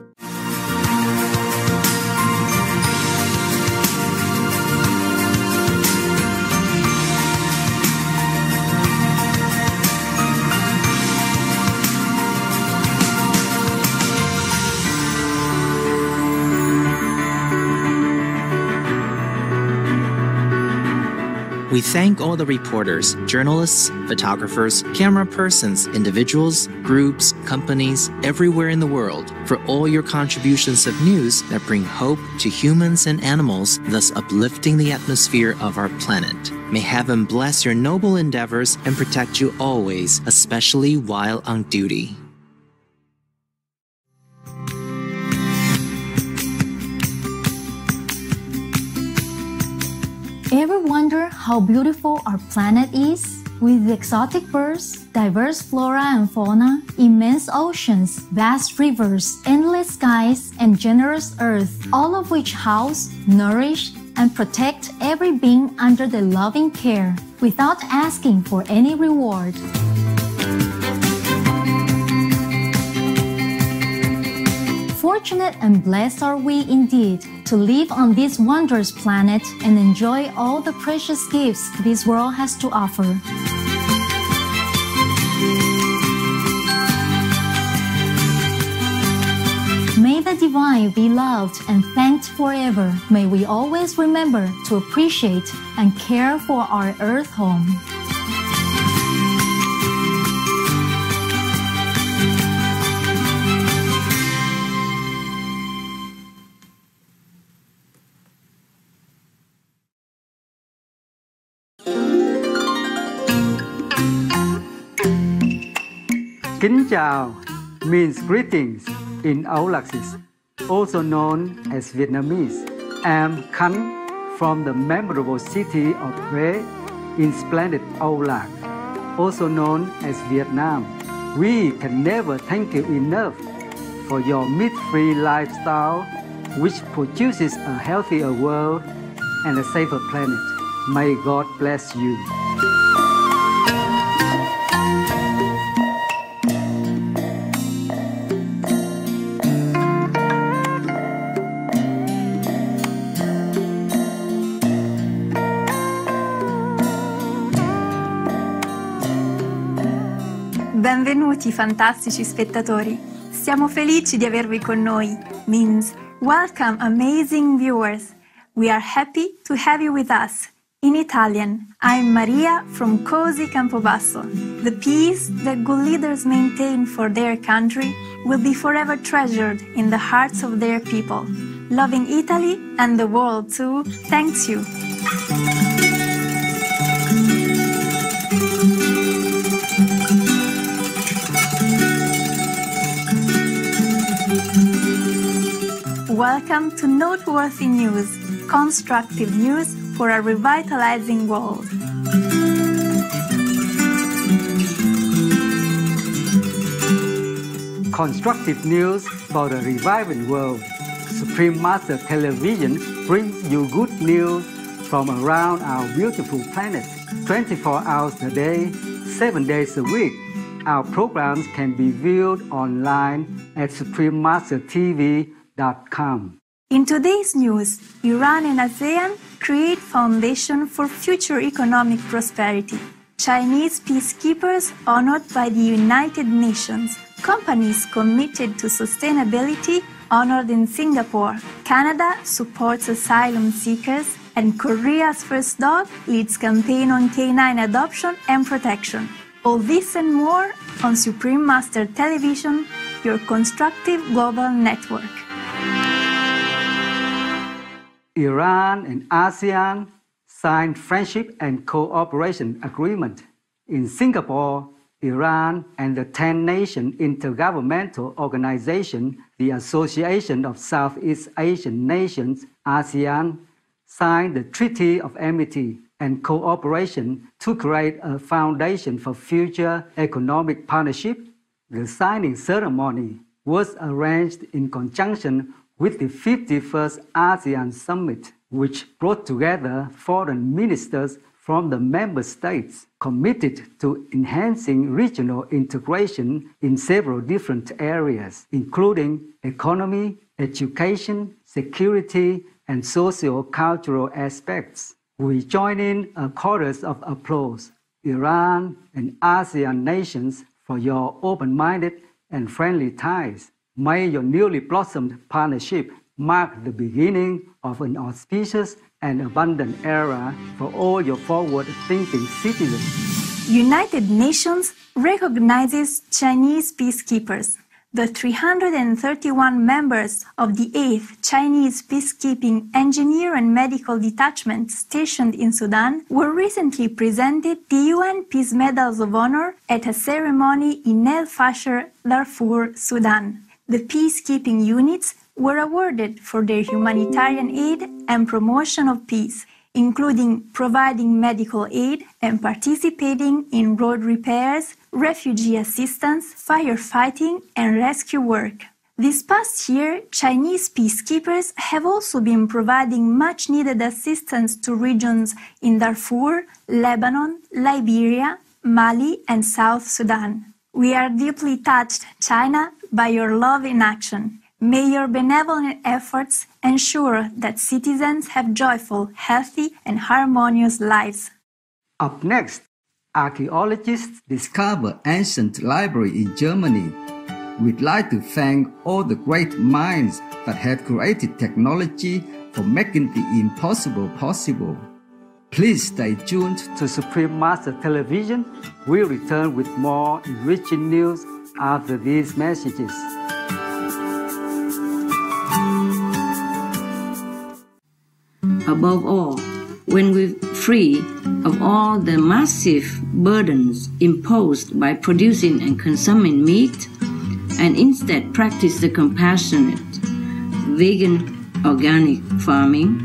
you We thank all the reporters, journalists, photographers, camera persons, individuals, groups, companies, everywhere in the world for all your contributions of news that bring hope to humans and animals, thus uplifting the atmosphere of our planet. May heaven bless your noble endeavors and protect you always, especially while on duty. How beautiful our planet is? With exotic birds, diverse flora and fauna, immense oceans, vast rivers, endless skies, and generous earth, all of which house, nourish, and protect every being under their loving care without asking for any reward. Fortunate and blessed are we indeed to live on this wondrous planet and enjoy all the precious gifts this world has to offer. May the divine be loved and thanked forever. May we always remember to appreciate and care for our earth home. Kính chào means greetings in Aulacese, also known as Vietnamese. I'm Khánh from the memorable city of Huế in splendid Aulac, also known as Vietnam. We can never thank you enough for your meat-free lifestyle, which produces a healthier world and a safer planet. May God bless you. Benvenuti fantastici spettatori. Siamo felici di avervi con noi. Means welcome amazing viewers. We are happy to have you with us. In Italian, I'm Maria from Cosi Campobasso. The peace that good leaders maintain for their country will be forever treasured in the hearts of their people. Loving Italy and the world too, thanks you. Welcome to Noteworthy News, constructive news for a revitalizing world. Constructive news for a reviving world. Supreme Master Television brings you good news from around our beautiful planet. 24 hours a day, 7 days a week. Our programs can be viewed online at In today's news, Iran and ASEAN create foundation for future economic prosperity. Chinese peacekeepers honored by the United Nations. Companies committed to sustainability honored in Singapore. Canada supports asylum seekers and Korea's first dog leads campaign on canine adoption and protection. All this and more on Supreme Master Television, your constructive global network. Iran and ASEAN signed friendship and cooperation agreement. In Singapore, Iran and the 10 nation intergovernmental organization, the Association of Southeast Asian Nations, ASEAN, signed the Treaty of Amity and Cooperation to create a foundation for future economic partnership. The signing ceremony was arranged in conjunction with the 51st ASEAN Summit, which brought together foreign ministers from the member states committed to enhancing regional integration in several different areas, including economy, education, security, and socio-cultural aspects. We join in a chorus of applause, Iran and ASEAN nations, for your open-minded and friendly ties. May your newly blossomed partnership mark the beginning of an auspicious and abundant era for all your forward-thinking citizens. United Nations recognizes Chinese peacekeepers. The 331 members of the 8th Chinese Peacekeeping Engineer and Medical Detachment stationed in Sudan were recently presented the UN Peace Medals of Honor at a ceremony in El Fasher, Darfur, Sudan. The peacekeeping units were awarded for their humanitarian aid and promotion of peace, including providing medical aid and participating in road repairs, refugee assistance, firefighting, and rescue work. This past year, Chinese peacekeepers have also been providing much needed assistance to regions in Darfur, Lebanon, Liberia, Mali, and South Sudan. We are deeply touched, China, by your love in action. May your benevolent efforts ensure that citizens have joyful, healthy, and harmonious lives. Up next, archaeologists discover ancient library in Germany. We'd like to thank all the great minds that have created technology for making the impossible possible. Please stay tuned to Supreme Master Television. We'll return with more enriching news after these messages. above all, when we're free of all the massive burdens imposed by producing and consuming meat, and instead practice the compassionate, vegan, organic farming,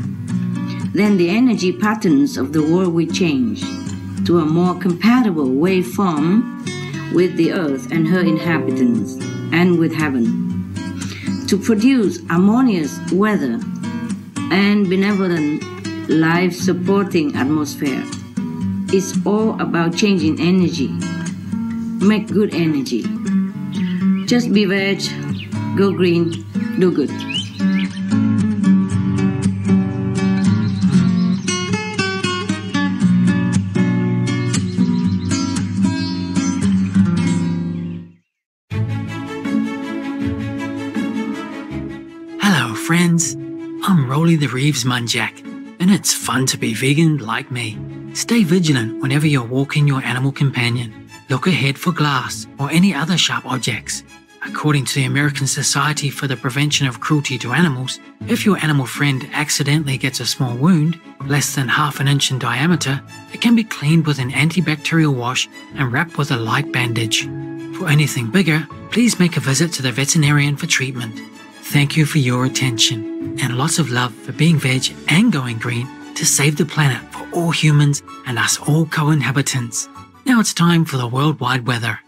then the energy patterns of the world will change to a more compatible waveform with the earth and her inhabitants and with heaven. To produce harmonious weather and benevolent life supporting atmosphere. It's all about changing energy. Make good energy. Just be veg, go green, do good. Hello, friends. I'm Rolly the Reeves muntjac, and it's fun to be vegan like me. Stay vigilant whenever you're walking your animal companion. Look ahead for glass or any other sharp objects. According to the American Society for the Prevention of Cruelty to Animals, if your animal friend accidentally gets a small wound, less than half an inch in diameter, it can be cleaned with an antibacterial wash and wrapped with a light bandage. For anything bigger, please make a visit to the veterinarian for treatment. Thank you for your attention and lots of love for being veg and going green to save the planet for all humans and us all co inhabitants. Now it's time for the worldwide weather.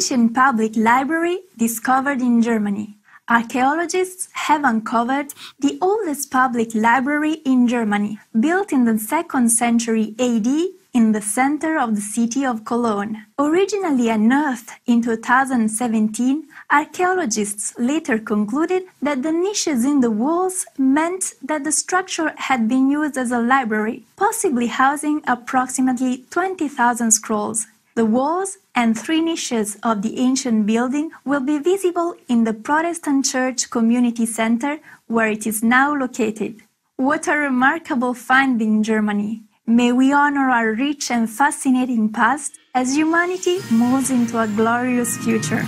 Ancient public library discovered in Germany. Archaeologists have uncovered the oldest public library in Germany, built in the 2nd century AD in the center of the city of Cologne. Originally unearthed in 2017, archaeologists later concluded that the niches in the walls meant that the structure had been used as a library, possibly housing approximately 20,000 scrolls. The walls and three niches of the ancient building will be visible in the Protestant Church Community Center, where it is now located. What a remarkable find in Germany! May we honor our rich and fascinating past as humanity moves into a glorious future.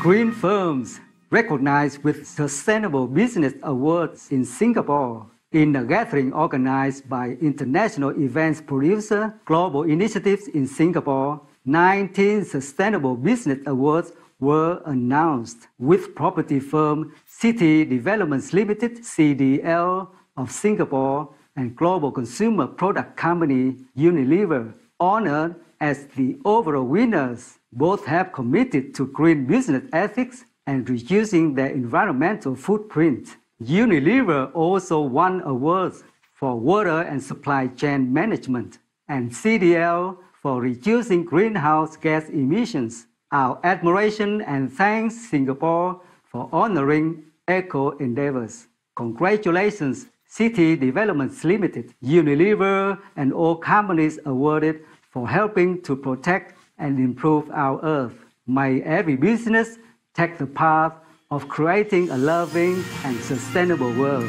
Green firms recognized with Sustainable Business Awards in Singapore in a gathering organized by international events producer Global Initiatives in Singapore. 19 Sustainable Business Awards were announced with property firm City Developments Limited CDL of Singapore and global consumer product company Unilever honored as the overall winners. Both have committed to green business ethics and reducing their environmental footprint. Unilever also won awards for water and supply chain management and CDL for reducing greenhouse gas emissions. Our admiration and thanks Singapore for honoring eco endeavors. Congratulations City Developments Limited, Unilever, and all companies awarded for helping to protect and improve our earth. May every business take the path of creating a loving and sustainable world.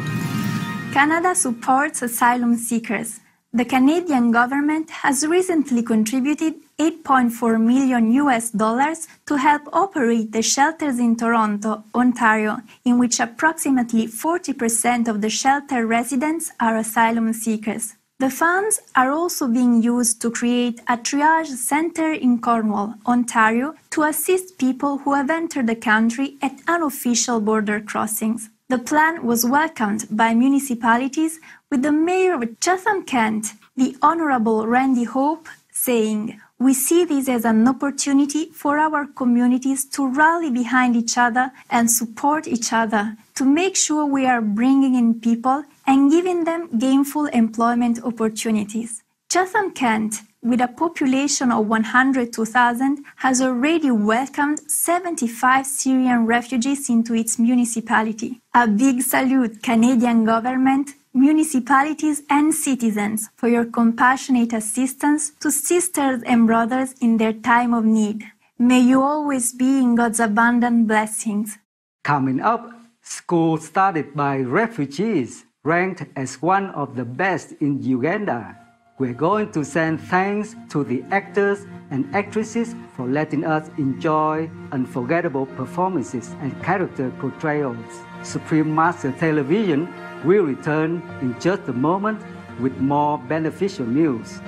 Canada supports asylum seekers. The Canadian government has recently contributed 8.4 million US dollars to help operate the shelters in Toronto, Ontario, in which approximately 40% of the shelter residents are asylum seekers. The funds are also being used to create a triage center in Cornwall, Ontario, to assist people who have entered the country at unofficial border crossings. The plan was welcomed by municipalities, with the mayor of Chatham-Kent, the Honourable Randy Hope, saying, we see this as an opportunity for our communities to rally behind each other and support each other to make sure we are bringing in people and giving them gainful employment opportunities. Chatham Kent, with a population of 102,000, has already welcomed 75 Syrian refugees into its municipality. A big salute, Canadian government, municipalities and citizens for your compassionate assistance to sisters and brothers in their time of need. May you always be in God's abundant blessings. Coming up, school started by refugees ranked as one of the best in Uganda. We're going to send thanks to the actors and actresses for letting us enjoy unforgettable performances and character portrayals. Supreme Master Television will return in just a moment with more beneficial news.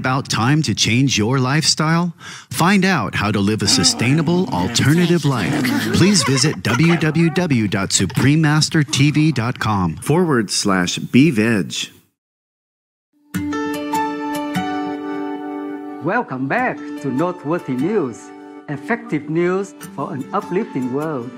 About time to change your lifestyle? Find out how to live a sustainable alternative life. Please visit www.suprememastertv.com forward slash BVEG. Welcome back to Noteworthy News, effective news for an uplifting world.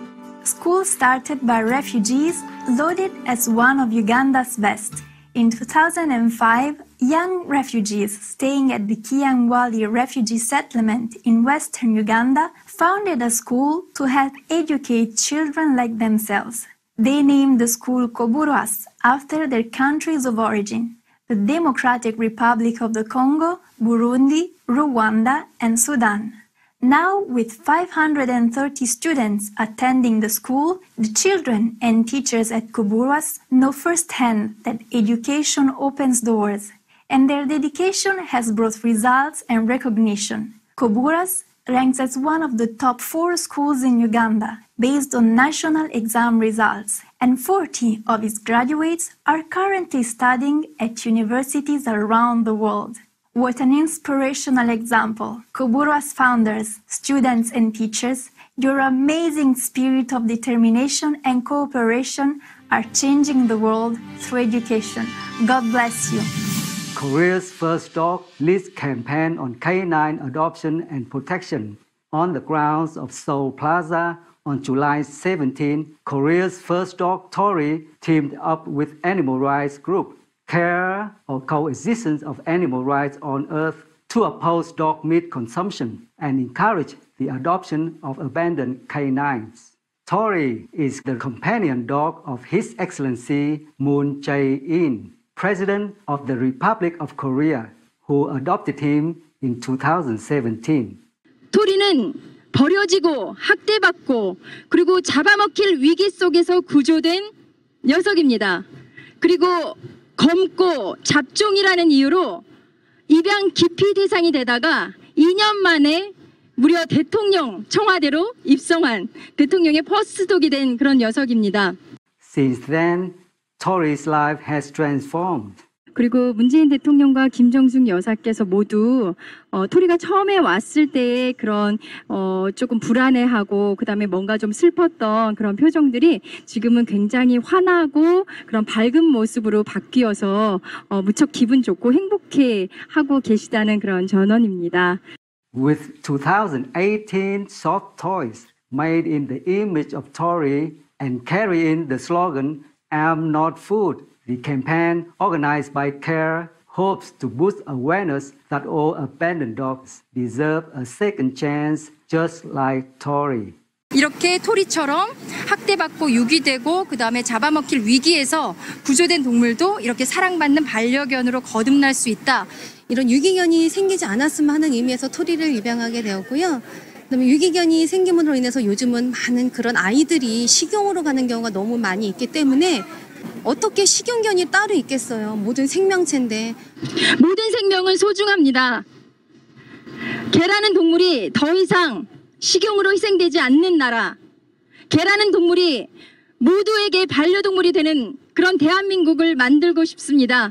School started by refugees loaded as one of Uganda's best. In 2005, young refugees staying at the Kyangwali refugee settlement in western Uganda founded a school to help educate children like themselves. They named the school COBURWAS after their countries of origin the Democratic Republic of the Congo, Burundi, Rwanda, and Sudan. Now, with 530 students attending the school, the children and teachers at COBURWAS know firsthand that education opens doors, and their dedication has brought results and recognition. COBURWAS ranks as one of the top four schools in Uganda based on national exam results, and 40 of its graduates are currently studying at universities around the world. What an inspirational example. COBURWAS founders, students, and teachers, your amazing spirit of determination and cooperation are changing the world through education. God bless you. Korea's first dog leads campaign on canine adoption and protection. On the grounds of Seoul Plaza on July 17, Korea's first dog, Tori, teamed up with animal rights group care or coexistence of animal rights on earth to oppose dog meat consumption and encourage the adoption of abandoned canines. Tori is the companion dog of His Excellency Moon Jae-in, President of the Republic of Korea, who adopted him in 2017. 토리는 버려지고 학대받고 그리고 잡아먹힐 위기 속에서 구조된 녀석입니다. 그리고 검고 잡종이라는 이유로 입양 기피 대상이 되다가 2년 만에 무려 대통령 청와대로 입성한 대통령의 퍼스트독이 된 그런 녀석입니다. Since then, Tori's life has transformed. 그리고 문재인 대통령과 김정숙 여사께서 모두 어, 토리가 처음에 왔을 때의 그런 어, 조금 불안해하고 그다음에 뭔가 좀 슬펐던 그런 표정들이 지금은 굉장히 환하고 그런 밝은 모습으로 바뀌어서 어, 무척 기분 좋고 행복해 하고 계시다는 그런 전언입니다. With 2018 soft toys made in the image of Tory and carrying the slogan "I'm not food," the campaign organized by CARE hopes to boost awareness that all abandoned dogs deserve a second chance just like Tory. 이렇게 토리처럼 학대받고 유기되고 그 다음에 잡아먹힐 위기에서 구조된 동물도 이렇게 사랑받는 반려견으로 거듭날 수 있다. 이런 유기견이 생기지 않았으면 하는 의미에서 토리를 입양하게 되었고요. 그다음에 유기견이 생김으로 인해서 요즘은 많은 그런 아이들이 식용으로 가는 경우가 너무 많이 있기 때문에 어떻게 식용견이 따로 있겠어요? 모든 생명체인데. 모든 생명은 소중합니다. 개라는 동물이 더 이상 식용으로 희생되지 않는 나라. 개라는 동물이 모두에게 반려동물이 되는 그런 대한민국을 만들고 싶습니다.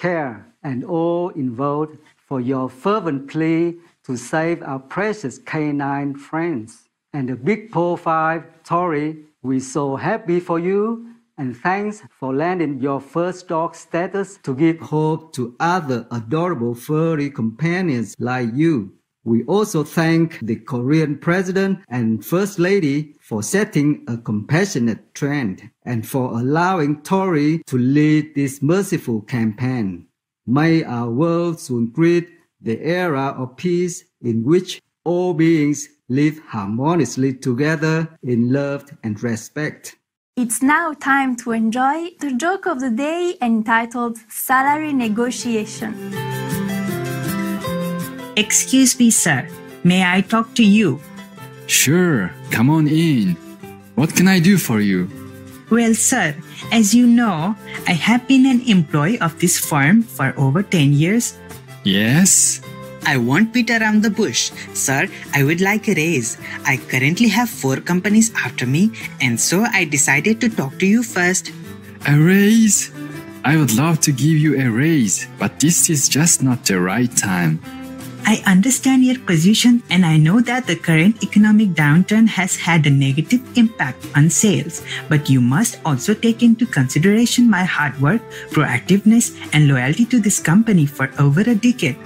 care, and all involved for your fervent plea to save our precious canine friends. And the Big Paw 5 Tori, we're so happy for you and thanks for landing your first dog status to give hope to other adorable furry companions like you. We also thank the Korean President and First Lady for setting a compassionate trend and for allowing Tori to lead this merciful campaign. May our world soon greet the era of peace in which all beings live harmoniously together in love and respect. It's now time to enjoy the joke of the day entitled Salary Negotiation. Excuse me, sir. May I talk to you? Sure, come on in. What can I do for you? Well, sir, as you know, I have been an employee of this firm for over 10 years. Yes? I won't beat around the bush. Sir, I would like a raise. I currently have four companies after me, and so I decided to talk to you first. A raise? I would love to give you a raise, but this is just not the right time. I understand your position and I know that the current economic downturn has had a negative impact on sales, but you must also take into consideration my hard work, proactiveness, and loyalty to this company for over a decade.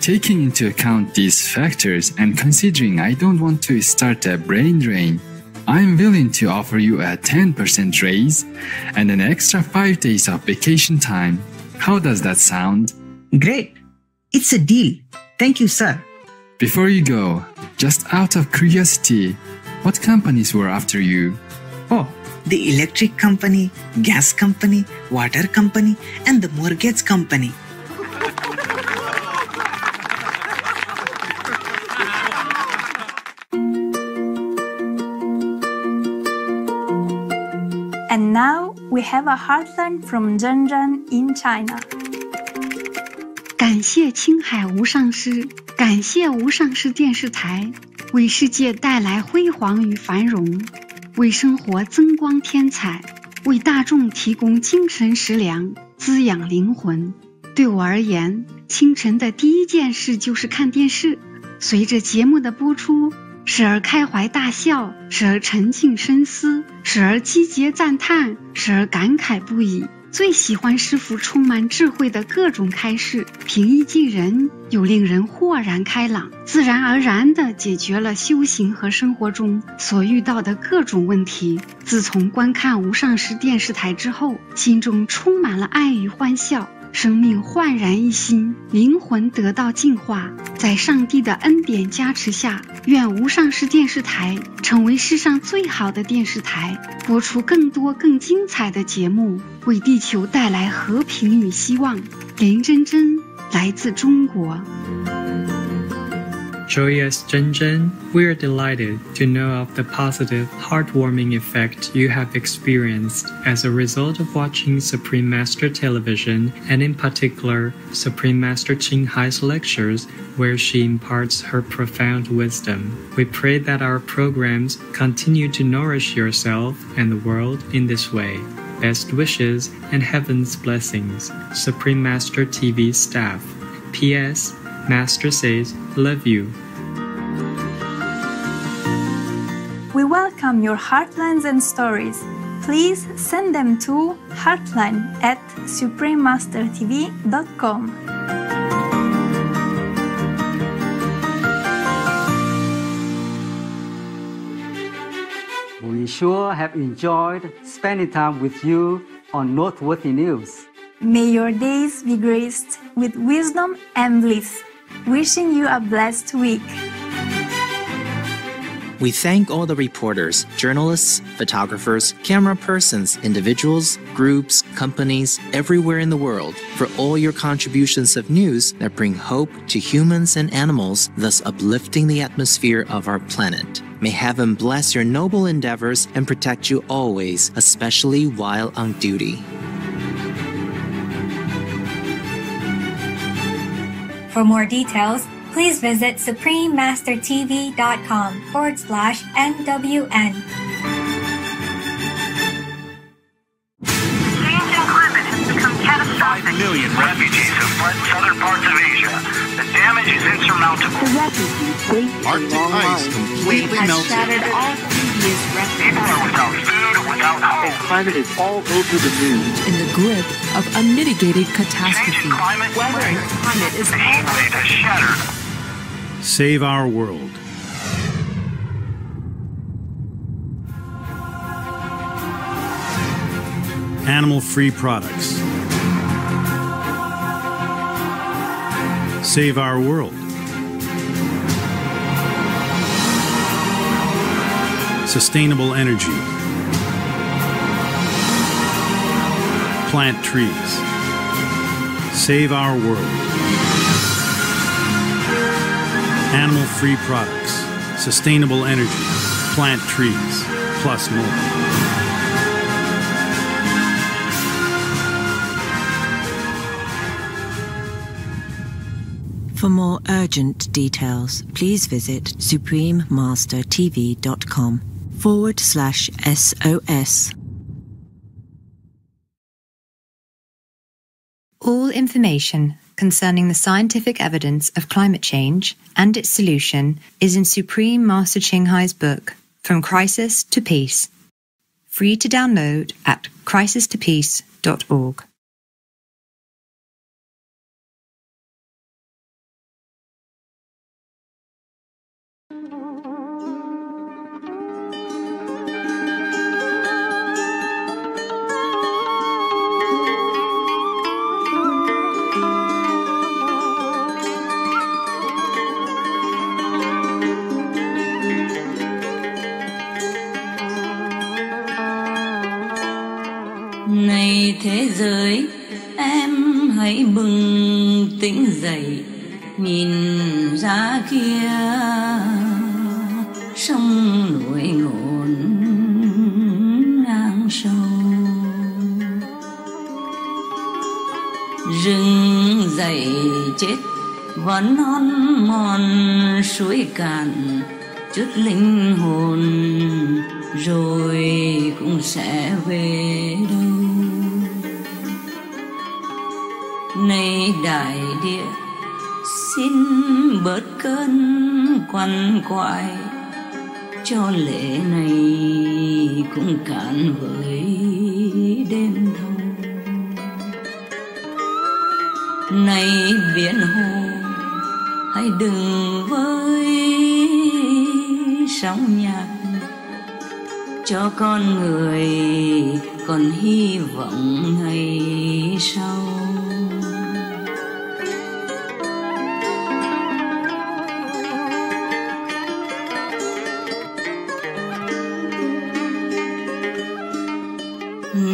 Taking into account these factors and considering I don't want to start a brain drain, I'm willing to offer you a 10% raise and an extra 5 days of vacation time. How does that sound? Great! It's a deal. Thank you, sir. Before you go, just out of curiosity, what companies were after you? Oh, the electric company, gas company, water company, and the mortgage company. And now we have a heartline from Zhenzhen in China. 感谢青海无上师，感谢无上师电视台，为世界带来辉煌与繁荣，为生活增光添彩，为大众提供精神食粮，滋养灵魂。对我而言，清晨的第一件事就是看电视。随着节目的播出，时而开怀大笑，时而沉静深思，时而击节赞叹，时而感慨不已。最喜欢师傅充满智慧的各种开示，平易近人，又令人豁然开朗，自然而然地解决了修行和生活中所遇到的各种问题。自从观看无上师电视台之后，心中充满了爱与欢笑。生命焕然一新，灵魂得到净化。在上帝的恩典加持下，愿无上师电视台成为世上最好的电视台，播出更多更精彩的节目，为地球带来和平与希望。林真真来自中国。Joyous Zhenzhen, we are delighted to know of the positive, heartwarming effect you have experienced as a result of watching Supreme Master Television and, in particular, Supreme Master Ching Hai's lectures, where she imparts her profound wisdom. We pray that our programs continue to nourish yourself and the world in this way. Best wishes and heaven's blessings. Supreme Master TV staff. P.S. Master says, Love you. Welcome your heartlines and stories. Please send them to heartline at suprememastertv.com. We sure have enjoyed spending time with you on Noteworthy News. May your days be graced with wisdom and bliss. Wishing you a blessed week. We thank all the reporters, journalists, photographers, camera persons, individuals, groups, companies, everywhere in the world for all your contributions of news that bring hope to humans and animals, thus uplifting the atmosphere of our planet. May heaven bless your noble endeavors and protect you always, especially while on duty. For more details, please visit suprememastertv.com forward slash NWN. Five million refugees have fled southern parts of Asia. The damage is insurmountable. The refugees wait Arctic long ice lines. completely It has melted. shattered all previous People are without food, without homes. And climate is all over the news. in the grip of unmitigated catastrophe. Climate, Weather and climate is the heat wave has shattered. Save our world. Animal free products. Save our world. Sustainable energy. Plant trees. Save our world. Animal free products. Sustainable energy. Plant trees. Plus more. For more urgent details, please visit suprememastertv.com forward slash SOS All information concerning the scientific evidence of climate change and its solution is in Supreme Master Ching Hai's book, From Crisis to Peace, free to download at crisistopeace.org. bừng tỉnh dậy, nhìn ra kia, sông nổi ngổn ngang sâu rừng dậy chết và non mòn suối cạn, chút linh hồn rồi cũng sẽ về đâu nay đại địa. Xin bớt cơn quằn quại. Cho lễ này cũng cạn với đêm thâu. Này biển hồ, hãy đừng với sóng nhạc. Cho con người còn hy vọng ngày sau.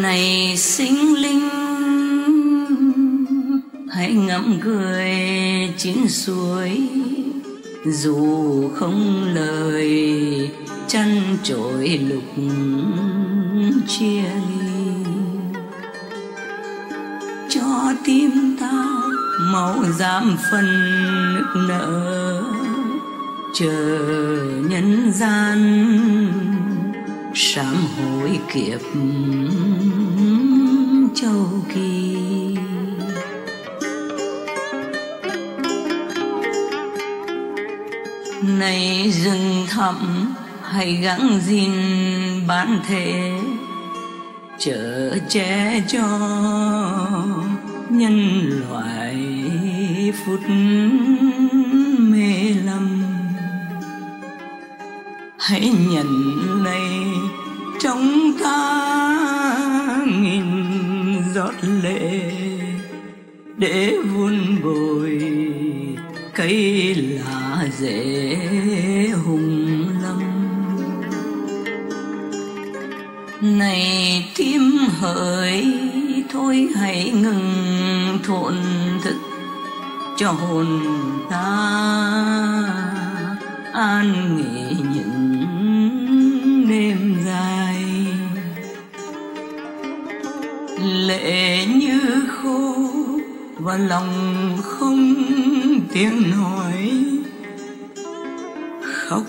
Này sinh linh. Hãy ngậm cười chín suối, dù không lời chăn trội lục chia ly. Cho tim ta máu giảm phần nức nở, chờ nhân gian sám hối kiếp châu kỳ. Này rừng thẳm, hãy gắng gìn bản thể. Chở che cho nhân loại phút mê lầm. Hãy nhận lấy trong ta lệ để vun bồi cây lá rễ hùng lâm này tim hỡi, thôi hãy ngừng thổn thức cho hồn ta an nghỉ lệ như khô, và lòng không tiếng nói. Khóc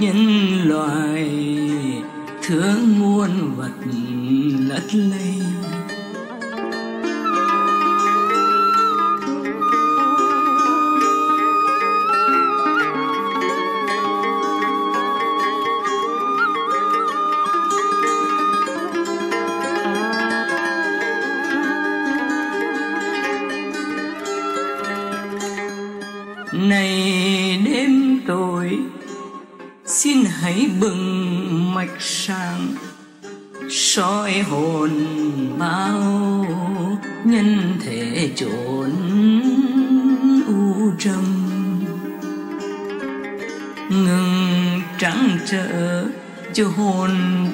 nhân loại thương muôn vật lất lây. Cho hồn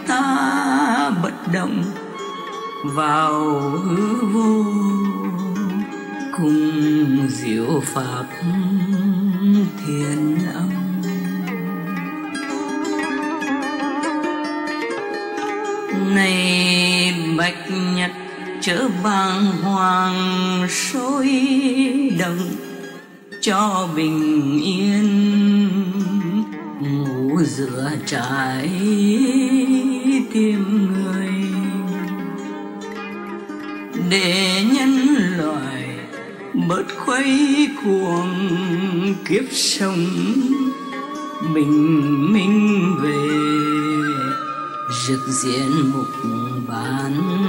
ta bất động vào hư vô cùng diệu pháp thiền âm. Này bạch nhật, chớ bàng hoàng sôi động cho bình yên trái tim người. Để nhân loại bớt khuấy cuồng kiếp sống, bình minh về, rực diện mục bán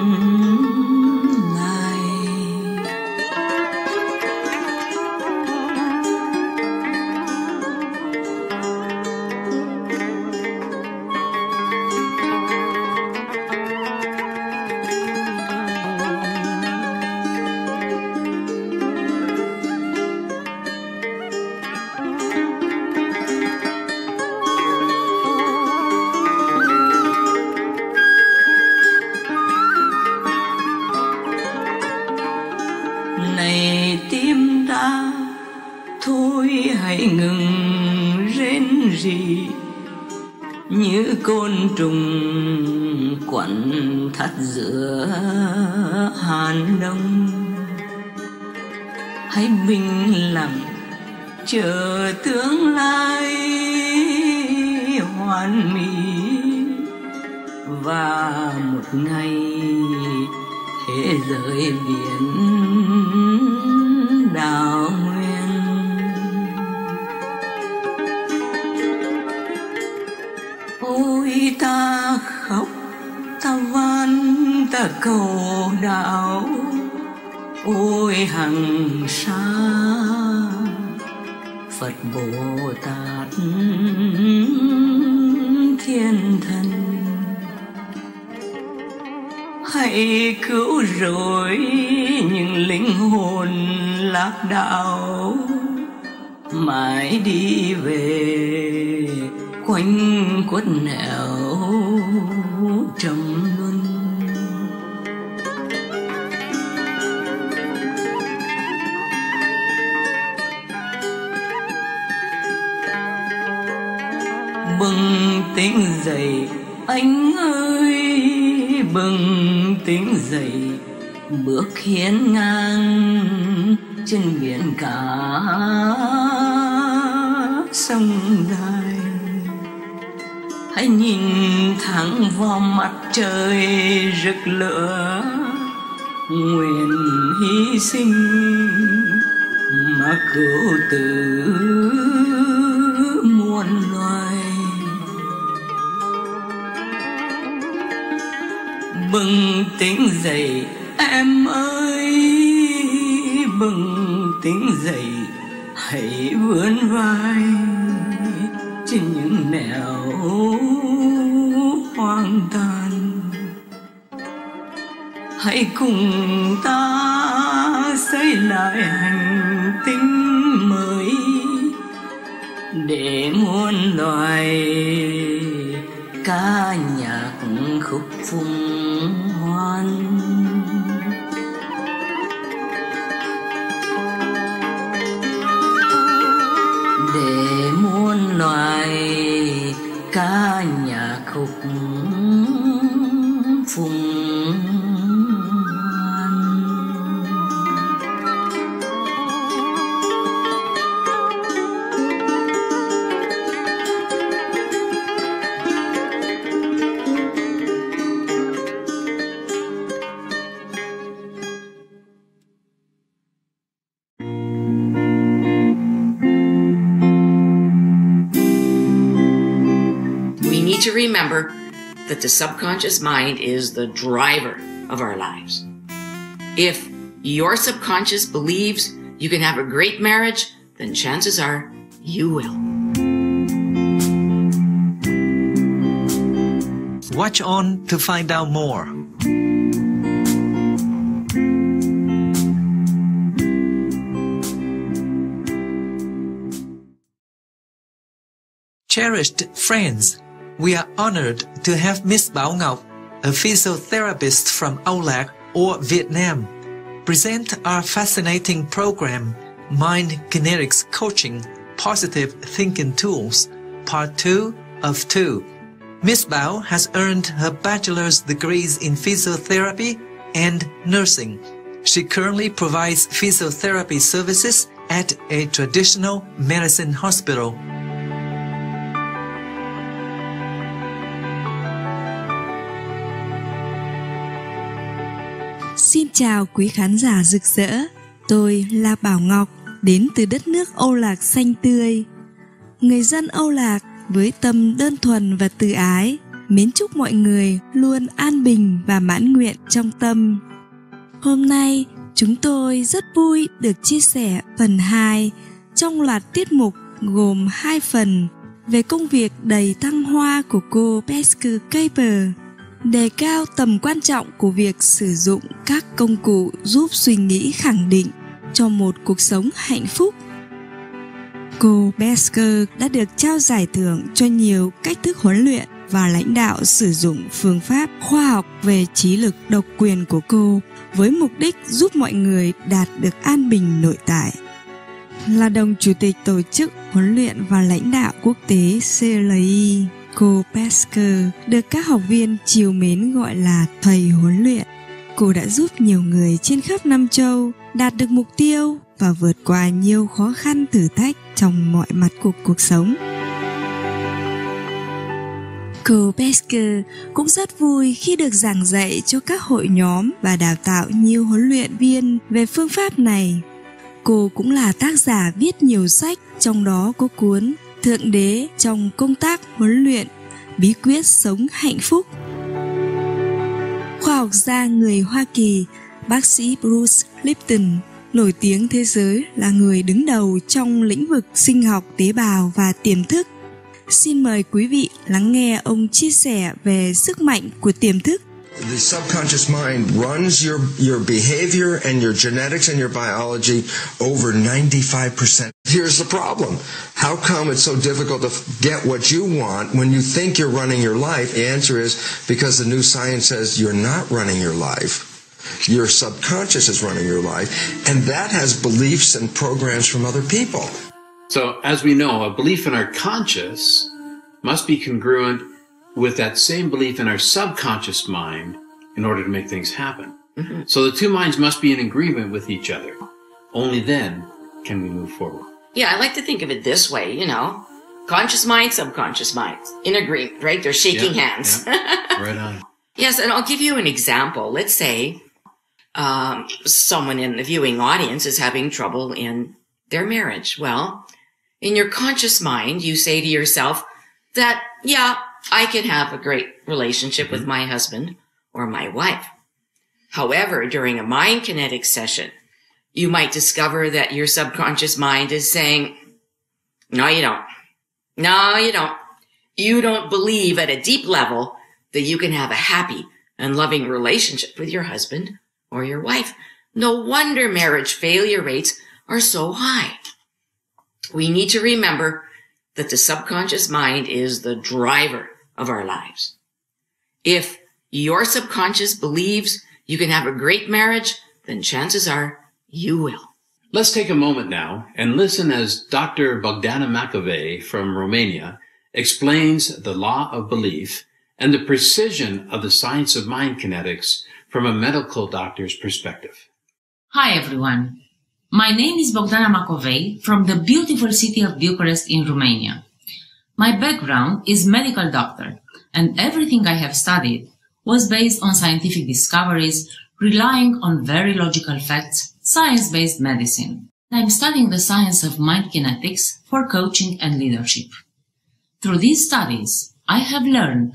subconscious mind is the driver of our lives. If your subconscious believes you can have a great marriage, then chances are you will. Watch on to find out more. Cherished friends, we are honored to have Miss Bảo Ngọc, a physiotherapist from Aulac or Vietnam, present our fascinating program, Mind Kinetics Coaching Positive Thinking Tools, Part 2 of 2. Miss Bao has earned her bachelor's degrees in physiotherapy and nursing. She currently provides physiotherapy services at a traditional medicine hospital. Chào quý khán giả rực rỡ. Tôi là Bảo Ngọc, đến từ đất nước Âu Lạc xanh tươi. Người dân Âu Lạc với tâm đơn thuần và từ ái, mến chúc mọi người luôn an bình và mãn nguyện trong tâm. Hôm nay, chúng tôi rất vui được chia sẻ phần 2 trong loạt tiết mục gồm hai phần về công việc đầy thăng hoa của cô Pesker Kaper đề cao tầm quan trọng của việc sử dụng các công cụ giúp suy nghĩ khẳng định cho một cuộc sống hạnh phúc cô Besker đã được trao giải thưởng cho nhiều cách thức huấn luyện và lãnh đạo sử dụng phương pháp khoa học về trí lực độc quyền của cô với mục đích giúp mọi người đạt được an bình nội tại là đồng chủ tịch tổ chức huấn luyện và lãnh đạo quốc tế CLI. Cô Pesker được các học viên chiều mến gọi là thầy huấn luyện. Cô đã giúp nhiều người trên khắp Nam Châu đạt được mục tiêu và vượt qua nhiều khó khăn thử thách trong mọi mặt của cuộc sống. Cô Pesker cũng rất vui khi được giảng dạy cho các hội nhóm và đào tạo nhiều huấn luyện viên về phương pháp này Cô cũng là tác giả viết nhiều sách, trong đó có cuốn Thượng Đế trong công tác huấn luyện, bí quyết sống hạnh phúc. Khoa học gia người Hoa Kỳ, bác sĩ Bruce Lipton, nổi tiếng thế giới là người đứng đầu trong lĩnh vực sinh học tế bào và tiềm thức. Xin mời quý vị lắng nghe ông chia sẻ về sức mạnh của tiềm thức The subconscious mind runs your, your behavior and your genetics and your biology over 95%. Here's the problem. How come it's so difficult to get what you want when you think you're running your life? The answer is because the new science says you're not running your life. Your subconscious is running your life, and that has beliefs and programs from other people. So, as we know, a belief in our conscious must be congruent with that same belief in our subconscious mind in order to make things happen. Mm-hmm. So the two minds must be in agreement with each other. Only then can we move forward. Yeah, I like to think of it this way, you know. Conscious mind, subconscious mind. In agreement, right? They're shaking yeah, hands. Yeah. right on. Yes, and I'll give you an example. Let's say um, someone in the viewing audience is having trouble in their marriage. Well, in your conscious mind, you say to yourself that, yeah, I can have a great relationship with mm-hmm. my husband or my wife. However, during a mind kinetic session, you might discover that your subconscious mind is saying, no, you don't. No, you don't. You don't believe at a deep level that you can have a happy and loving relationship with your husband or your wife. No wonder marriage failure rates are so high. We need to remember that the subconscious mind is the driver of our lives. If your subconscious believes you can have a great marriage, then chances are you will. Let's take a moment now and listen as Dr. Bogdana Macovei from Romania explains the law of belief and the precision of the science of mind kinetics from a medical doctor's perspective. Hi everyone. My name is Bogdana Macovei from the beautiful city of Bucharest in Romania. My background is medical doctor and everything I have studied was based on scientific discoveries relying on very logical facts, science-based medicine. I'm studying the science of mind kinetics for coaching and leadership. Through these studies, I have learned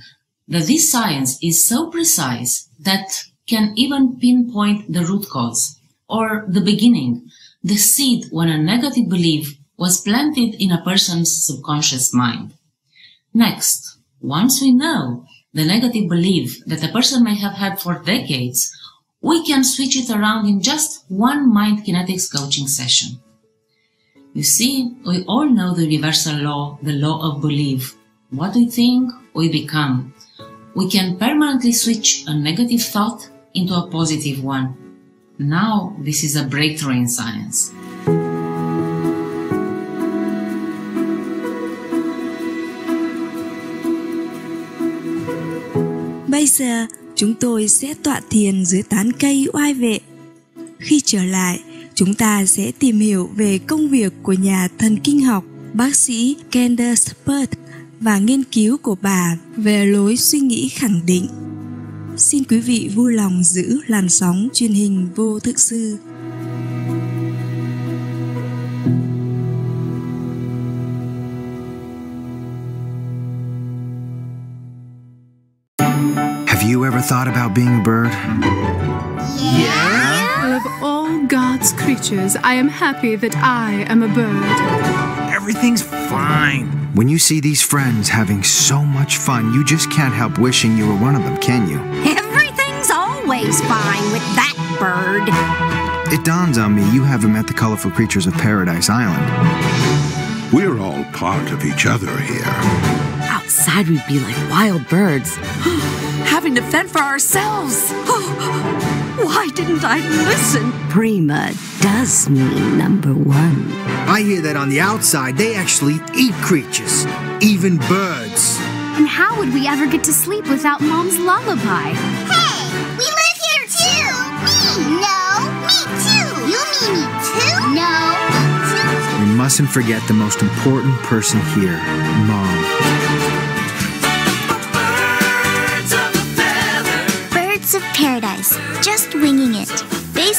that this science is so precise that can even pinpoint the root cause or the beginning, the seed when a negative belief was planted in a person's subconscious mind. Next, once we know the negative belief that a person may have had for decades, we can switch it around in just one mind kinetics coaching session. You see, we all know the universal law, the law of belief. What we think, we become. We can permanently switch a negative thought into a positive one. Now, this is a breakthrough in science. Bây giờ chúng tôi sẽ tọa thiền dưới tán cây oai vệ. Khi trở lại, chúng ta sẽ tìm hiểu về công việc của nhà thần kinh học bác sĩ Candace Pert và nghiên cứu của bà về lối suy nghĩ khẳng định. Xin quý vị vui lòng giữ làn sóng truyền hình vô thực sư. Ever thought about being a bird? Yeah? Of all God's creatures, I am happy that I am a bird. Everything's fine. When you see these friends having so much fun, you just can't help wishing you were one of them, can you? Everything's always fine with that bird. It dawns on me you haven't met the colorful creatures of Paradise Island. We're all part of each other here. Outside, we'd be like wild birds, having to fend for ourselves. Why didn't I listen? Prima does mean number one. I hear that on the outside, they actually eat creatures, even birds. And how would we ever get to sleep without Mom's lullaby? Hey, we live here too. Me, no, me too. You mean me too? No, me We mustn't forget the most important person here, Mom.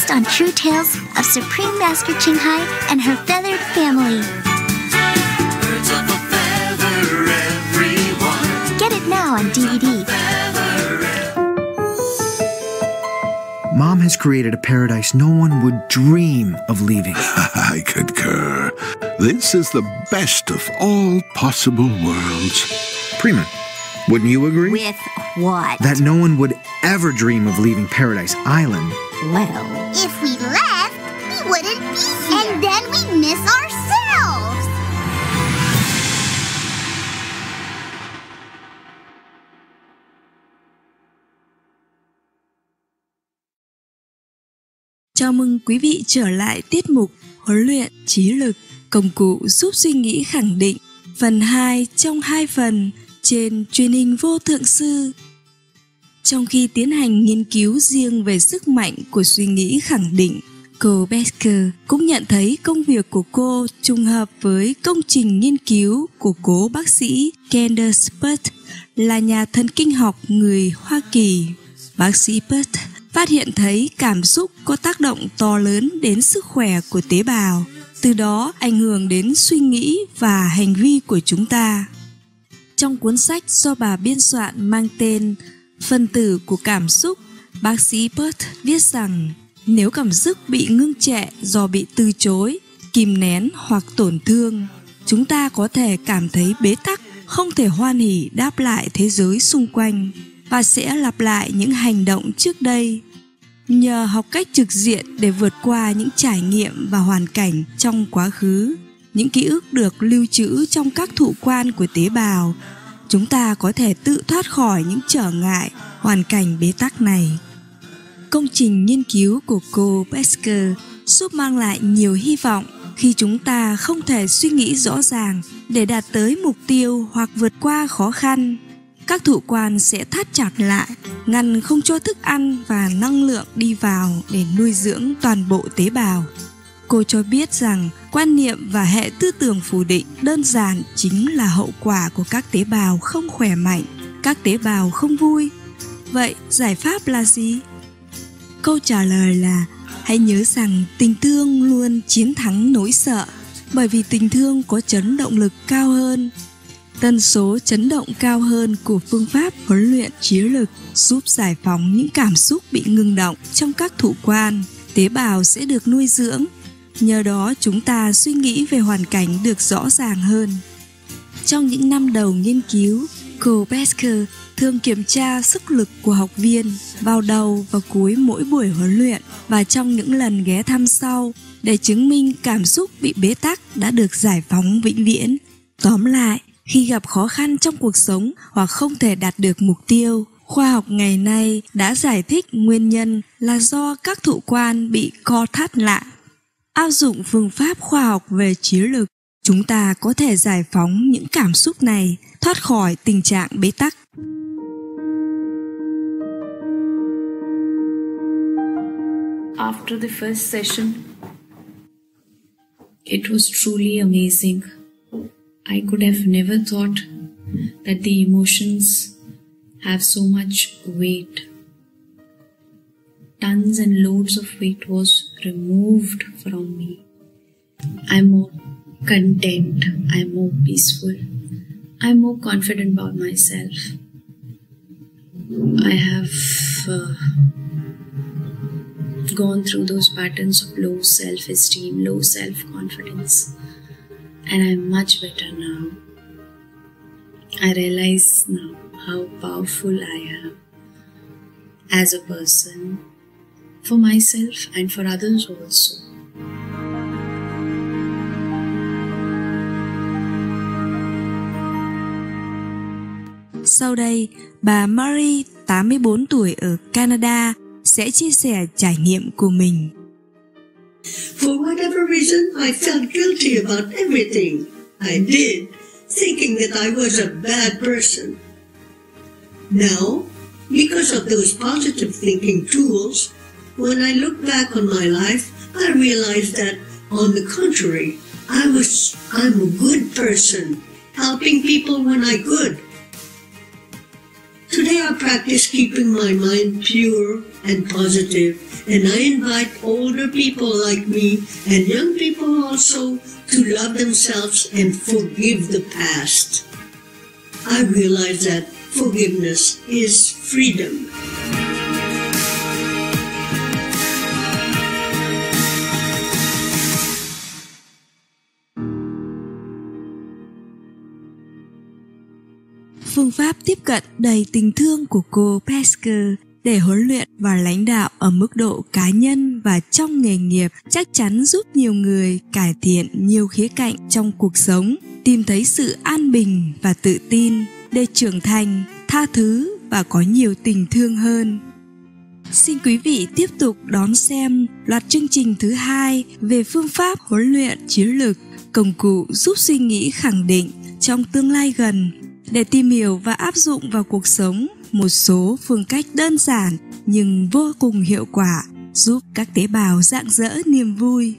Based on true tales of Supreme Master Ching Hai and her feathered family. Get it now on DVD. Mom has created a paradise no one would dream of leaving. I concur. This is the best of all possible worlds. Prima, wouldn't you agree? With what? That no one would ever dream of leaving Paradise Island. Well, if we left, we wouldn't be here. And then we'd miss ourselves. Chào mừng quý vị trở lại tiết mục huấn luyện trí lực, công cụ giúp suy nghĩ khẳng định, phần 2 trong hai phần trên truyền hình vô thượng sư. Trong khi tiến hành nghiên cứu riêng về sức mạnh của suy nghĩ khẳng định, cô Becker cũng nhận thấy công việc của cô trùng hợp với công trình nghiên cứu của cố bác sĩ Candace Pert là nhà thần kinh học người Hoa Kỳ. Bác sĩ Pert phát hiện thấy cảm xúc có tác động to lớn đến sức khỏe của tế bào, từ đó ảnh hưởng đến suy nghĩ và hành vi của chúng ta. Trong cuốn sách do bà biên soạn mang tên Phân tử của cảm xúc, bác sĩ Bert viết rằng nếu cảm xúc bị ngưng trệ do bị từ chối, kìm nén hoặc tổn thương, chúng ta có thể cảm thấy bế tắc, không thể hoan hỉ đáp lại thế giới xung quanh và sẽ lặp lại những hành động trước đây. Nhờ học cách trực diện để vượt qua những trải nghiệm và hoàn cảnh trong quá khứ, những ký ức được lưu trữ trong các thụ quan của tế bào, chúng ta có thể tự thoát khỏi những trở ngại, hoàn cảnh bế tắc này. Công trình nghiên cứu của cô pesker giúp mang lại nhiều hy vọng khi chúng ta không thể suy nghĩ rõ ràng để đạt tới mục tiêu hoặc vượt qua khó khăn các thụ quan sẽ thắt chặt lại ngăn không cho thức ăn và năng lượng đi vào để nuôi dưỡng toàn bộ tế bào cô cho biết rằng quan niệm và hệ tư tưởng phủ định đơn giản chính là hậu quả của các tế bào không khỏe mạnh, các tế bào không vui. Vậy giải pháp là gì? Câu trả lời là hãy nhớ rằng tình thương luôn chiến thắng nỗi sợ, bởi vì tình thương có chấn động lực cao hơn. Tần số chấn động cao hơn của phương pháp huấn luyện trí lực giúp giải phóng những cảm xúc bị ngừng động trong các thụ quan. Tế bào sẽ được nuôi dưỡng nhờ đó chúng ta suy nghĩ về hoàn cảnh được rõ ràng hơn trong những năm đầu nghiên cứu cô Besker thường kiểm tra sức lực của học viên vào đầu và cuối mỗi buổi huấn luyện và trong những lần ghé thăm sau để chứng minh cảm xúc bị bế tắc đã được giải phóng vĩnh viễn. Tóm lại, khi gặp khó khăn trong cuộc sống hoặc không thể đạt được mục tiêu, khoa học ngày nay đã giải thích nguyên nhân là do các thụ quan bị co thắt lại. Áp dụng phương pháp khoa học về trí lực, chúng ta có thể giải phóng những cảm xúc này, thoát khỏi tình trạng bế tắc. After the first session, it was truly amazing. I could have never thought that the emotions have so much weight. Tons and loads of weight was removed from me. I'm more content, I'm more peaceful, I'm more confident about myself. I have uh, gone through those patterns of low self esteem, low self confidence, and I'm much better now. I realize now how powerful I am as a person for myself and for others also. Sau đây, bà Marie, 84 tuổi ở Canada, sẽ chia sẻ trải nghiệm của mình. For whatever reason, I felt guilty about everything I did, thinking that I was a bad person. Now, because of those positive thinking tools, when I look back on my life, I realize that, on the contrary, I was I'm a good person, helping people when I could. Today I practice keeping my mind pure and positive, and I invite older people like me and young people also to love themselves and forgive the past. I realize that forgiveness is freedom. Phương pháp tiếp cận đầy tình thương của cô Pesker để huấn luyện và lãnh đạo ở mức độ cá nhân và trong nghề nghiệp chắc chắn giúp nhiều người cải thiện nhiều khía cạnh trong cuộc sống, tìm thấy sự an bình và tự tin để trưởng thành, tha thứ và có nhiều tình thương hơn. Xin quý vị tiếp tục đón xem loạt chương trình thứ hai về phương pháp huấn luyện chiến lược, công cụ giúp suy nghĩ khẳng định trong tương lai gần để tìm hiểu và áp dụng vào cuộc sống một số phương cách đơn giản nhưng vô cùng hiệu quả giúp các tế bào rạng rỡ niềm vui.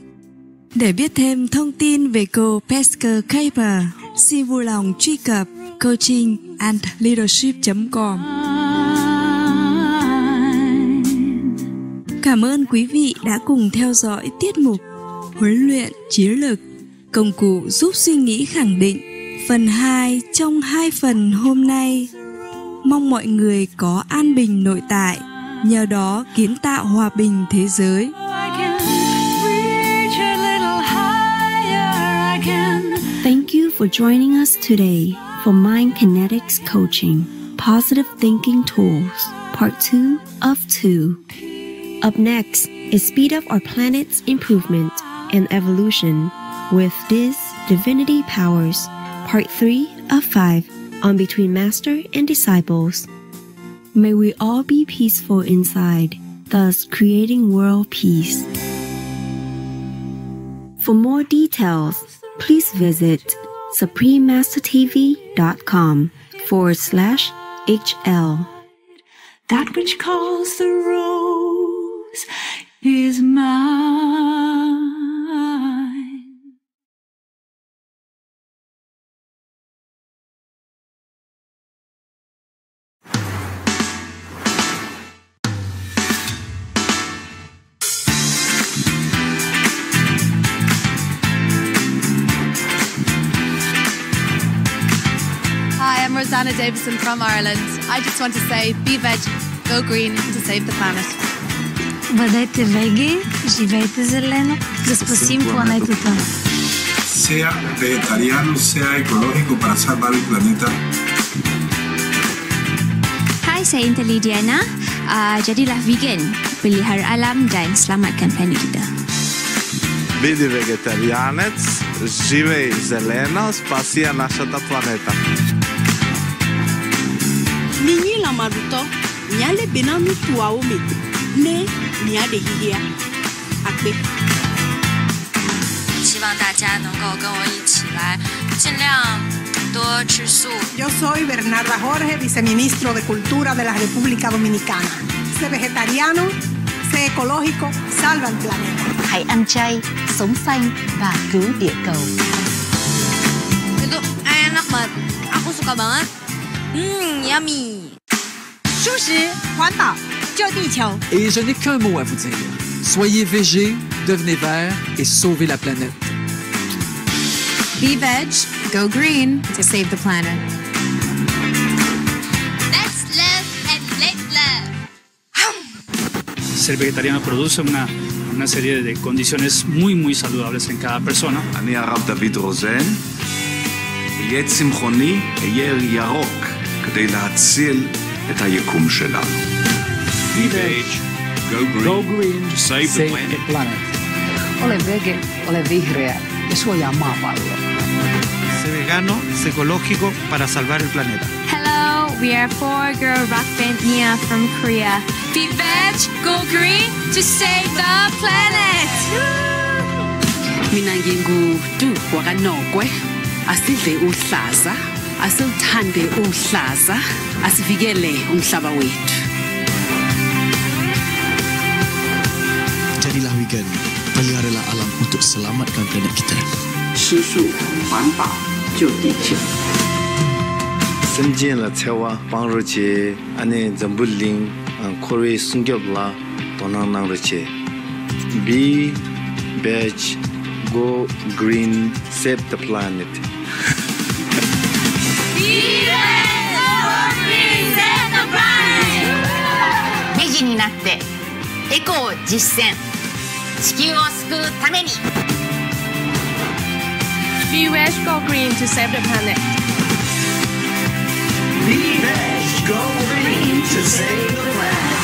Để biết thêm thông tin về cô Pesker Kaper, xin vui lòng truy cập coachingandleadership.com. Cảm ơn quý vị đã cùng theo dõi tiết mục Huấn luyện chiến lực công cụ giúp suy nghĩ khẳng định phần 2 trong hai phần hôm nay. Mong mọi người có an bình nội tại, nhờ đó kiến tạo hòa bình thế giới. Thank you for joining us today for Mind Kinetics Coaching Positive Thinking Tools, Part 2 of 2. Up next is Speed Up Our Planet's Improvement and Evolution with this Divinity Powers, Part 3 of 5 on Between Master and Disciples. May we all be peaceful inside, thus creating world peace. For more details, please visit suprememastertv.com forward slash HL. That which calls the rose is mine. Rosanna Davison from Ireland. I just want to say be veg, go green to save the planet. Бъдете веги, живейте зелено, да спасим планетата. Sea vegetariano, sea ecológico para salvar el planeta. Hai, saya Inta Lidiana. Uh, jadilah vegan, pelihara alam dan selamatkan planet kita. Биди вегетарианец, живей зелено, спасија нашата планета. Ninyi la maruto, nyale bena nu tua ome, ne nia de hihia. Akpe. 希望大家能够跟我一起来，尽量多吃素。 Yo soy Bernarda Jorge, viceministro de Cultura de la República Dominicana. Sé vegetariano, sé ecológico, salva el planeta. Hãy ăn chay, sống xanh và cứu địa cầu. Itu enak banget. Aku suka banget. Hmm, yummy. 舒食环保救地球。 Et je n'ai qu'un mot à vous dire. Soyez végé, devenez vert et sauvez la planète. Be veg, go green to save the planet. Let's live and ser vegetariano produce una, una serie de condiciones muy, muy saludables en cada persona. אני הרב דוד רוזן, אהיה צמחוני, אהיה ירוק, כדי להציל את היקום שלנו. Be veg, go green, go green to save the planet. Ole vege, ole vihreä ja suojaa maapalloa. Sé vegano, sé ecológico para salvar el planeta. Hello, we are four girl rock band Nia from Korea. Be veg, go green to save the planet. mina ngingutu wakanokwe asidle uhlaza asiluthande uhlaza asivikele umhlaba wethu Jadilah vegan. Peliharalah alam untuk selamatkan planet kita. 吃素环保救地球生煎了菜哇，帮助起安尼怎不灵，嗯，可瑞松脚啦，都能能着起。Be veg, go green, save the planet. Be veg, go green, save the planet. ベジになってエコを実践地球を救うために Be veg, go green to save the planet. Be veg, go green to save the planet.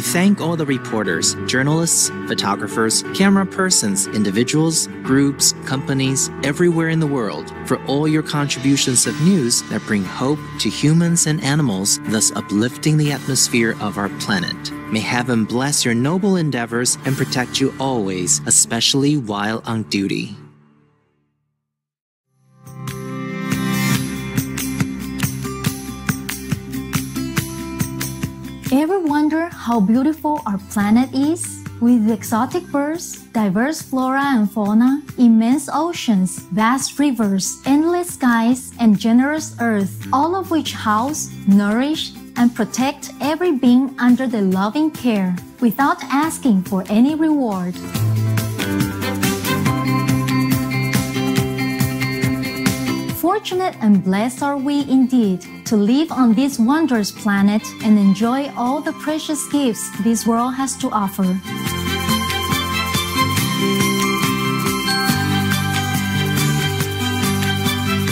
We thank all the reporters, journalists, photographers, camera persons, individuals, groups, companies everywhere in the world for all your contributions of news that bring hope to humans and animals, thus uplifting the atmosphere of our planet. May heaven bless your noble endeavors and protect you always, especially while on duty. Wonder how beautiful our planet is? With exotic birds, diverse flora and fauna, immense oceans, vast rivers, endless skies, and generous earth, all of which house, nourish, and protect every being under their loving care without asking for any reward. Fortunate and blessed are we indeed to live on this wondrous planet and enjoy all the precious gifts this world has to offer.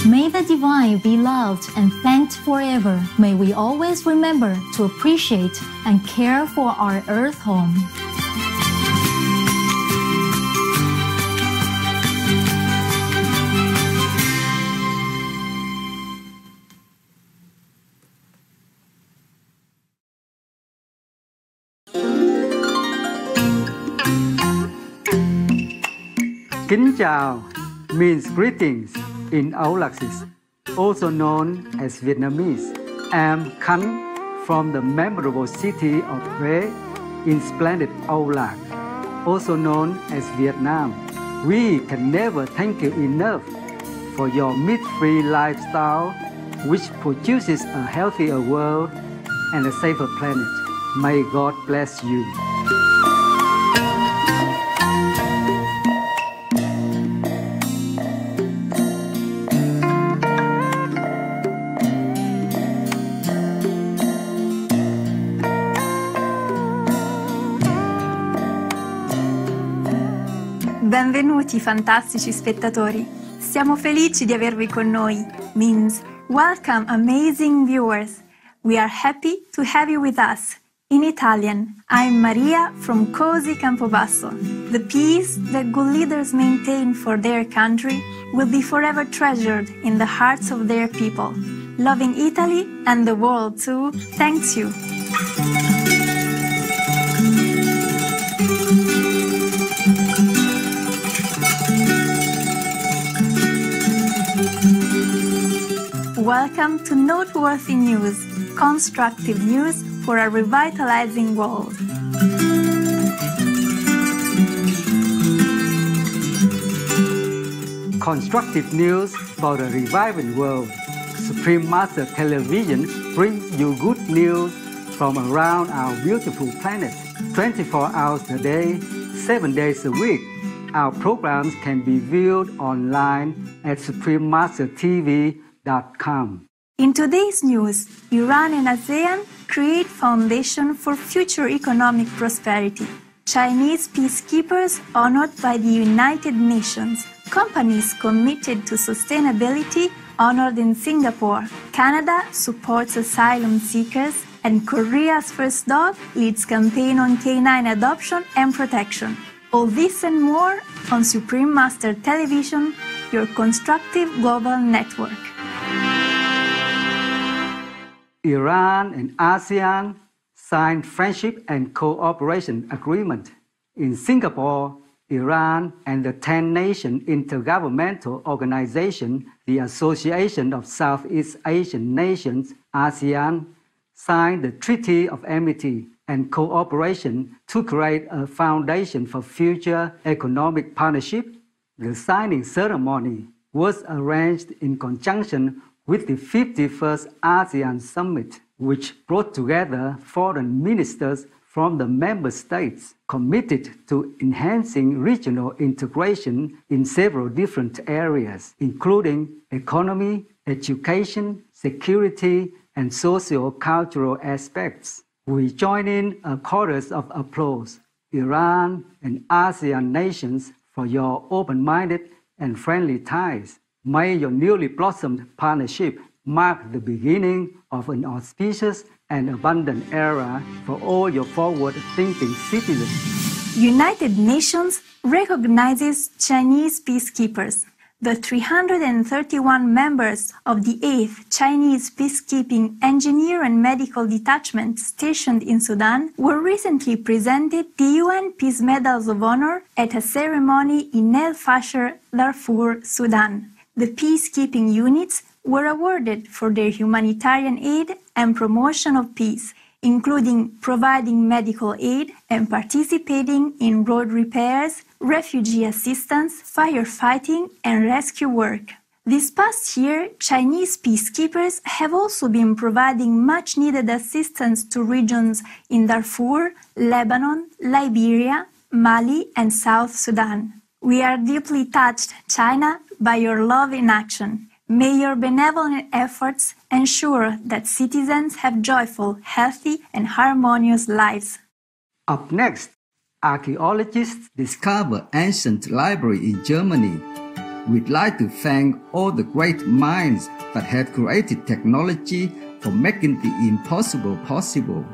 May the divine be loved and thanked forever. May we always remember to appreciate and care for our earth home. Kính chào means greetings in Aulacese, also known as Vietnamese. I'm Khánh from the memorable city of Huế in splendid Aulac, also known as Vietnam. We can never thank you enough for your meat-free lifestyle, which produces a healthier world and a safer planet. May God bless you. Fantastici spettatori. Siamo felici di avervi con noi. Means welcome amazing viewers. We are happy to have you with us. In Italian, I'm Maria from Cosi Campobasso. The peace that good leaders maintain for their country will be forever treasured in the hearts of their people. Loving Italy and the world too, thanks you. Welcome to Noteworthy News, constructive news for a revitalizing world. Constructive news for a reviving world. Supreme Master Television brings you good news from around our beautiful planet 24 hours a day, 7 days a week. Our programs can be viewed online at Supreme Master TV in today's news, Iran and ASEAN create foundation for future economic prosperity. Chinese peacekeepers honored by the United Nations. Companies committed to sustainability honored in Singapore. Canada supports asylum seekers and Korea's first dog leads campaign on canine adoption and protection. All this and more on Supreme Master Television, your constructive global network. Iran and ASEAN signed friendship and cooperation agreement. In Singapore, Iran and the 10 nation intergovernmental organization, the Association of Southeast Asian Nations, ASEAN, signed the Treaty of Amity and Cooperation to create a foundation for future economic partnership. The signing ceremony was arranged in conjunction with the 51st ASEAN Summit, which brought together foreign ministers from the member states committed to enhancing regional integration in several different areas, including economy, education, security, and socio-cultural aspects. We join in a chorus of applause, Iran and ASEAN nations, for your open-minded and friendly ties. May your newly blossomed partnership mark the beginning of an auspicious and abundant era for all your forward-thinking citizens. United Nations recognizes Chinese peacekeepers. The 331 members of the 8th Chinese Peacekeeping Engineer and Medical Detachment stationed in Sudan were recently presented the UN Peace Medals of Honor at a ceremony in El Fasher, Darfur, Sudan. The peacekeeping units were awarded for their humanitarian aid and promotion of peace, including providing medical aid and participating in road repairs, refugee assistance, firefighting, and rescue work. This past year, Chinese peacekeepers have also been providing much needed assistance to regions in Darfur, Lebanon, Liberia, Mali, and South Sudan. We are deeply touched, China, by your love in action. May your benevolent efforts ensure that citizens have joyful, healthy, and harmonious lives. Up next, archaeologists discover ancient library in Germany. We'd like to thank all the great minds that have created technology for making the impossible possible.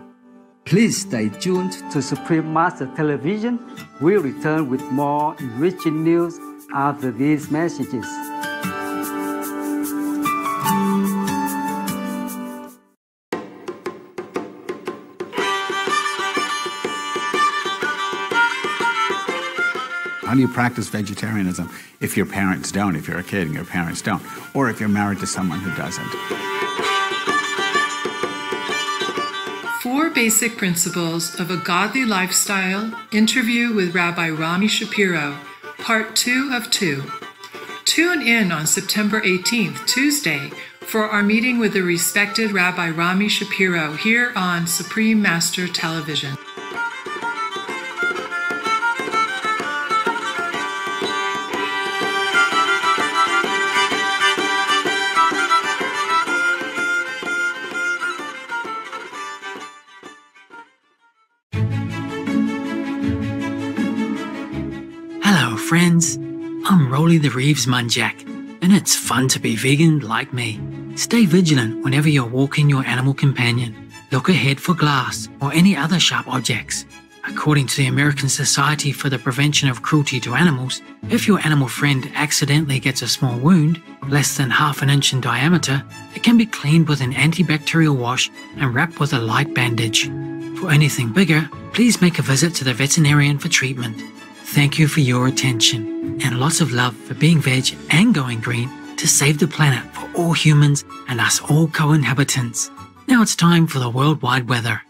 Please stay tuned to Supreme Master Television. We'll return with more enriching news after these messages. How do you practice vegetarianism if your parents don't, if you're a kid and your parents don't, or if you're married to someone who doesn't? Four Basic Principles of a Godly Lifestyle interview with Rabbi Rami Shapiro, Part 2 of 2. Tune in on September 18th, Tuesday, for our meeting with the respected Rabbi Rami Shapiro here on Supreme Master Television. Friends. I'm Rolly the Reeves Muntjac, and it's fun to be vegan like me. Stay vigilant whenever you're walking your animal companion. Look ahead for glass or any other sharp objects. According to the American Society for the Prevention of Cruelty to Animals, if your animal friend accidentally gets a small wound, less than half an inch in diameter, it can be cleaned with an antibacterial wash and wrapped with a light bandage. For anything bigger, please make a visit to the veterinarian for treatment. Thank you for your attention and lots of love for being veg and going green to save the planet for all humans and us all co inhabitants. Now it's time for the worldwide weather.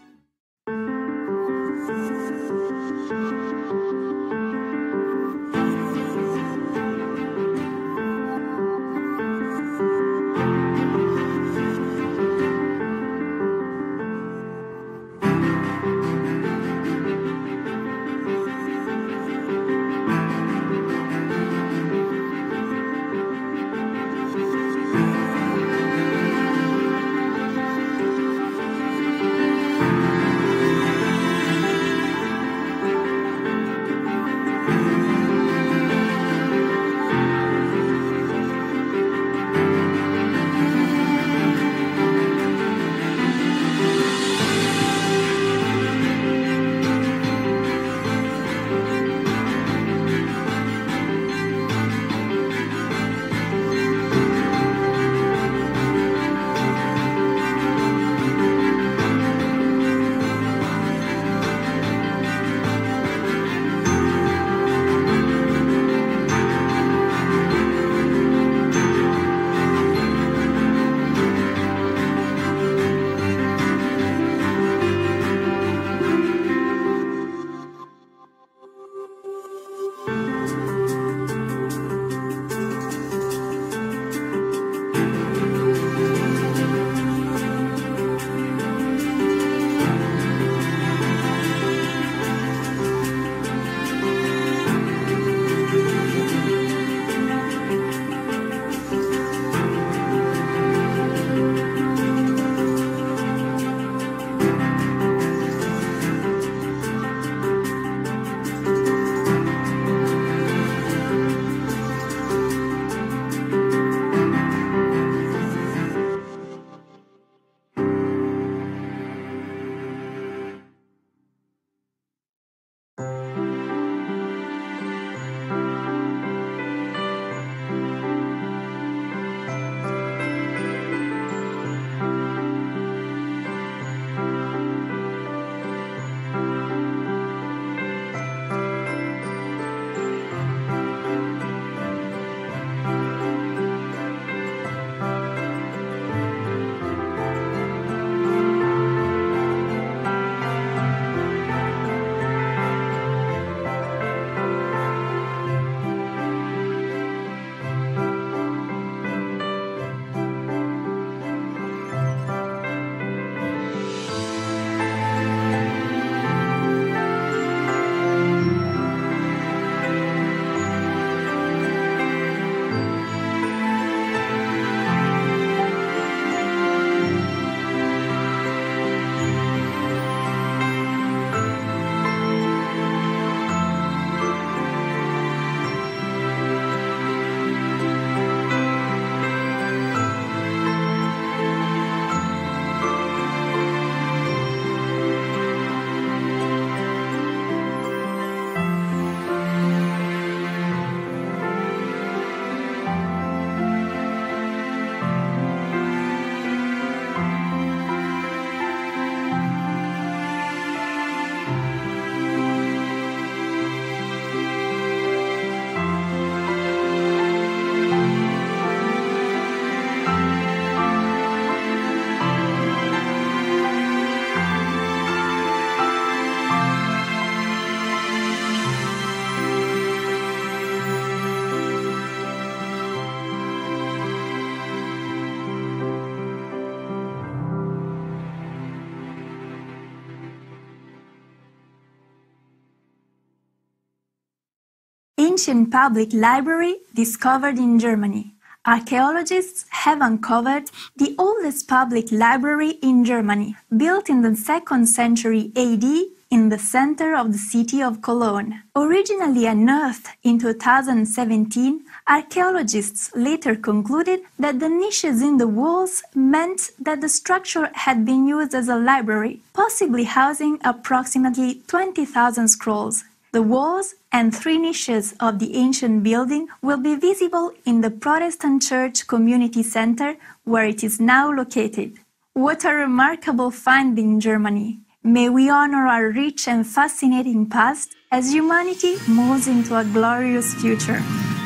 Ancient public library discovered in Germany. Archaeologists have uncovered the oldest public library in Germany, built in the 2nd century AD in the center of the city of Cologne. Originally unearthed in 2017, archaeologists later concluded that the niches in the walls meant that the structure had been used as a library, possibly housing approximately 20,000 scrolls. The walls and three niches of the ancient building will be visible in the Protestant Church Community Center, where it is now located. What a remarkable find in Germany! May we honor our rich and fascinating past as humanity moves into a glorious future.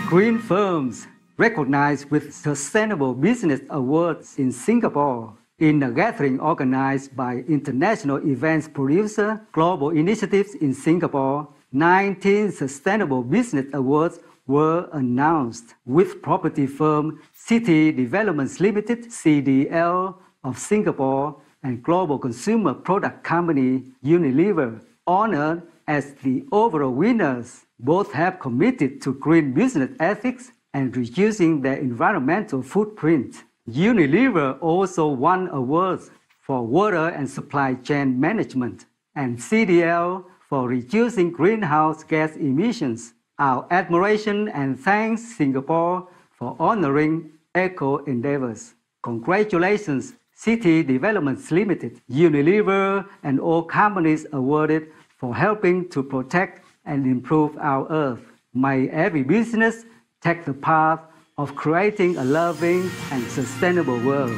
Green firms recognized with Sustainable Business Awards in Singapore in a gathering organized by international events producer Global Initiatives in Singapore 19 Sustainable Business Awards were announced, with property firm City Developments Limited, CDL, of Singapore, and global consumer product company Unilever honored as the overall winners. Both have committed to green business ethics and reducing their environmental footprint. Unilever also won awards for water and supply chain management, and CDL for reducing greenhouse gas emissions. Our admiration and thanks Singapore for honoring eco endeavors. Congratulations, City Developments Limited, Unilever, and all companies awarded for helping to protect and improve our earth. May every business take the path of creating a loving and sustainable world.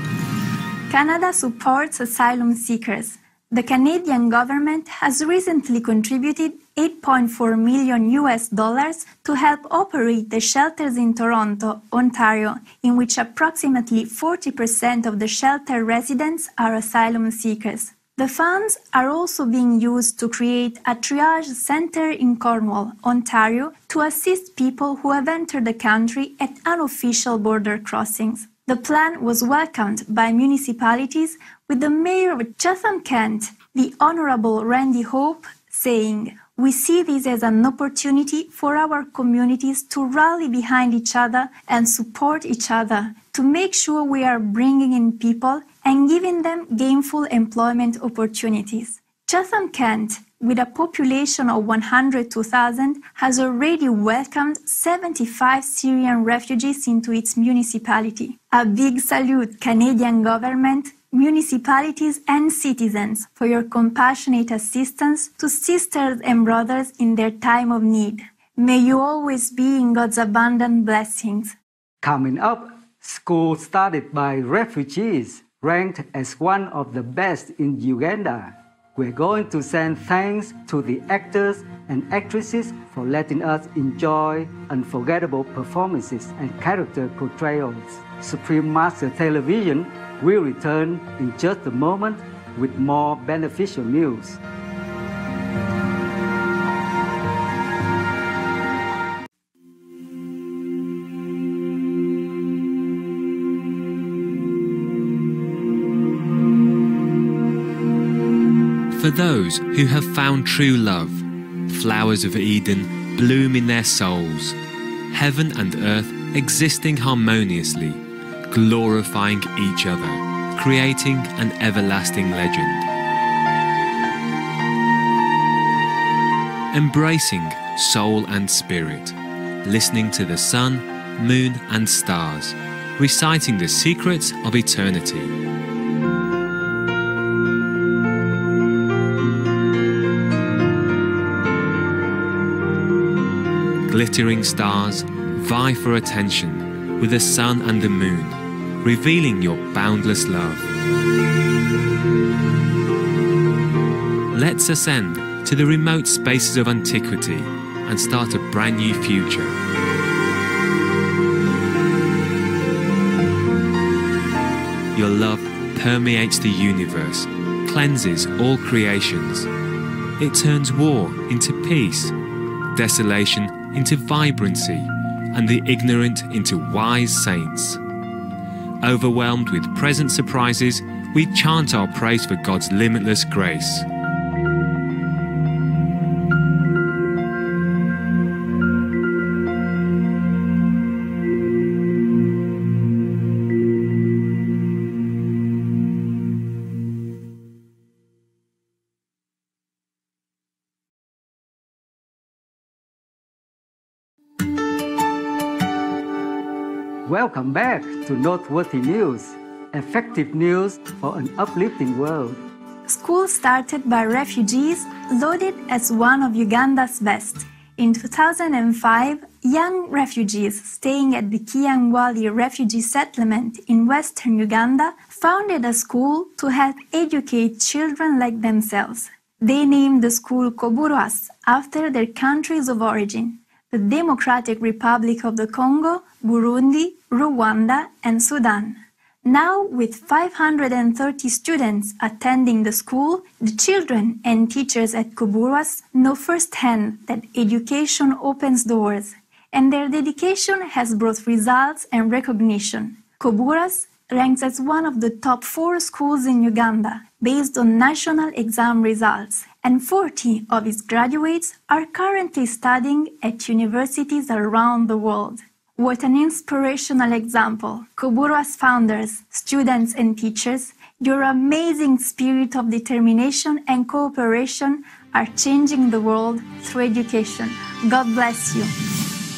Canada supports asylum seekers. The Canadian government has recently contributed 8.4 million US dollars to help operate the shelters in Toronto, Ontario, in which approximately 40% of the shelter residents are asylum seekers. The funds are also being used to create a triage center in Cornwall, Ontario, to assist people who have entered the country at unofficial border crossings. The plan was welcomed by municipalities with the mayor of Chatham-Kent, the Honorable Randy Hope, saying, we see this as an opportunity for our communities to rally behind each other and support each other to make sure we are bringing in people and giving them gainful employment opportunities. Chatham Kent, with a population of 102,000, has already welcomed 75 Syrian refugees into its municipality. A big salute, Canadian government, municipalities and citizens for your compassionate assistance to sisters and brothers in their time of need. May you always be in God's abundant blessings. Coming up, school started by refugees ranked as one of the best in Uganda. We're going to send thanks to the actors and actresses for letting us enjoy unforgettable performances and character portrayals. Supreme Master Television will return in just a moment with more beneficial news. For those who have found true love, flowers of Eden bloom in their souls, heaven and earth existing harmoniously, glorifying each other, creating an everlasting legend. Embracing soul and spirit, listening to the sun, moon, and stars, reciting the secrets of eternity. glittering stars vie for attention with the sun and the moon, revealing your boundless love. Let's ascend to the remote spaces of antiquity and start a brand new future. Your love permeates the universe, cleanses all creations. It turns war into peace, desolation into vibrancy, and the ignorant into wise saints. Overwhelmed with present surprises, we chant our praise for God's limitless grace. Welcome back to Noteworthy News, effective news for an uplifting world. School started by refugees loaded as one of Uganda's best. In 2005, young refugees staying at the Kyangwali refugee settlement in western Uganda founded a school to help educate children like themselves. They named the school COBURWAS after their countries of origin the Democratic Republic of the Congo, Burundi, Rwanda, and Sudan. Now, with 530 students attending the school, the children and teachers at COBURWAS know firsthand that education opens doors, and their dedication has brought results and recognition. COBURWAS ranks as one of the top four schools in Uganda based on national exam results, and 40 of its graduates are currently studying at universities around the world. What an inspirational example. COBURWAS founders, students, and teachers, your amazing spirit of determination and cooperation are changing the world through education. God bless you.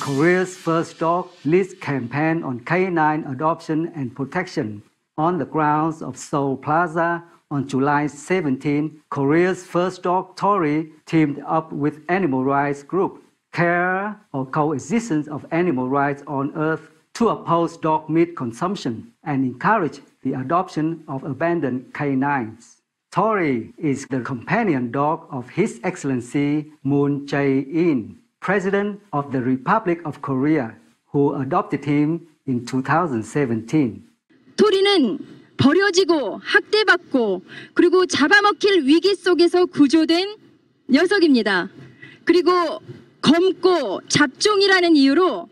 Korea's first dog leads campaign on canine adoption and protection. On the grounds of Seoul Plaza on July 17, Korea's first dog, Tori, teamed up with animal rights group Care or Coexistence of Animal Rights on Earth to oppose dog meat consumption and encourage the adoption of abandoned canines. Tori is the companion dog of His Excellency Moon Jae-in, President of the Republic of Korea, who adopted him in 2017. 토리는 버려지고 학대받고 그리고 잡아먹힐 위기 속에서 구조된 녀석입니다. 그리고 검고 잡종이라는 이유로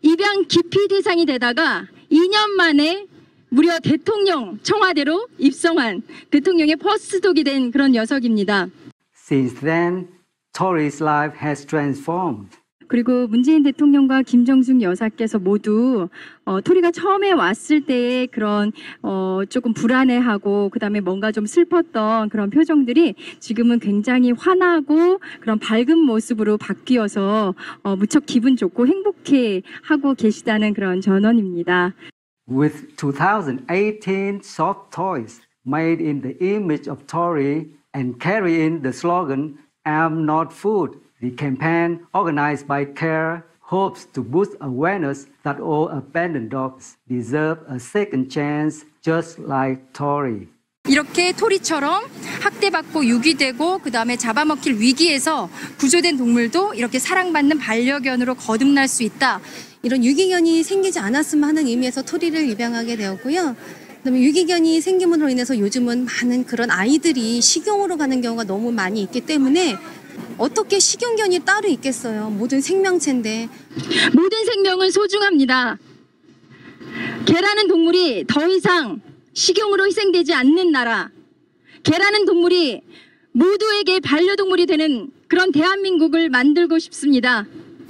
입양 기피 대상이 되다가 2년 만에 무려 대통령 청와대로 입성한 대통령의 퍼스트독이 된 그런 녀석입니다. Since then, Tori's life has transformed. 그리고 문재인 대통령과 김정숙 여사께서 모두 어, 토리가 처음에 왔을 때의 그런 어, 조금 불안해하고 그다음에 뭔가 좀 슬펐던 그런 표정들이 지금은 굉장히 환하고 그런 밝은 모습으로 바뀌어서 어, 무척 기분 좋고 행복해 하고 계시다는 그런 전언입니다. With 2018 soft toys made in the image of Tori and carrying the slogan "I'm not food," the campaign organized by CARE hopes to boost awareness that all abandoned dogs deserve a second chance, just like Tori. 이렇게 토리처럼 학대받고 유기되고 그다음에 잡아먹힐 위기에서 구조된 동물도 이렇게 사랑받는 반려견으로 거듭날 수 있다. 이런 유기견이 생기지 않았으면 하는 의미에서 토리를 입양하게 되었고요. 그다음에 유기견이 생김으로 인해서 요즘은 많은 그런 아이들이 식용으로 가는 경우가 너무 많이 있기 때문에 어떻게 식용견이 따로 있겠어요. 모든 생명체인데. 모든 생명은 소중합니다. 개라는 동물이 더 이상 식용으로 희생되지 않는 나라. 개라는 동물이 모두에게 반려동물이 되는 그런 대한민국을 만들고 싶습니다.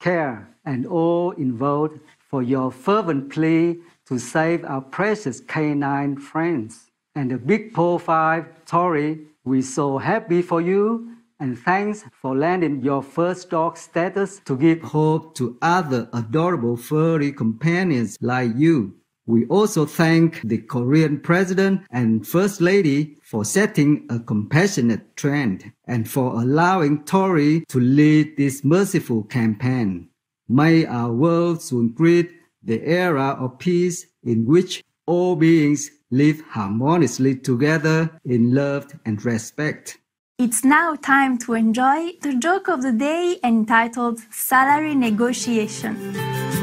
care, and all involved for your fervent plea to save our precious canine friends. And the Big Paw 5 Tori, we're so happy for you and thanks for landing your first dog status to give hope to other adorable furry companions like you. We also thank the Korean President and First Lady for setting a compassionate trend and for allowing Tori to lead this merciful campaign. May our world soon greet the era of peace in which all beings live harmoniously together in love and respect. It's now time to enjoy the joke of the day entitled Salary Negotiation.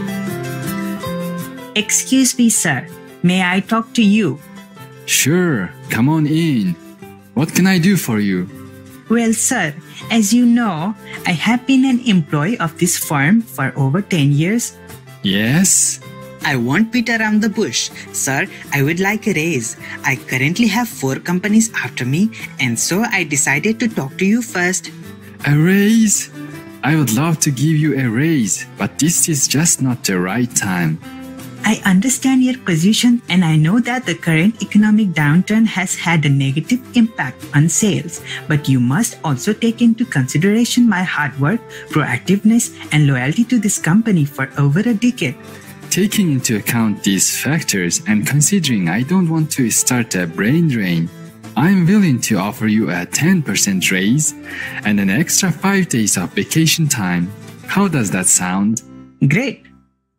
Excuse me, sir. May I talk to you? Sure, come on in. What can I do for you? Well, sir, as you know, I have been an employee of this firm for over 10 years. Yes? I won't beat around the bush. Sir, I would like a raise. I currently have four companies after me, and so I decided to talk to you first. A raise? I would love to give you a raise, but this is just not the right time. I understand your position and I know that the current economic downturn has had a negative impact on sales, but you must also take into consideration my hard work, proactiveness, and loyalty to this company for over a decade. Taking into account these factors and considering I don't want to start a brain drain, I'm willing to offer you a 10% raise and an extra 5 days of vacation time. How does that sound? Great.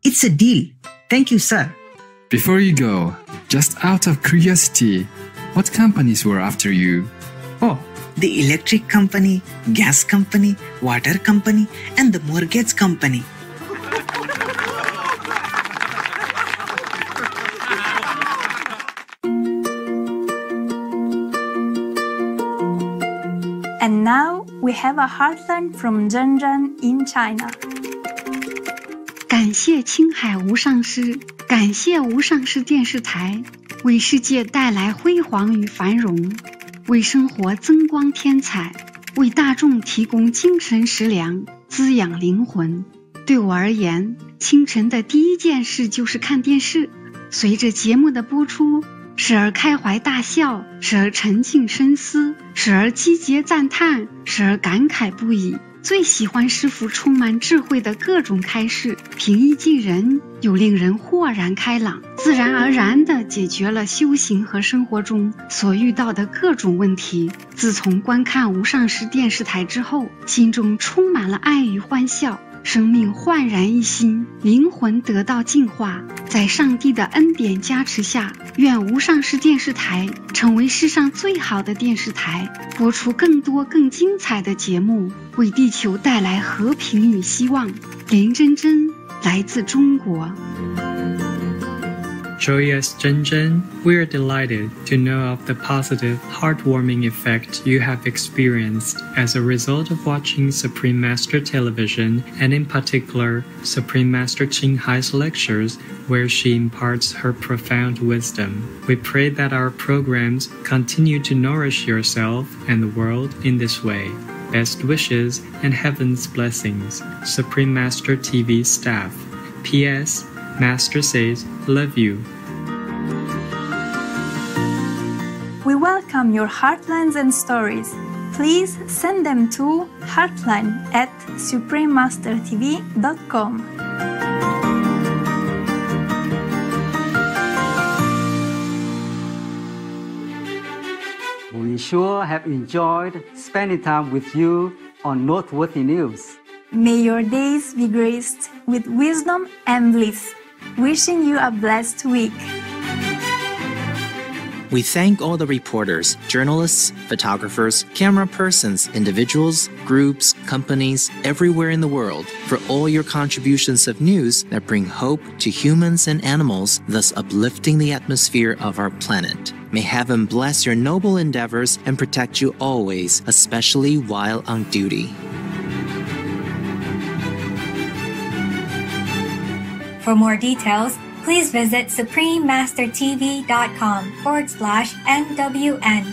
It's a deal. Thank you, sir. Before you go, just out of curiosity, what companies were after you? Oh, the electric company, gas company, water company, and the mortgage company. And now we have a heartland from Zhenzhen in China. 感谢青海无上师，感谢无上师电视台，为世界带来辉煌与繁荣，为生活增光添彩，为大众提供精神食粮，滋养灵魂。对我而言，清晨的第一件事就是看电视。随着节目的播出，时而开怀大笑，时而沉静深思，时而击节赞叹，时而感慨不已。最喜欢师傅充满智慧的各种开示，平易近人，又令人豁然开朗，自然而然地解决了修行和生活中所遇到的各种问题。自从观看无上师电视台之后，心中充满了爱与欢笑。生命焕然一新，灵魂得到净化。在上帝的恩典加持下，愿无上师电视台成为世上最好的电视台，播出更多更精彩的节目，为地球带来和平与希望。林真真来自中国。Joyous Zhenzhen, we are delighted to know of the positive, heartwarming effect you have experienced as a result of watching Supreme Master Television and, in particular, Supreme Master Ching Hai's lectures, where she imparts her profound wisdom. We pray that our programs continue to nourish yourself and the world in this way. Best wishes and heaven's blessings. Supreme Master TV staff. P.S. Master says, Love you. We welcome your heartlines and stories. Please send them to heartline at suprememastertv.com. We sure have enjoyed spending time with you on Noteworthy News. May your days be graced with wisdom and bliss. Wishing you a blessed week. We thank all the reporters, journalists, photographers, camera persons, individuals, groups, companies, everywhere in the world for all your contributions of news that bring hope to humans and animals, thus uplifting the atmosphere of our planet. May heaven bless your noble endeavors and protect you always, especially while on duty. For more details, please visit suprememastertv.com forward slash NWN.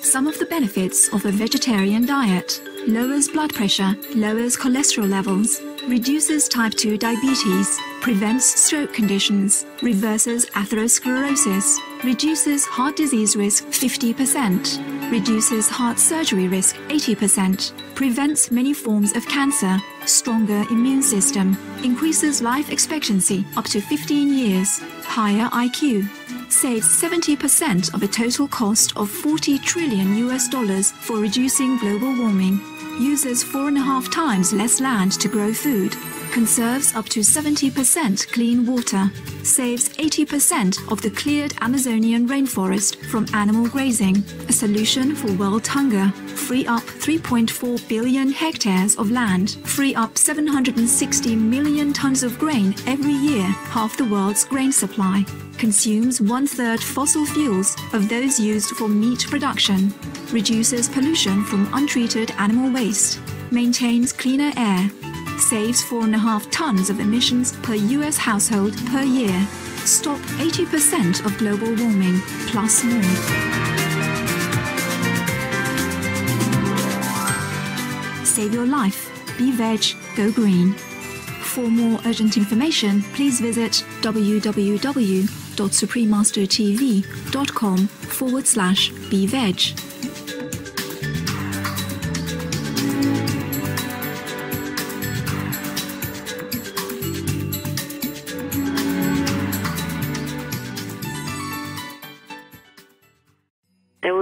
Some of the benefits of a vegetarian diet lowers blood pressure, lowers cholesterol levels, reduces type 2 diabetes, prevents stroke conditions, reverses atherosclerosis, reduces heart disease risk 50%, reduces heart surgery risk 80%, prevents many forms of cancer, stronger immune system, increases life expectancy up to 15 years, higher IQ, saves 70% of the total cost of 40 trillion US dollars for reducing global warming, uses four and a half times less land to grow food, conserves up to 70% clean water, saves 80% of the cleared Amazonian rainforest from animal grazing, a solution for world hunger, free up 3.4 billion hectares of land, free up 760 million tons of grain every year, half the world's grain supply, consumes one third fossil fuels of those used for meat production, reduces pollution from untreated animal waste, maintains cleaner air, saves 4.5 tons of emissions per US household per year. Stop 80% of global warming, plus more. Save your life. Be veg, go green. For more urgent information, please visit www.suprememastertv.com forward slash be veg.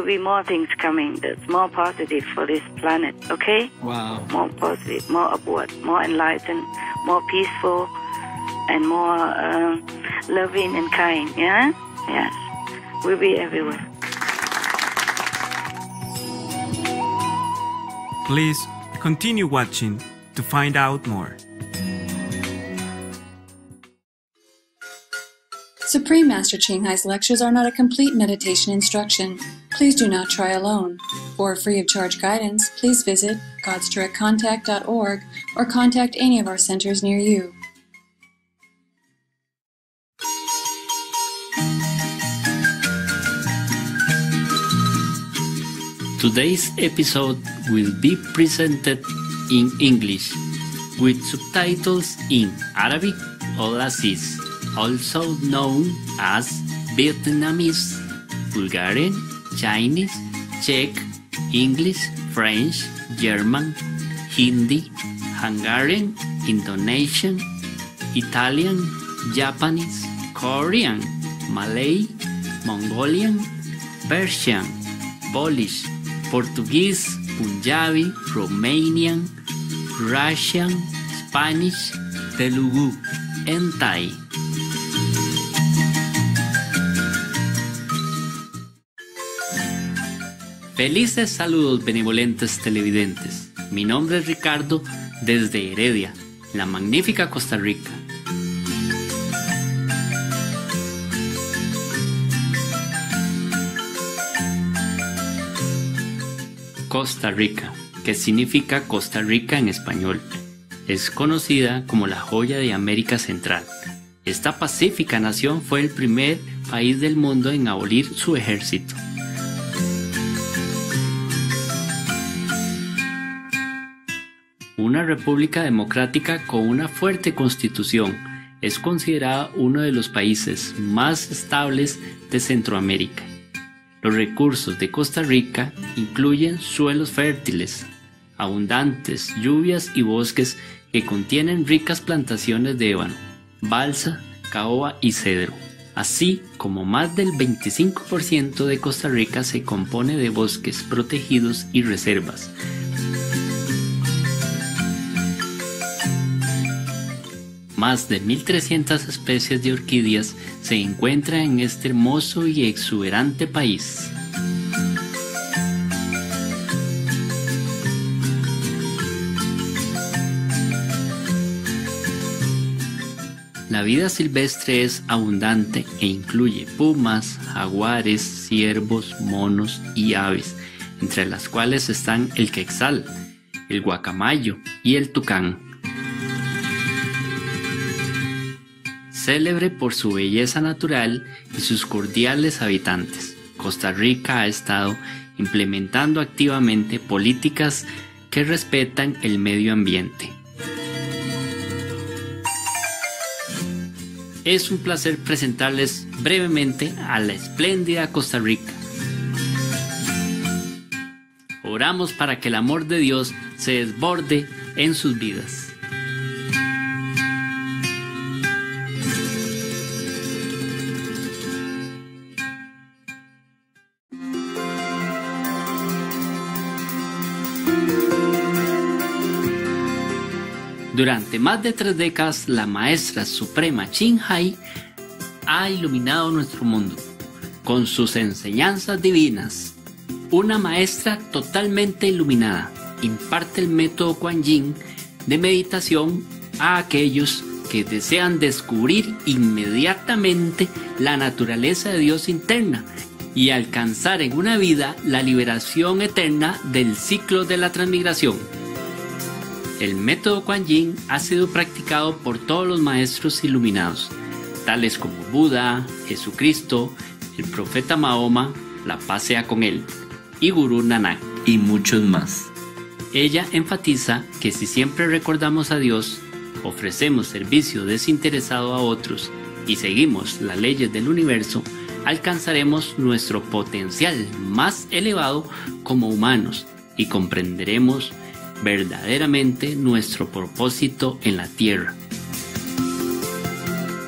Be more things coming that's more positive for this planet, okay? Wow. More positive, more upward, more enlightened, more peaceful, and more uh, loving and kind, yeah? Yes. We'll be everywhere. Please continue watching to find out more. Supreme Master Ching Hai's lectures are not a complete meditation instruction. Please do not try alone. For free of charge guidance, please visit godsdirectcontact.org or contact any of our centers near you. Today's episode will be presented in English with subtitles in Arabic Aulacese, also known as Vietnamese, Bulgarian, Chinese, Czech, English, French, German, Hindi, Hungarian, Indonesian, Italian, Japanese, Korean, Malay, Mongolian, Persian, Polish, Portuguese, Punjabi, Romanian, Russian, Spanish, Telugu, and Thai. Felices saludos benevolentes televidentes. Mi nombre es Ricardo desde Heredia, la magnífica Costa Rica. Costa Rica, que significa Costa Rica en español. Es conocida como la joya de América Central. Esta pacífica nación fue el primer país del mundo en abolir su ejército. Una república democrática con una fuerte constitución, es considerada uno de los países más estables de Centroamérica. Los recursos de Costa Rica incluyen suelos fértiles, abundantes lluvias y bosques que contienen ricas plantaciones de ébano, balsa, caoba y cedro. Así como más del 25% de Costa Rica se compone de bosques protegidos y reservas. Más de 1.300 especies de orquídeas se encuentran en este hermoso y exuberante país. La vida silvestre es abundante e incluye pumas, jaguares, ciervos, monos y aves, entre las cuales están el quetzal, el guacamayo y el tucán. Célebre por su belleza natural y sus cordiales habitantes, Costa Rica ha estado implementando activamente políticas que respetan el medio ambiente. Es un placer presentarles brevemente a la espléndida Costa Rica. Oramos para que el amor de Dios se desborde en sus vidas. Durante más de tres décadas, la maestra suprema Chin Hai ha iluminado nuestro mundo con sus enseñanzas divinas. Una maestra totalmente iluminada imparte el método Kuan Yin de meditación a aquellos que desean descubrir inmediatamente la naturaleza de Dios interna y alcanzar en una vida la liberación eterna del ciclo de la transmigración. El método Kuan Yin ha sido practicado por todos los maestros iluminados, tales como Buda, Jesucristo, el profeta Mahoma, la paz sea con él, y Guru Nanak, y muchos más. Ella enfatiza que si siempre recordamos a Dios, ofrecemos servicio desinteresado a otros y seguimos las leyes del universo, alcanzaremos nuestro potencial más elevado como humanos y comprenderemos verdaderamente nuestro propósito en la Tierra.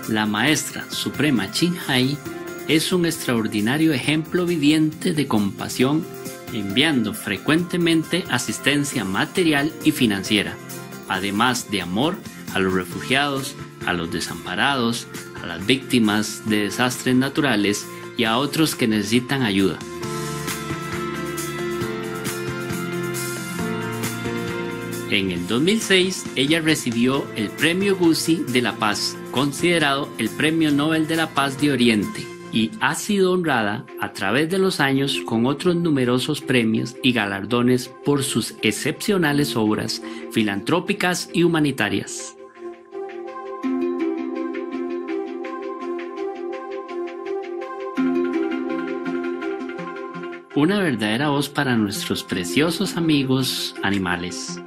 La maestra suprema Chin Hai es un extraordinario ejemplo viviente de compasión, enviando frecuentemente asistencia material y financiera, además de amor a los refugiados, a los desamparados, a las víctimas de desastres naturales y a otros que necesitan ayuda. En el 2006, ella recibió el Premio Guzzi de la Paz, considerado el Premio Nobel de la Paz de Oriente, y ha sido honrada a través de los años con otros numerosos premios y galardones por sus excepcionales obras filantrópicas y humanitarias. Una verdadera voz para nuestros preciosos amigos animales.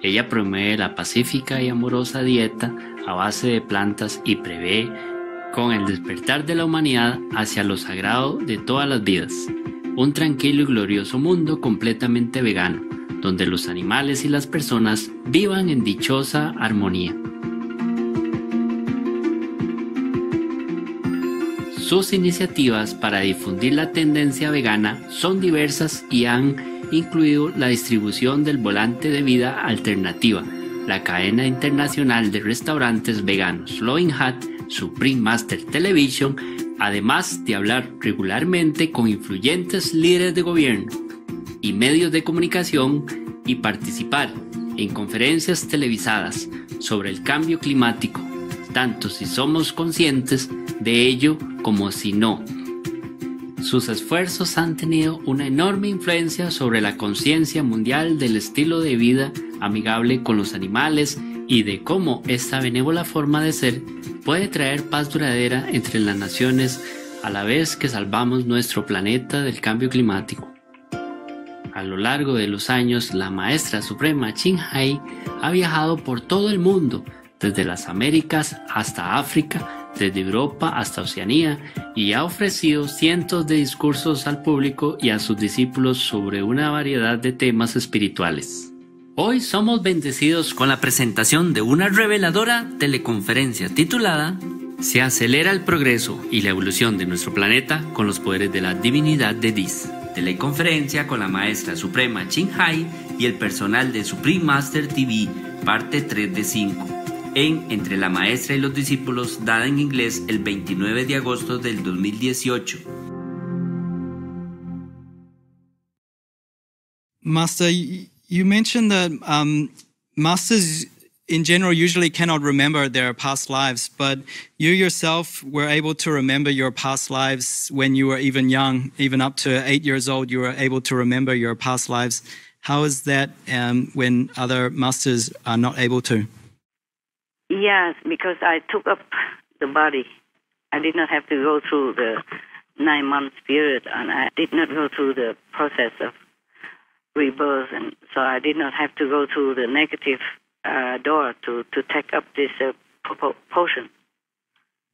Ella promueve la pacífica y amorosa dieta a base de plantas y prevé con el despertar de la humanidad hacia lo sagrado de todas las vidas. Un tranquilo y glorioso mundo completamente vegano, donde los animales y las personas vivan en dichosa armonía. Sus iniciativas para difundir la tendencia vegana son diversas y han incluido la distribución del volante de vida alternativa, la cadena internacional de restaurantes veganos Loving Hut, Supreme Master Television, además de hablar regularmente con influyentes líderes de gobierno y medios de comunicación y participar en conferencias televisadas sobre el cambio climático, tanto si somos conscientes de ello como si no. Sus esfuerzos han tenido una enorme influencia sobre la conciencia mundial del estilo de vida amigable con los animales y de cómo esta benévola forma de ser puede traer paz duradera entre las naciones a la vez que salvamos nuestro planeta del cambio climático. A lo largo de los años, la maestra suprema Chin Hai ha viajado por todo el mundo, desde las Américas hasta África, desde Europa hasta Oceanía, y ha ofrecido cientos de discursos al público y a sus discípulos sobre una variedad de temas espirituales. Hoy somos bendecidos con la presentación de una reveladora teleconferencia titulada Se acelera el progreso y la evolución de nuestro planeta con los poderes de la divinidad de Dis. Teleconferencia con la maestra suprema Chin Hai y el personal de Supreme Master TV, parte 3 de 5 en Entre la Maestra y los Discípulos, dada en inglés el 29 de agosto del 2018. Master, you mentioned that um, masters in general usually cannot remember their past lives, but you yourself were able to remember your past lives when you were even young, even up to eight years old, you were able to remember your past lives. How is that um, when other masters are not able to? Yes, because I took up the body. I did not have to go through the nine months period, and I did not go through the process of rebirth, and so I did not have to go through the negative uh, door to to take up this uh, po- potion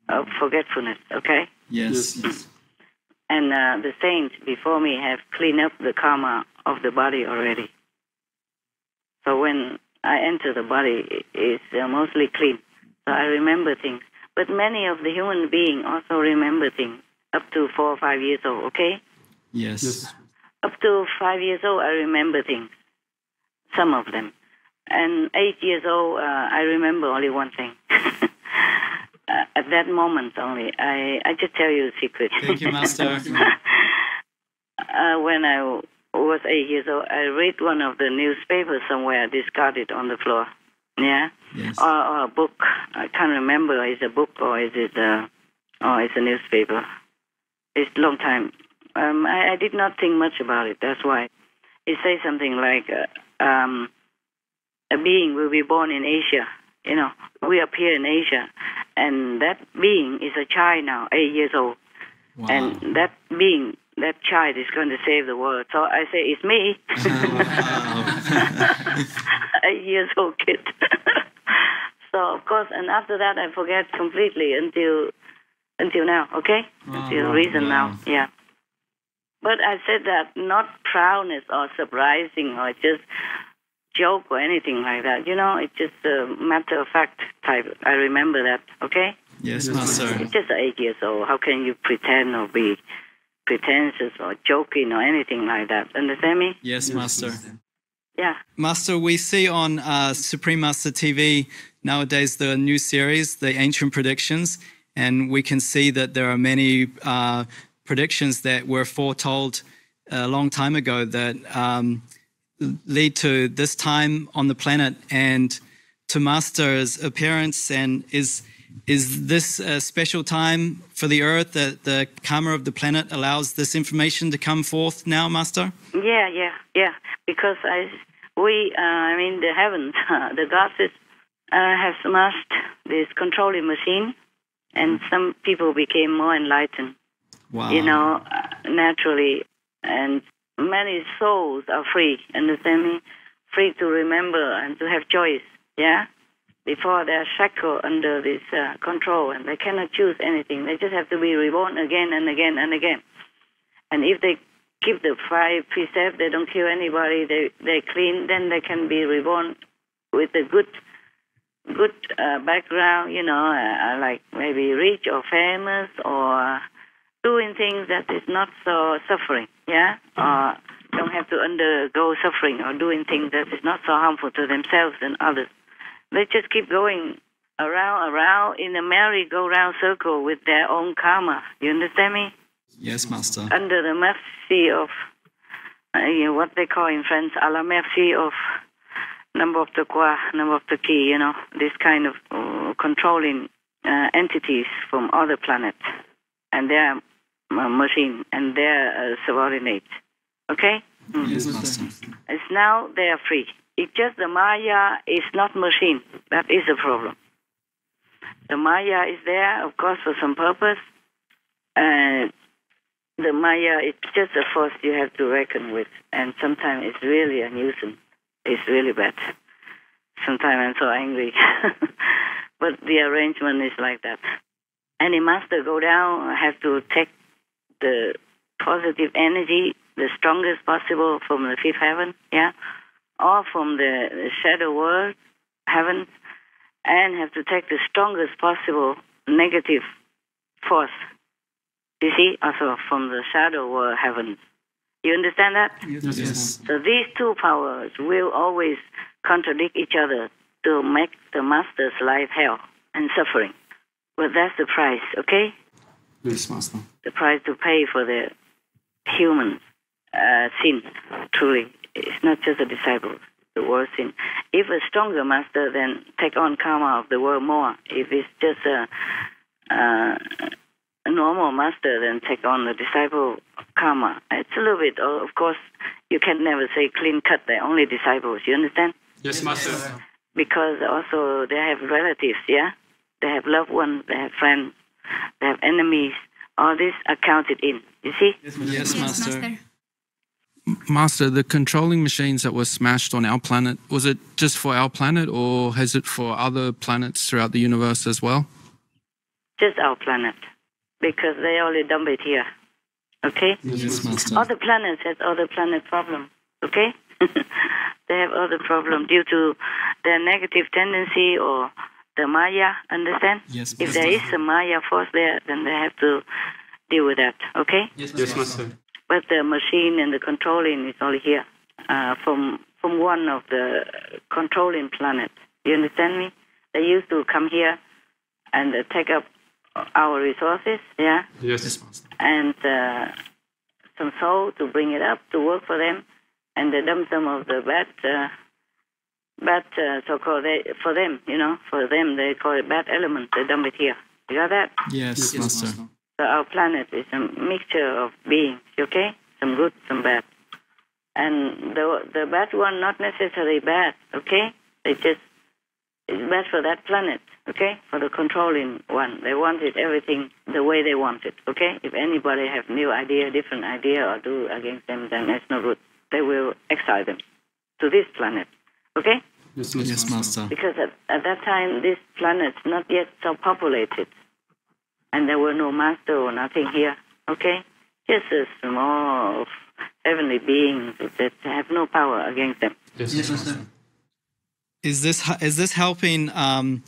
of forgetfulness. Okay. Yes. yes. And uh, the saints before me have cleaned up the karma of the body already. So when I enter the body is uh, mostly clean. So I remember things. But many of the human beings also remember things up to four or five years old, okay? Yes. yes. Up to five years old, I remember things, some of them. And eight years old, uh, I remember only one thing. uh, at that moment only, I, I just tell you a secret. Thank you, Master. uh, when I was eight years old, I read one of the newspapers somewhere, I discarded on the floor. Yeah? Yes. Or, or a book. I can't remember. Is a book or is it a, or it's a newspaper? It's a long time. Um, I, I did not think much about it. That's why. It says something like, uh, um, a being will be born in Asia. You know, we appear in Asia, and that being is a child now, eight years old, wow. and that being, that child is going to save the world. So I say, it's me, oh, eight years old kid. so of course, and after that, I forget completely until until now. Okay, oh, until reason now. Yeah. But I said that not proudness or surprising or just joke or anything like that. You know, it's just a matter of fact type. I remember that. Okay. Yes, Master. It's just eight years old. How can you pretend or be pretentious or joking or anything like that? Understand me? Yes, Master. Yeah. Master, we see on uh, Supreme Master TV nowadays the new series, The Ancient Predictions, and we can see that there are many uh, predictions that were foretold a long time ago that um, lead to this time on the planet and to Master's appearance. And is is this a special time for the Earth that the karma of the planet allows this information to come forth now, Master? Yeah, yeah, yeah. Because I, we, uh, I mean, the heavens, the gods uh, have smashed this controlling machine, and some people became more enlightened. Wow. You know, uh, naturally, and many souls are free. Understand me? Free to remember and to have choice. Yeah. Before they're shackled under this uh, control and they cannot choose anything. They just have to be reborn again and again and again. And if they keep the five precepts, they don't kill anybody, they they clean, then they can be reborn with a good good uh, background. You know, uh, like maybe rich or famous or doing things that is not so suffering. Yeah, or don't have to undergo suffering or doing things that is not so harmful to themselves and others. They just keep going around, around in a merry-go-round circle with their own karma. You understand me? Yes, Master. Under the mercy of uh, you know, what they call in French, à la merci of n'importe quoi, the qui, you know, this kind of uh, controlling uh, entities from other planets and their uh, machine and their uh, subordinates. Okay? Mm. Yes, Master. It's now they are free. It's just the Maya is not machine. That is the problem. The Maya is there, of course, for some purpose. Uh, the Maya is just a force you have to reckon with, and sometimes it's really a nuisance. It's really bad. Sometimes I'm so angry, but the arrangement is like that. Any master go down have to take the positive energy, the strongest possible from the fifth heaven, yeah, or from the, the shadow world, heaven, and have to take the strongest possible negative force. You see, also from the shadow world, heaven. You understand that? Yes. So these two powers will always contradict each other to make the master's life hell and suffering. But that's the price, okay? Yes, Master. The price to pay for the human uh, sin, truly. It's not just the disciples, the world sin. If a stronger master, then take on karma of the world more. If it's just a, uh, a normal master, then take on the disciple karma. It's a little bit, of course, you can never say clean cut, they're only disciples. You understand? Yes, Master. Because also they have relatives, yeah? They have loved ones, they have friends, they have enemies. All this are counted in. You see? Yes, Master. Master, the controlling machines that were smashed on our planet, was it just for our planet or has it for other planets throughout the universe as well? Just our planet. Because they only dump it here. Okay? Yes, Master. Other planets has other planet problem. Okay? they have other problem due to their negative tendency or the Maya, understand? Yes, If there is a Maya force there, then they have to deal with that. Okay? Yes, Master. But the machine and the controlling is only here, uh, from from one of the controlling planets. You understand me? They used to come here and uh, take up our resources, yeah, Yes, Master. and uh, some soul to bring it up to work for them, and they dump some of the bad, uh, bad uh, so-called they, for them, you know, for them they call it bad element. They dump it here. You got that? Yes, Master. So our planet is a mixture of beings, okay? Some good, some bad. And the the bad one not necessarily bad, okay? They just it's bad for that planet. Okay, for the controlling one. They wanted everything the way they wanted. Okay, if anybody have new idea, different idea, or do against them, then that's not good. They will exile them to this planet. Okay. Yes, yes Master. Because at, at that time, this planet's not yet so populated, and there were no master or nothing here. Okay, just a small heavenly beings that have no power against them. Yes, Master. Is this is this helping um,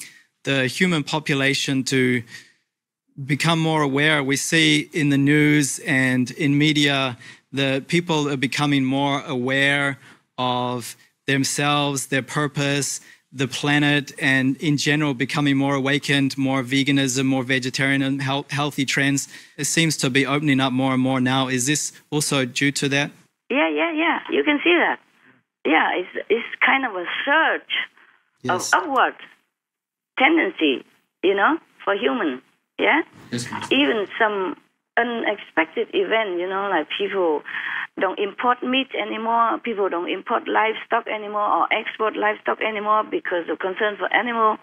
the human population to become more aware? We see in the news and in media that people are becoming more aware of themselves, their purpose, the planet, and in general becoming more awakened, more veganism, more vegetarian, health, healthy trends. It seems to be opening up more and more now. Is this also due to that? Yeah, yeah, yeah. You can see that. Yeah, it's it's kind of a surge Yes. of upward tendency, you know, for human. Yeah. Yes, Even some unexpected event, you know, like people don't import meat anymore, people don't import livestock anymore or export livestock anymore because of concern for animal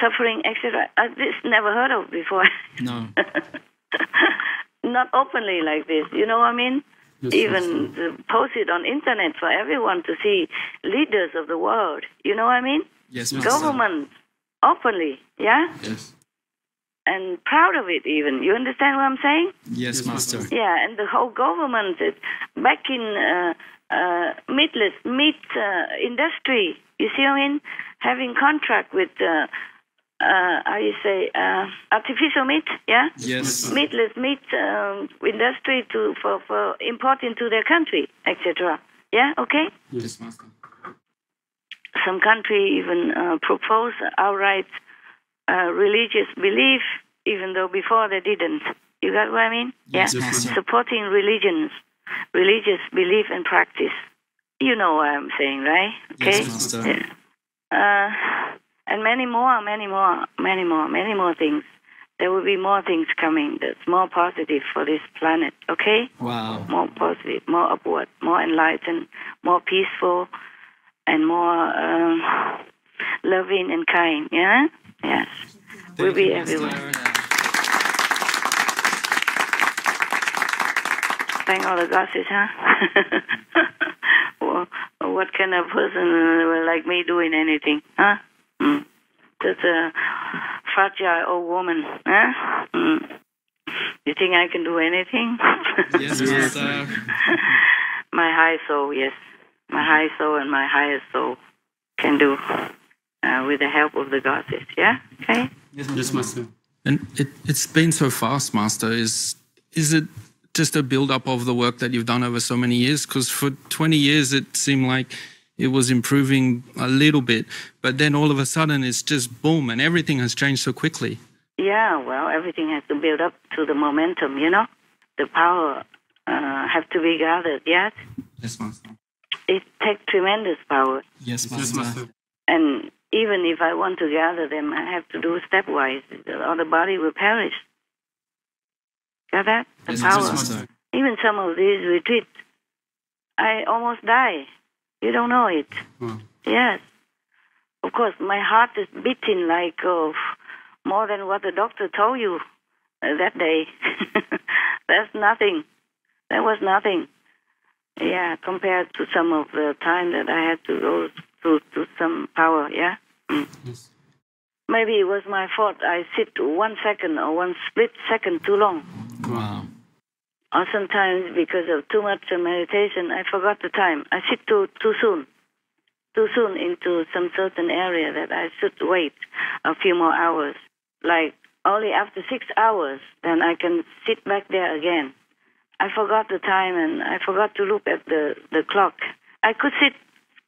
suffering, etc. Uh, this never heard of before. No. Not openly like this, you know what I mean? Yes, Even uh, post it on internet for everyone to see leaders of the world. You know what I mean? Yes. Government openly, yeah, Yes. And proud of it. Even you understand what I'm saying? Yes, Master. Yeah, and the whole government is back in uh, uh, meatless meat uh, industry. You see what I mean? Having contract with, uh, uh, how you say, uh, artificial meat, yeah? Yes. Meatless meat um, industry to for, for importing to their country, etc. Yeah, okay? Yes, Master. Some country even uh, propose outright uh, religious belief, even though before they didn't. You got what I mean? Yes, yeah. Supporting religions, religious belief and practice. You know what I'm saying, right? Okay. Yes. Yeah. Uh, and many more, many more, many more, many more things. There will be more things coming that's more positive for this planet. Okay. Wow. More positive, more upward, more enlightened, more peaceful, and more um, loving and kind. Yeah. Yes. we'll be everywhere. Thank all the goddesses, huh? well, what kind of person like me doing anything, huh? Mm. Just a fragile old woman, huh? Mm. You think I can do anything? Yes, Master. my high soul, yes. My high soul and my highest soul can do uh, with the help of the goddess, yeah? Okay? Yes, Master. And it, it's been so fast, Master. Is is it just a build up of the work that you've done over so many years? Because for 20 years, it seemed like it was improving a little bit, but then all of a sudden, it's just boom, and everything has changed so quickly. Yeah, well, everything has to build up to the momentum, you know? The power uh, have to be gathered, yes? Yes, Master. It takes tremendous power. Yes, Master. And even if I want to gather them, I have to do stepwise, or the body will perish. Got that? The Yes, power. Even some of these retreats, I almost die. You don't know it. Yes. Of course, my heart is beating like uh, more than what the doctor told you uh, that day. That's nothing. That was nothing. Yeah, compared to some of the time that I had to go through to some power. Yeah. Mm. Maybe it was my fault. I sit one second or one split second too long. Wow. Or sometimes because of too much meditation, I forgot the time. I sit too too soon, too soon into some certain area that I should wait a few more hours. Like only after six hours, then I can sit back there again. I forgot the time and I forgot to look at the the clock. I could sit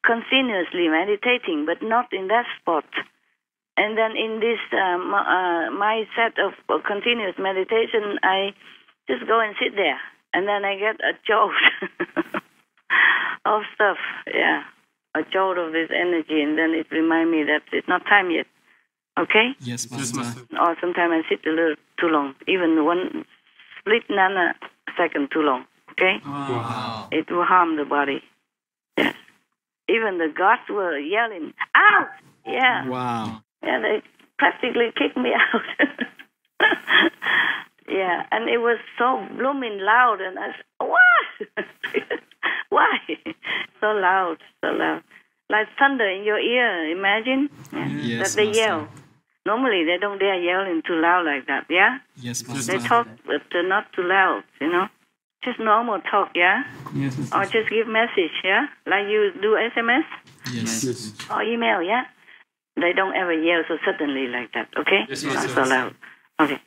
continuously meditating, but not in that spot. And then in this um, uh, my set of uh, continuous meditation, I just go and sit there, and then I get a jolt of stuff. Yeah, a jolt of this energy, and then it reminds me that it's not time yet. Okay. Yes, Master. Or sometimes I sit a little too long, even one split nano second too long. Okay. Wow. It will harm the body. Yes. Even the gods were yelling, out! Yeah. Wow. And they practically kicked me out. yeah, and it was so blooming loud, and I said, what? Why? so loud, so loud. Like thunder in your ear, imagine? Yeah. Yes, that they Master. yell. Normally, they don't dare yelling too loud like that, yeah? Yes, They talk, but uh, not too loud, you know? Just normal talk, yeah? Yes, Or just give message, yeah? Like you do SMS yes. or email, yeah? They don't ever yell so suddenly like that, okay? Yes, not yes, so yes. loud. Okay.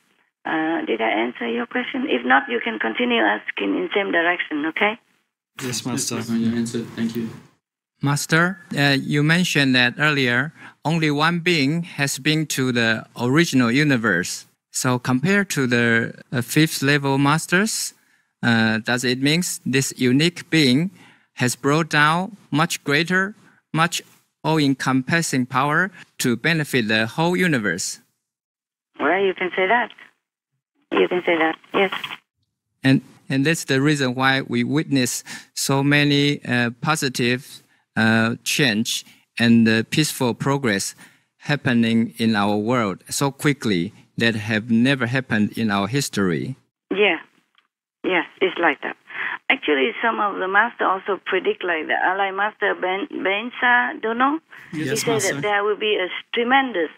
Uh, did I answer your question? If not, you can continue asking in same direction, okay? Yes, Master. You answered. Thank you. Master, uh, you mentioned that earlier only one being has been to the original universe. So compared to the uh, fifth level masters, uh, does it mean this unique being has brought down much greater, much all-encompassing power to benefit the whole universe? Well, you can say that. You can say that, yes. and and that's the reason why we witness so many uh, positive uh, change and uh, peaceful progress happening in our world so quickly that have never happened in our history. Yeah. Yes, it's like that. Actually, some of the master also predict like that. Like Master Ben Bensa, don't know? Yes, he said Master. that there will be a tremendous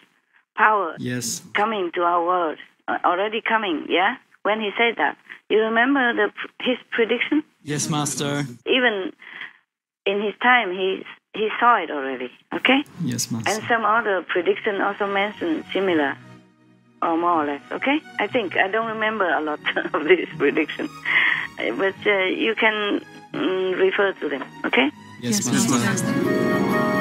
power Yes. coming to our world, already coming, yeah? When he said that. You remember the his prediction? Yes, Master. Even in his time, he, he saw it already, okay? Yes, Master. And some other prediction also mentioned similar, or more or less. Okay, I think I don't remember a lot of this prediction, but uh, you can mm, refer to them. Okay. Yes, Master.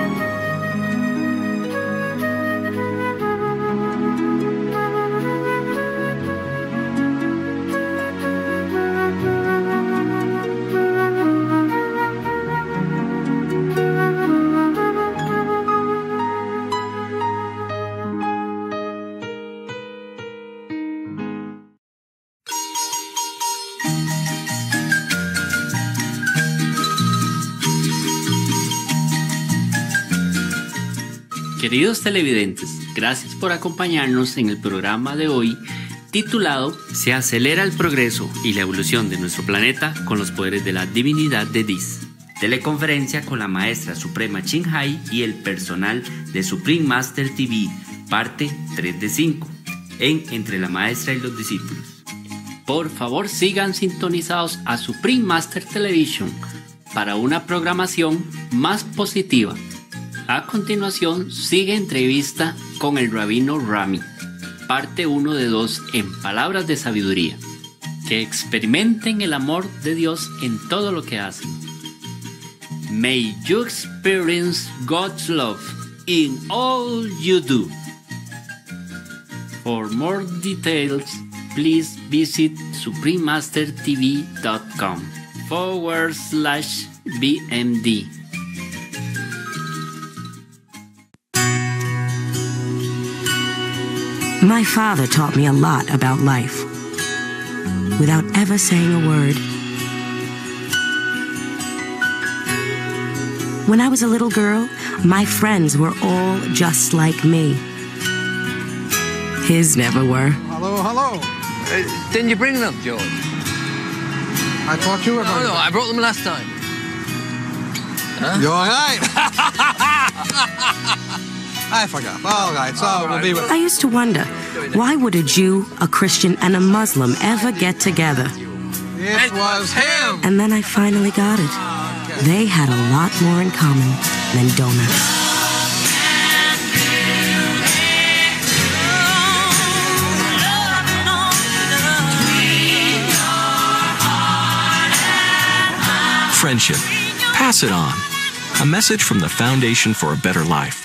Queridos televidentes, gracias por acompañarnos en el programa de hoy titulado Se acelera el progreso y la evolución de nuestro planeta con los poderes de la divinidad de Dis. Teleconferencia con la maestra suprema Ching Hai y el personal de Supreme Master TV, parte 3 de 5, en Entre la maestra y los discípulos. Por favor sigan sintonizados a Supreme Master Television para una programación más positiva. A continuación sigue entrevista con el rabino Rami, parte 1 de 2 en Palabras de Sabiduría. Que experimenten el amor de Dios en todo lo que hacen. May you experience God's love in all you do. For more details, please visit suprememastertv.com forward slash BMD. My father taught me a lot about life without ever saying a word. When I was a little girl, my friends were all just like me. His never were. Hello, hello. Uh, didn't you bring them, George? I thought you were. No, no, I brought them last time. You're all right. I forgot. All right, so we'll be with. I used to wonder why would a Jew, a Christian, and a Muslim ever get together? It was him. And then I finally got it. They had a lot more in common than donuts. Friendship. Pass it on. A message from the Foundation for a Better Life.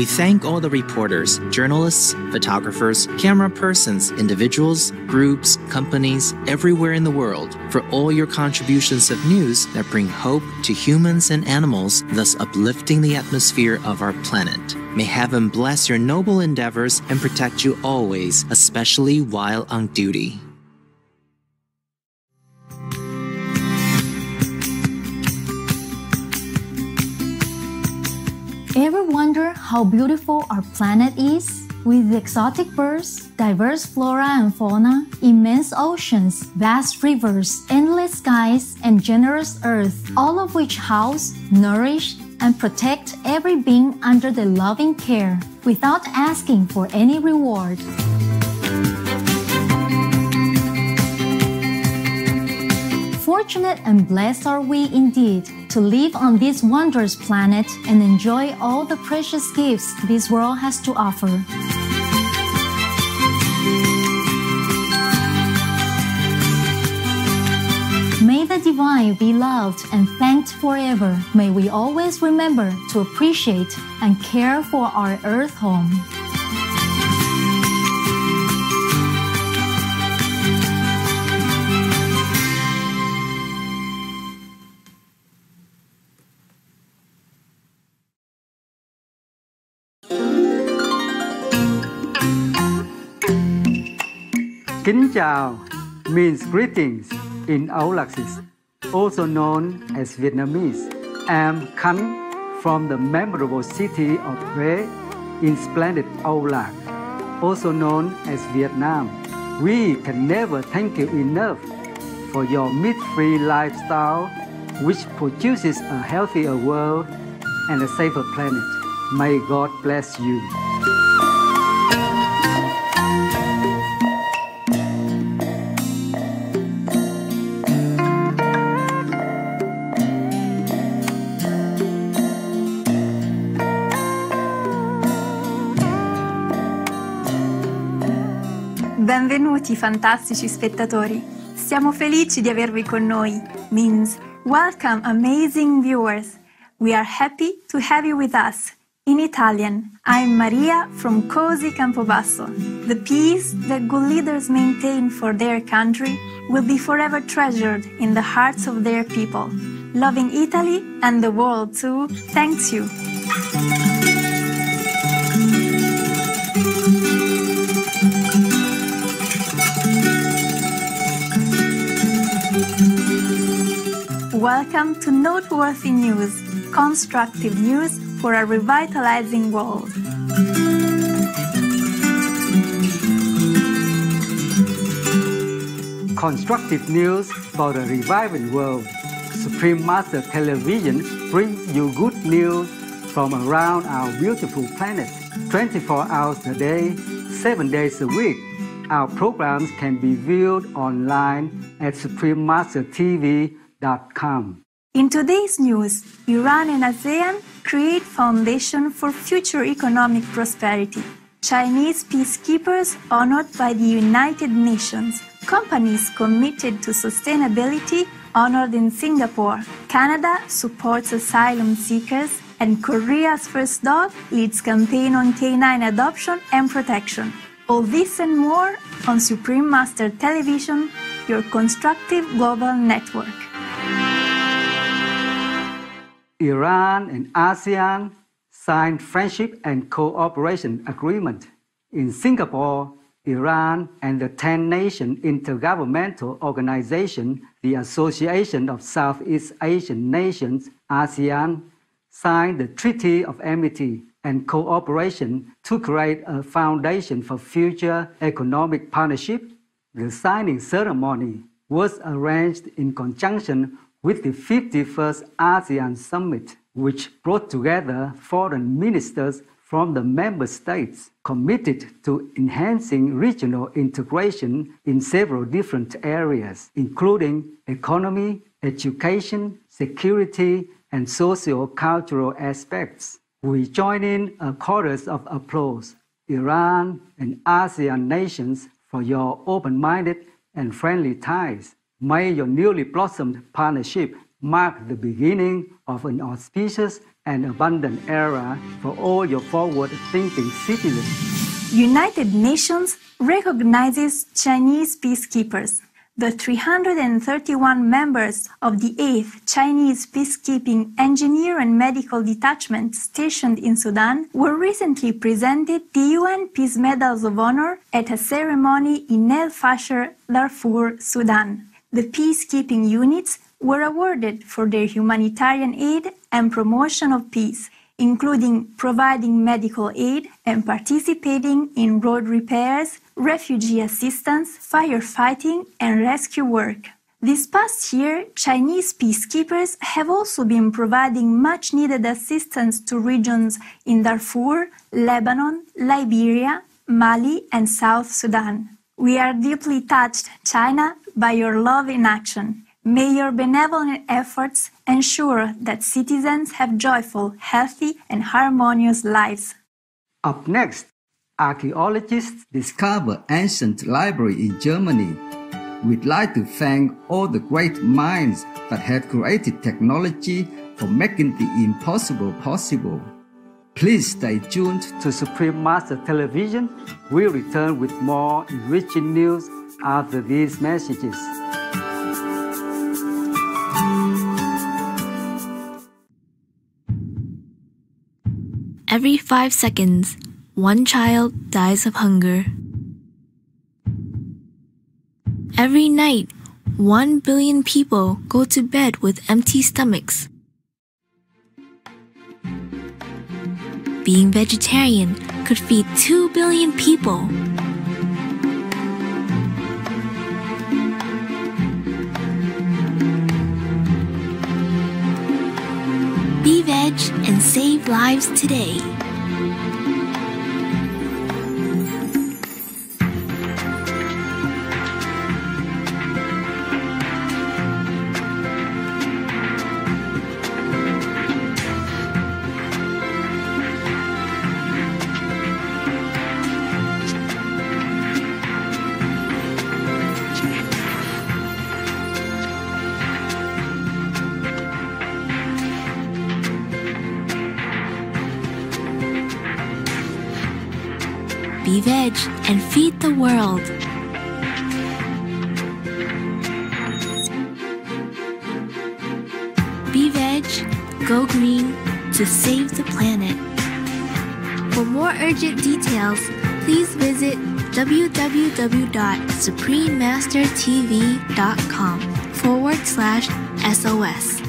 We thank all the reporters, journalists, photographers, camera persons, individuals, groups, companies, everywhere in the world for all your contributions of news that bring hope to humans and animals, thus uplifting the atmosphere of our planet. May heaven bless your noble endeavors and protect you always, especially while on duty. How beautiful our planet is? With exotic birds, diverse flora and fauna, immense oceans, vast rivers, endless skies, and generous earth, all of which house, nourish, and protect every being under their loving care without asking for any reward. Fortunate and blessed are we indeed to live on this wondrous planet and enjoy all the precious gifts this world has to offer. May the divine be loved and thanked forever. May we always remember to appreciate and care for our earth home. Kính chào means greetings in Aulacese, also known as Vietnamese. I'm Khánh from the memorable city of Huế in splendid Aulac, also known as Vietnam. We can never thank you enough for your meat-free lifestyle, which produces a healthier world and a safer planet. May God bless you. Benvenuti fantastici spettatori. Siamo felici di avervi con noi. Means welcome amazing viewers. We are happy to have you with us. In Italian, I'm Maria from Cosi Campobasso. The peace that good leaders maintain for their country will be forever treasured in the hearts of their people. Loving Italy and the world too, thanks you. Welcome to Noteworthy News, constructive news for a revitalizing world. Constructive news for a reviving world. Supreme Master Television brings you good news from around our beautiful planet. 24 hours a day, 7 days a week. Our programs can be viewed online at In today's news, Iran and ASEAN create foundation for future economic prosperity. Chinese peacekeepers honored by the United Nations. Companies committed to sustainability honored in Singapore. Canada supports asylum seekers and Korea's first dog leads campaign on canine adoption and protection. All this and more on Supreme Master Television, your constructive global network. Iran and ASEAN signed friendship and cooperation agreement. In Singapore, Iran and the 10 nation intergovernmental organization, the Association of Southeast Asian Nations, ASEAN, signed the Treaty of Amity and Cooperation to create a foundation for future economic partnership. The signing ceremony was arranged in conjunction with the 51st ASEAN Summit, which brought together foreign ministers from the member states committed to enhancing regional integration in several different areas, including economy, education, security, and socio-cultural aspects. We join in a chorus of applause, Iran and ASEAN nations, for your open-minded and friendly ties. May your newly blossomed partnership mark the beginning of an auspicious and abundant era for all your forward-thinking citizens. United Nations recognizes Chinese peacekeepers. The 331 members of the 8th Chinese Peacekeeping Engineer and Medical Detachment stationed in Sudan were recently presented the UN Peace Medals of Honor at a ceremony in El Fasher, Darfur, Sudan. The peacekeeping units were awarded for their humanitarian aid and promotion of peace, including providing medical aid and participating in road repairs, refugee assistance, firefighting, and rescue work. This past year, Chinese peacekeepers have also been providing much needed assistance to regions in Darfur, Lebanon, Liberia, Mali, and South Sudan. We are deeply touched, China, by your love in action. May your benevolent efforts ensure that citizens have joyful, healthy, and harmonious lives. Up next, archaeologists discover ancient library in Germany. We'd like to thank all the great minds that have created technology for making the impossible possible. Please stay tuned to Supreme Master Television. We'll return with more enriching news after these messages. Every five seconds, one child dies of hunger. Every night, one billion people go to bed with empty stomachs. Being vegetarian could feed two billion people. Veg and save lives today. World. Be veg, go green to save the planet. For more urgent details, please visit www.suprememastertv.com forward slash SOS.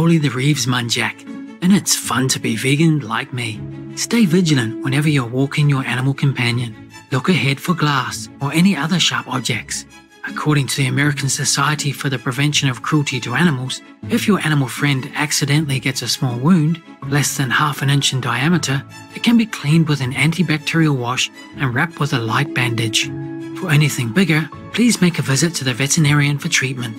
Rolly the Reeves Muntjac, and it's fun to be vegan like me. Stay vigilant whenever you're walking your animal companion. Look ahead for glass or any other sharp objects. According to the American Society for the Prevention of Cruelty to Animals, if your animal friend accidentally gets a small wound, less than half an inch in diameter, it can be cleaned with an antibacterial wash and wrapped with a light bandage. For anything bigger, please make a visit to the veterinarian for treatment.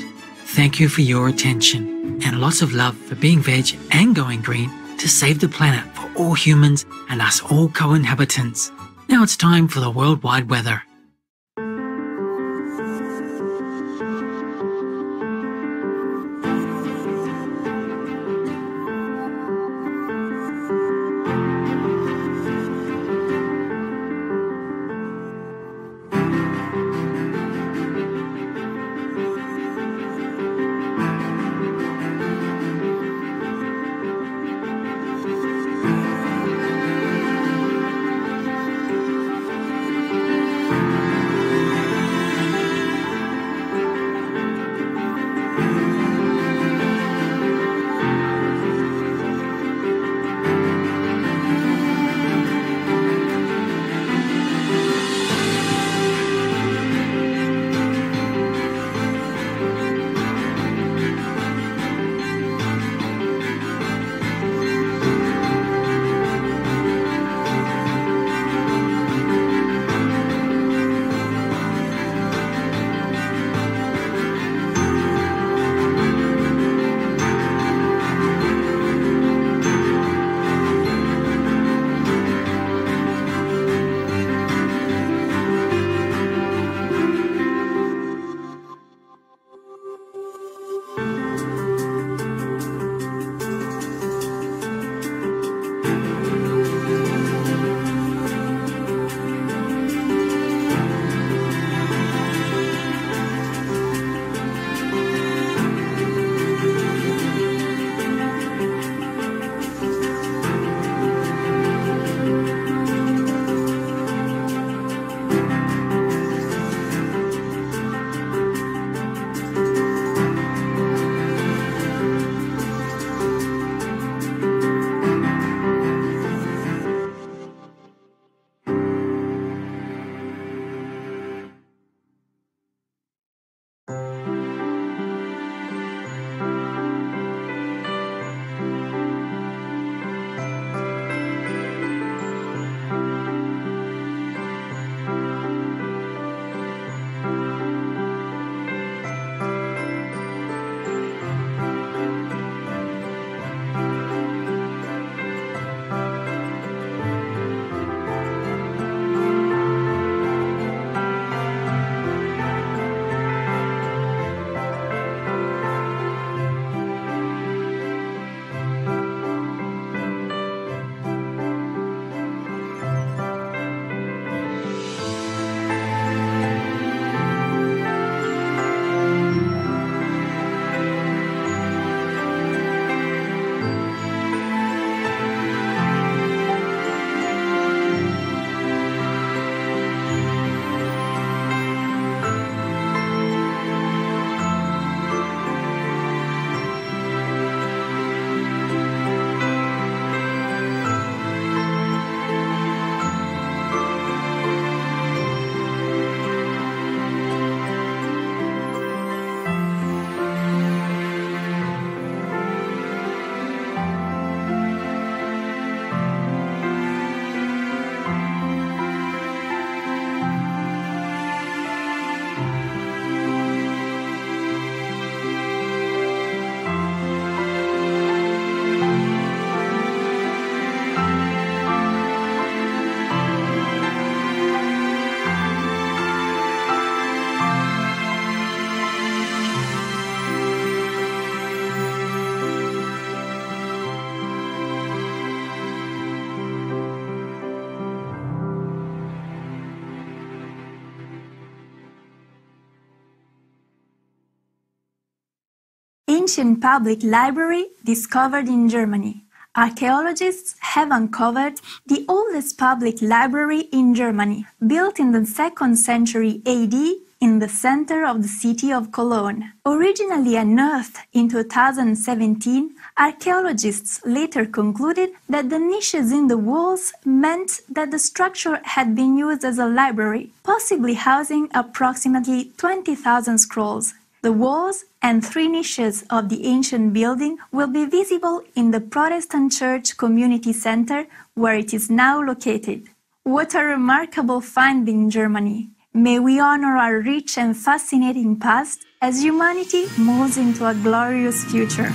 Thank you for your attention and lots of love for being veg and going green to save the planet for all humans and us all co inhabitants. Now it's time for the worldwide weather. Ancient public library discovered in Germany. Archaeologists have uncovered the oldest public library in Germany, built in the 2nd century AD in the center of the city of Cologne. Originally unearthed in 2017, archaeologists later concluded that the niches in the walls meant that the structure had been used as a library, possibly housing approximately 20,000 scrolls. The walls and three niches of the ancient building will be visible in the Protestant Church Community Center, where it is now located. What a remarkable find in Germany! May we honor our rich and fascinating past as humanity moves into a glorious future.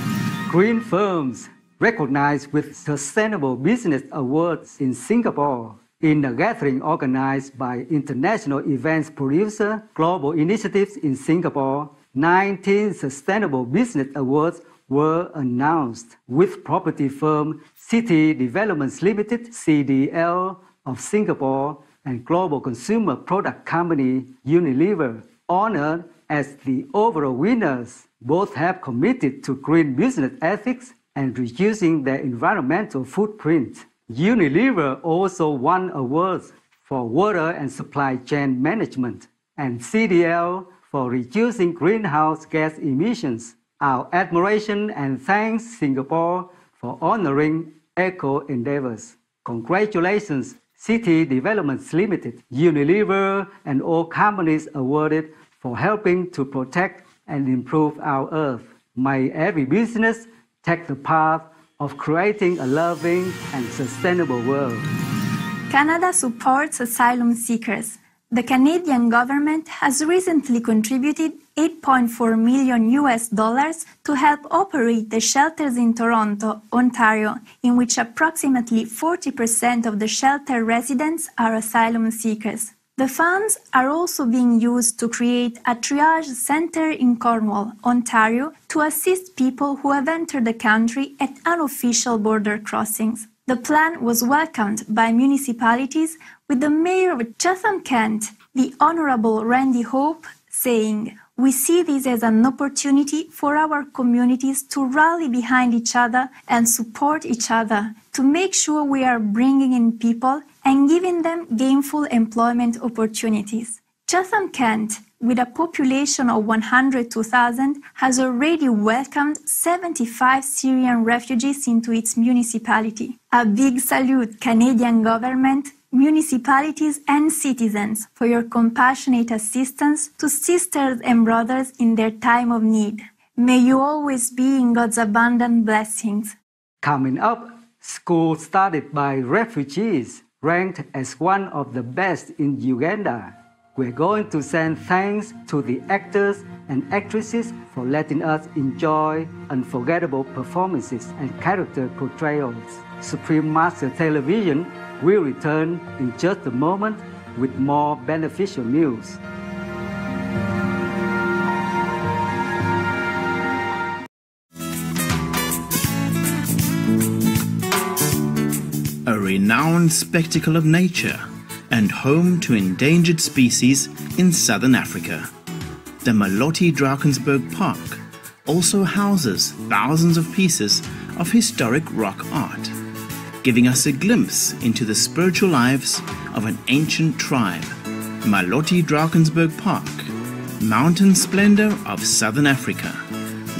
Green firms recognized with Sustainable Business Awards in Singapore in a gathering organized by international events producer Global Initiatives in Singapore 19 Sustainable Business Awards were announced, with property firm City Developments Limited, CDL, of Singapore, and global consumer product company Unilever honored as the overall winners. Both have committed to green business ethics and reducing their environmental footprint. Unilever also won awards for water and supply chain management, and CDL for reducing greenhouse gas emissions. Our admiration and thanks Singapore for honoring eco endeavors. Congratulations, City Developments Limited, Unilever, and all companies awarded for helping to protect and improve our earth. May every business take the path of creating a loving and sustainable world. Canada supports asylum seekers. The Canadian government has recently contributed 8.4 million US dollars to help operate the shelters in Toronto, Ontario, in which approximately 40% of the shelter residents are asylum seekers. The funds are also being used to create a triage center in Cornwall, Ontario, to assist people who have entered the country at unofficial border crossings. The plan was welcomed by municipalities, with the mayor of Chatham Kent, the Honorable Randy Hope, saying, We see this as an opportunity for our communities to rally behind each other and support each other to make sure we are bringing in people and giving them gainful employment opportunities. Chatham Kent, with a population of 102,000, has already welcomed 75 Syrian refugees into its municipality. A big salute, Canadian government, municipalities, and citizens, for your compassionate assistance to sisters and brothers in their time of need. May you always be in God's abundant blessings. Coming up, school started by refugees, ranked as one of the best in Uganda. We're going to send thanks to the actors and actresses for letting us enjoy unforgettable performances and character portrayals. Supreme Master Television will return in just a moment with more beneficial news. A renowned spectacle of nature and home to endangered species in southern Africa. The Maloti Drakensberg Park also houses thousands of pieces of historic rock art, giving us a glimpse into the spiritual lives of an ancient tribe. Maloti Drakensberg Park, Mountain Splendor of Southern Africa.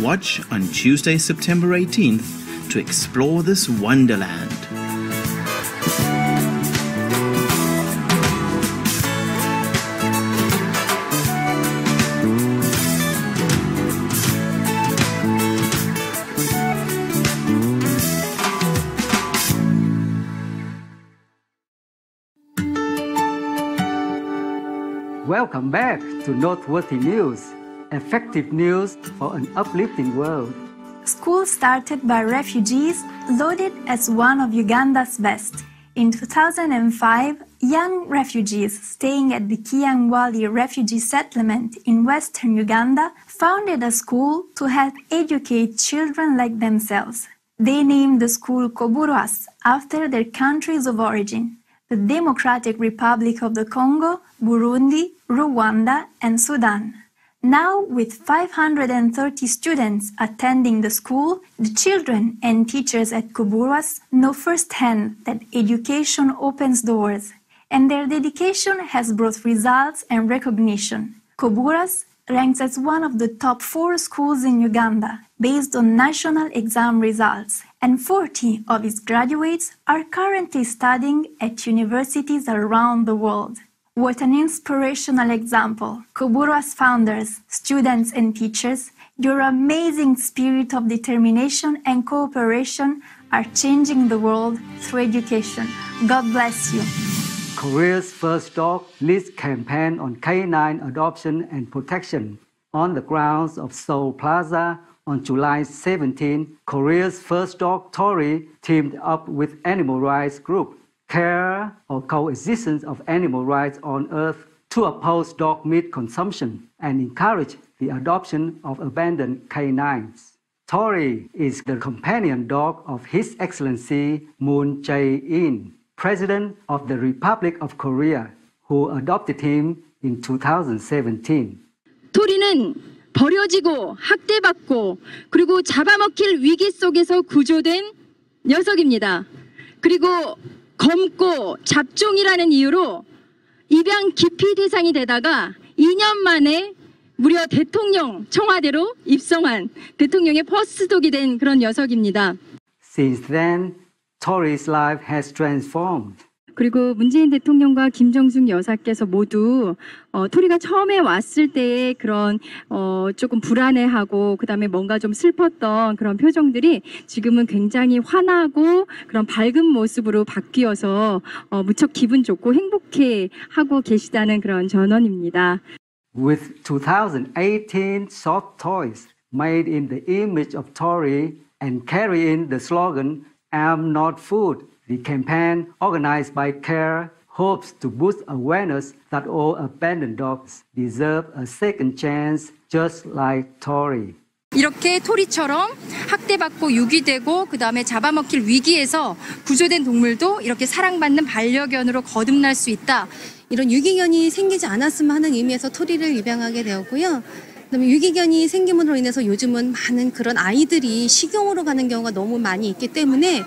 Watch on Tuesday, September 18th to explore this wonderland. Welcome back to Noteworthy News, effective news for an uplifting world. School started by refugees loaded as one of Uganda's best. In 2005, young refugees staying at the Kyangwali refugee settlement in western Uganda founded a school to help educate children like themselves. They named the school COBURWAS after their countries of origin the Democratic Republic of the Congo, Burundi, Rwanda, and Sudan. Now, with 530 students attending the school, the children and teachers at COBURWAS know firsthand that education opens doors, and their dedication has brought results and recognition. COBURWAS ranks as one of the top four schools in Uganda based on national exam results, and 40 of its graduates are currently studying at universities around the world. What an inspirational example. COBURWAS founders, students, and teachers, your amazing spirit of determination and cooperation are changing the world through education. God bless you. Korea's first dog leads campaign on canine adoption and protection. On the grounds of Seoul Plaza on July 17, Korea's first dog, Tori, teamed up with animal rights group Care or Coexistence of Animal Rights on Earth to oppose dog meat consumption and encourage the adoption of abandoned canines. Tori is the companion dog of His Excellency Moon Jae-in, President of the Republic of Korea, who adopted him in 2017. 토리는 버려지고 학대받고 그리고 잡아먹힐 위기 속에서 구조된 녀석입니다. 그리고 검고 잡종이라는 이유로 입양 기피 대상이 되다가 2년 만에 무려 대통령 청와대로 입성한 대통령의 퍼스트독이 된 그런 녀석입니다. Since then, Tori's life has transformed. 그리고 문재인 대통령과 김정숙 여사께서 모두 어, 토리가 처음에 왔을 때의 그런 어, 조금 불안해하고 그다음에 뭔가 좀 슬펐던 그런 표정들이 지금은 굉장히 환하고 그런 밝은 모습으로 바뀌어서 어, 무척 기분 좋고 행복해 하고 계시다는 그런 전언입니다. With 2018 soft toys made in the image of Tori and carrying the slogan "I'm not food," the campaign organized by CARE hopes to boost awareness that all abandoned dogs deserve a second chance, just like Tori. 이렇게 토리처럼 학대받고 유기되고 그 다음에 잡아먹힐 위기에서 구조된 동물도 이렇게 사랑받는 반려견으로 거듭날 수 있다. 이런 유기견이 생기지 않았으면 하는 의미에서 토리를 입양하게 되었고요. 그다음에 유기견이 생김으로 인해서 요즘은 많은 그런 아이들이 식용으로 가는 경우가 너무 많이 있기 때문에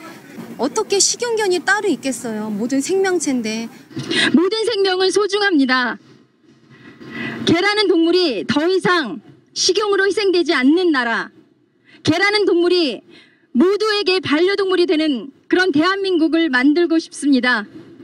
어떻게 식용견이 따로 있겠어요? 모든 생명체인데. 모든 생명은 소중합니다. 개라는 동물이 더 이상 식용으로 희생되지 않는 나라. 개라는 동물이 모두에게 반려동물이 되는 그런 대한민국을 만들고 싶습니다.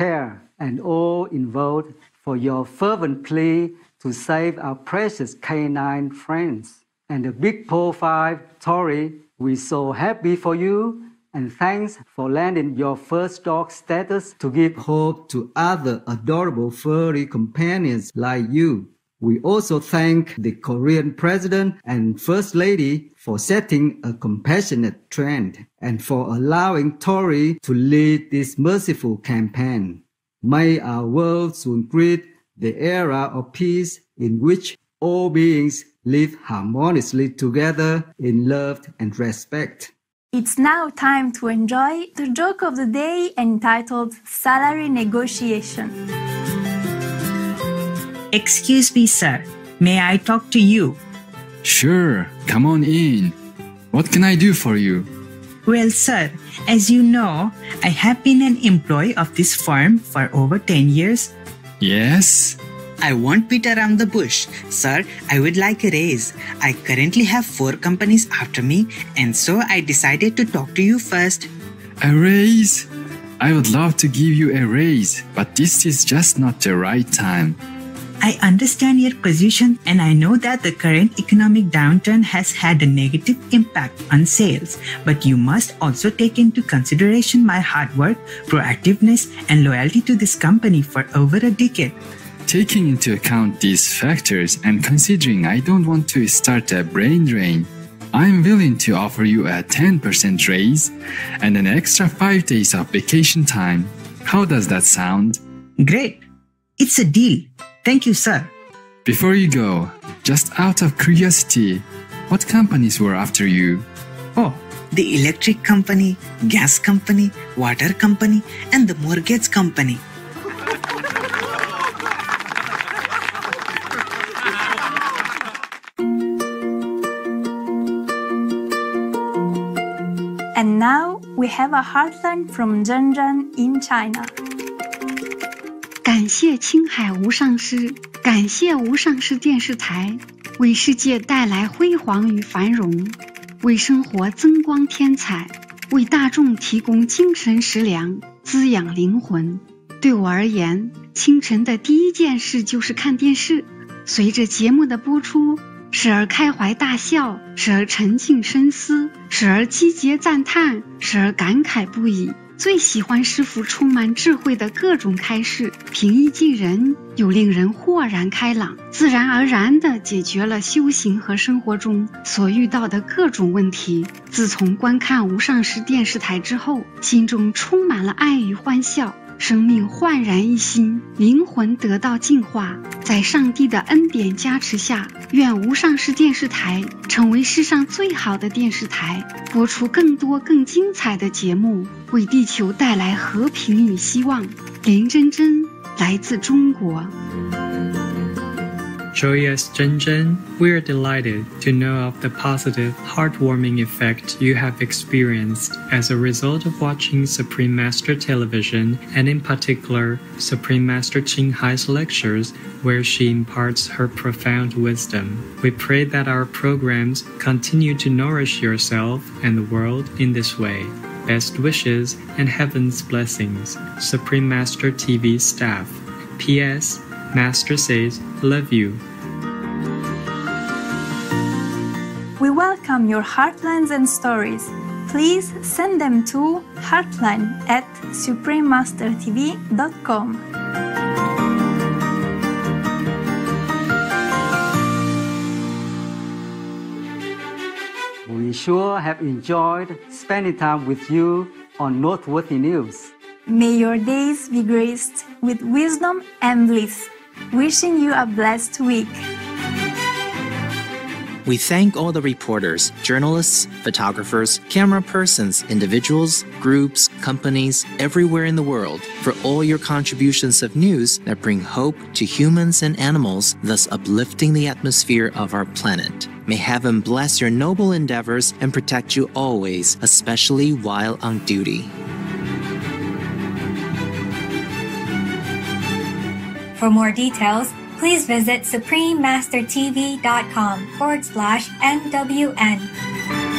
care, and all involved for your fervent plea to save our precious canine friends. And the Big Paw 5, Tori, we're so happy for you and thanks for landing your first dog status to give hope to other adorable furry companions like you. We also thank the Korean President and First Lady for setting a compassionate trend and for allowing Tori to lead this merciful campaign. May our world soon greet the era of peace in which all beings live harmoniously together in love and respect. It's now time to enjoy the joke of the day entitled Salary Negotiation. Excuse me, sir. May I talk to you? Sure, come on in. What can I do for you? Well, sir, as you know, I have been an employee of this firm for over 10 years. Yes? I won't beat around the bush. Sir, I would like a raise. I currently have four companies after me, and so I decided to talk to you first. A raise? I would love to give you a raise, but this is just not the right time. I understand your position and I know that the current economic downturn has had a negative impact on sales, but you must also take into consideration my hard work, proactiveness, and loyalty to this company for over a decade. Taking into account these factors and considering I don't want to start a brain drain, I'm willing to offer you a 10% raise and an extra 5 days of vacation time. How does that sound? Great. It's a deal. Thank you, sir. Before you go, just out of curiosity, what companies were after you? Oh, the electric company, gas company, water company, and the mortgage company. And now we have a heartline from Zhenzhen in China. 感谢青海无上师，感谢无上师电视台，为世界带来辉煌与繁荣，为生活增光添彩，为大众提供精神食粮，滋养灵魂。对我而言，清晨的第一件事就是看电视。随着节目的播出，时而开怀大笑，时而沉静深思，时而击节赞叹，时而感慨不已。最喜欢师傅充满智慧的各种开示，平易近人，又令人豁然开朗，自然而然地解决了修行和生活中所遇到的各种问题。自从观看无上师电视台之后，心中充满了爱与欢笑。生命焕然一新，灵魂得到净化。在上帝的恩典加持下，愿无上师电视台成为世上最好的电视台，播出更多更精彩的节目，为地球带来和平与希望。林真真来自中国。Joyous Zhenzhen, we are delighted to know of the positive, heartwarming effect you have experienced as a result of watching Supreme Master Television and, in particular, Supreme Master Ching Hai's lectures, where she imparts her profound wisdom. We pray that our programs continue to nourish yourself and the world in this way. Best wishes and heaven's blessings. Supreme Master TV staff. P.S. Master says, love you. Welcome your heartlines and stories. Please send them to heartline at suprememastertv.com. We sure have enjoyed spending time with you on Noteworthy News. May your days be graced with wisdom and bliss. Wishing you a blessed week. We thank all the reporters, journalists, photographers, camera persons, individuals, groups, companies, everywhere in the world for all your contributions of news that bring hope to humans and animals, thus uplifting the atmosphere of our planet. May heaven bless your noble endeavors and protect you always, especially while on duty. For more details, please visit suprememastertv.com forward slash NWN.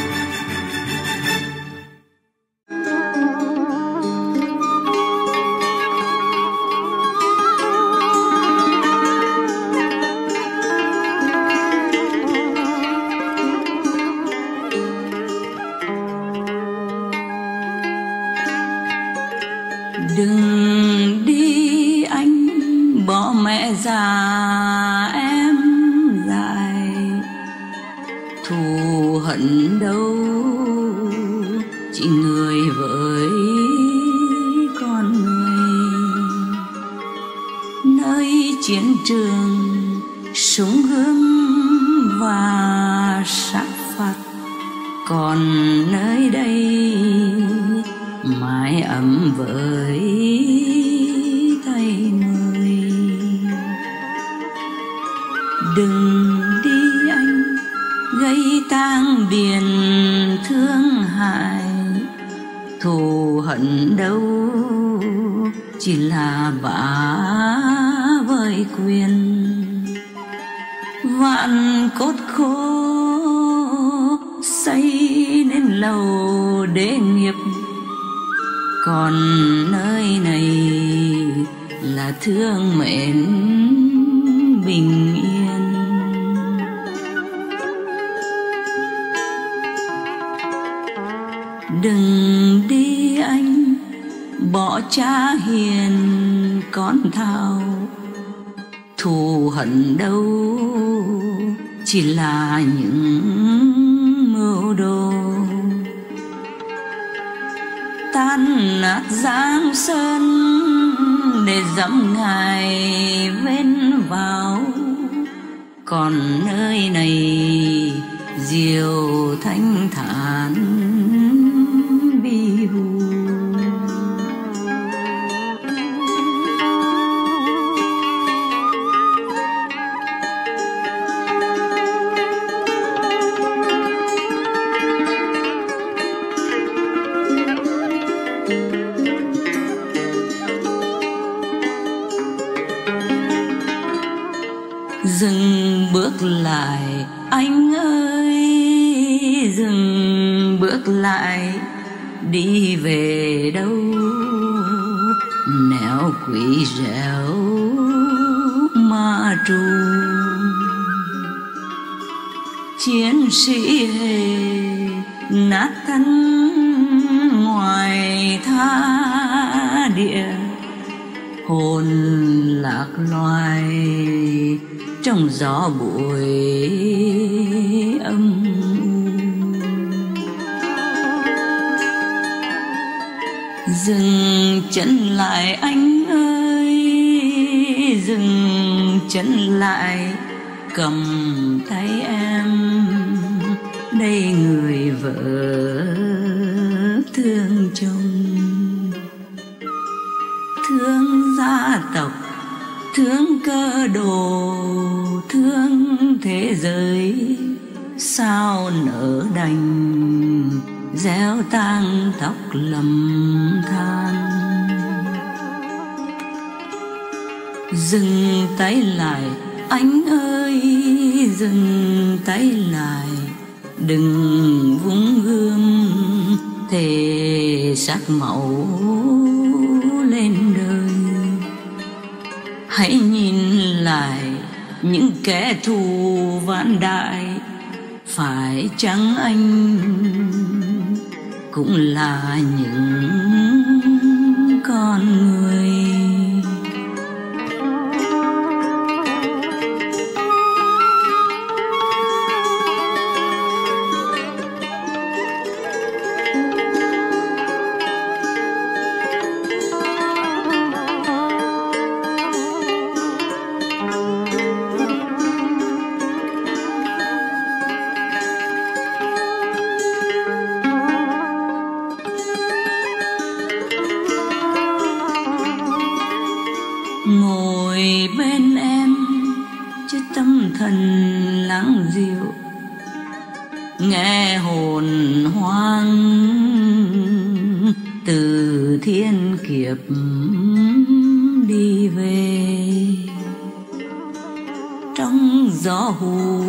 Mẫu sắc màu lên đời. Hãy nhìn lại những kẻ thù vạn đại, phải chăng anh cũng là những con người? Tâm thần lắng dịu, nghe hồn hoang từ thiên kiếp đi về. Trong gió hú,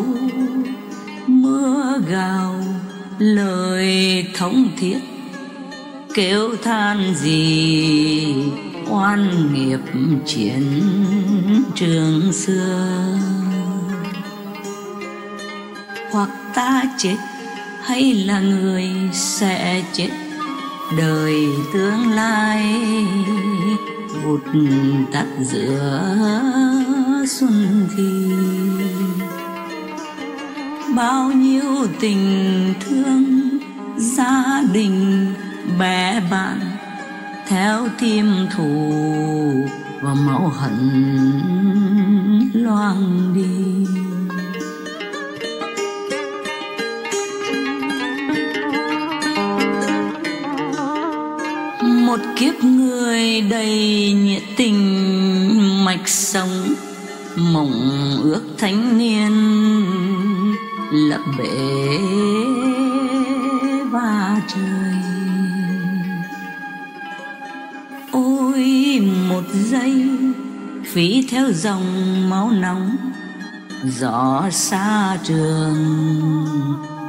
mưa gào, lời thống thiết, kêu than gì, oan nghiệp chiến trường xưa hoặc ta chết, hay là người sẽ chết? Đời tương lai vụt tắt giữa xuân thì bao nhiêu tình thương gia đình, bè bạn theo tim thù và máu hận loang đi. Một kiếp người đầy nhiệt tình mạch sống, mộng ước thánh niên lập bể và trời. Ôi, một giây phí theo dòng máu nóng, gió xa trường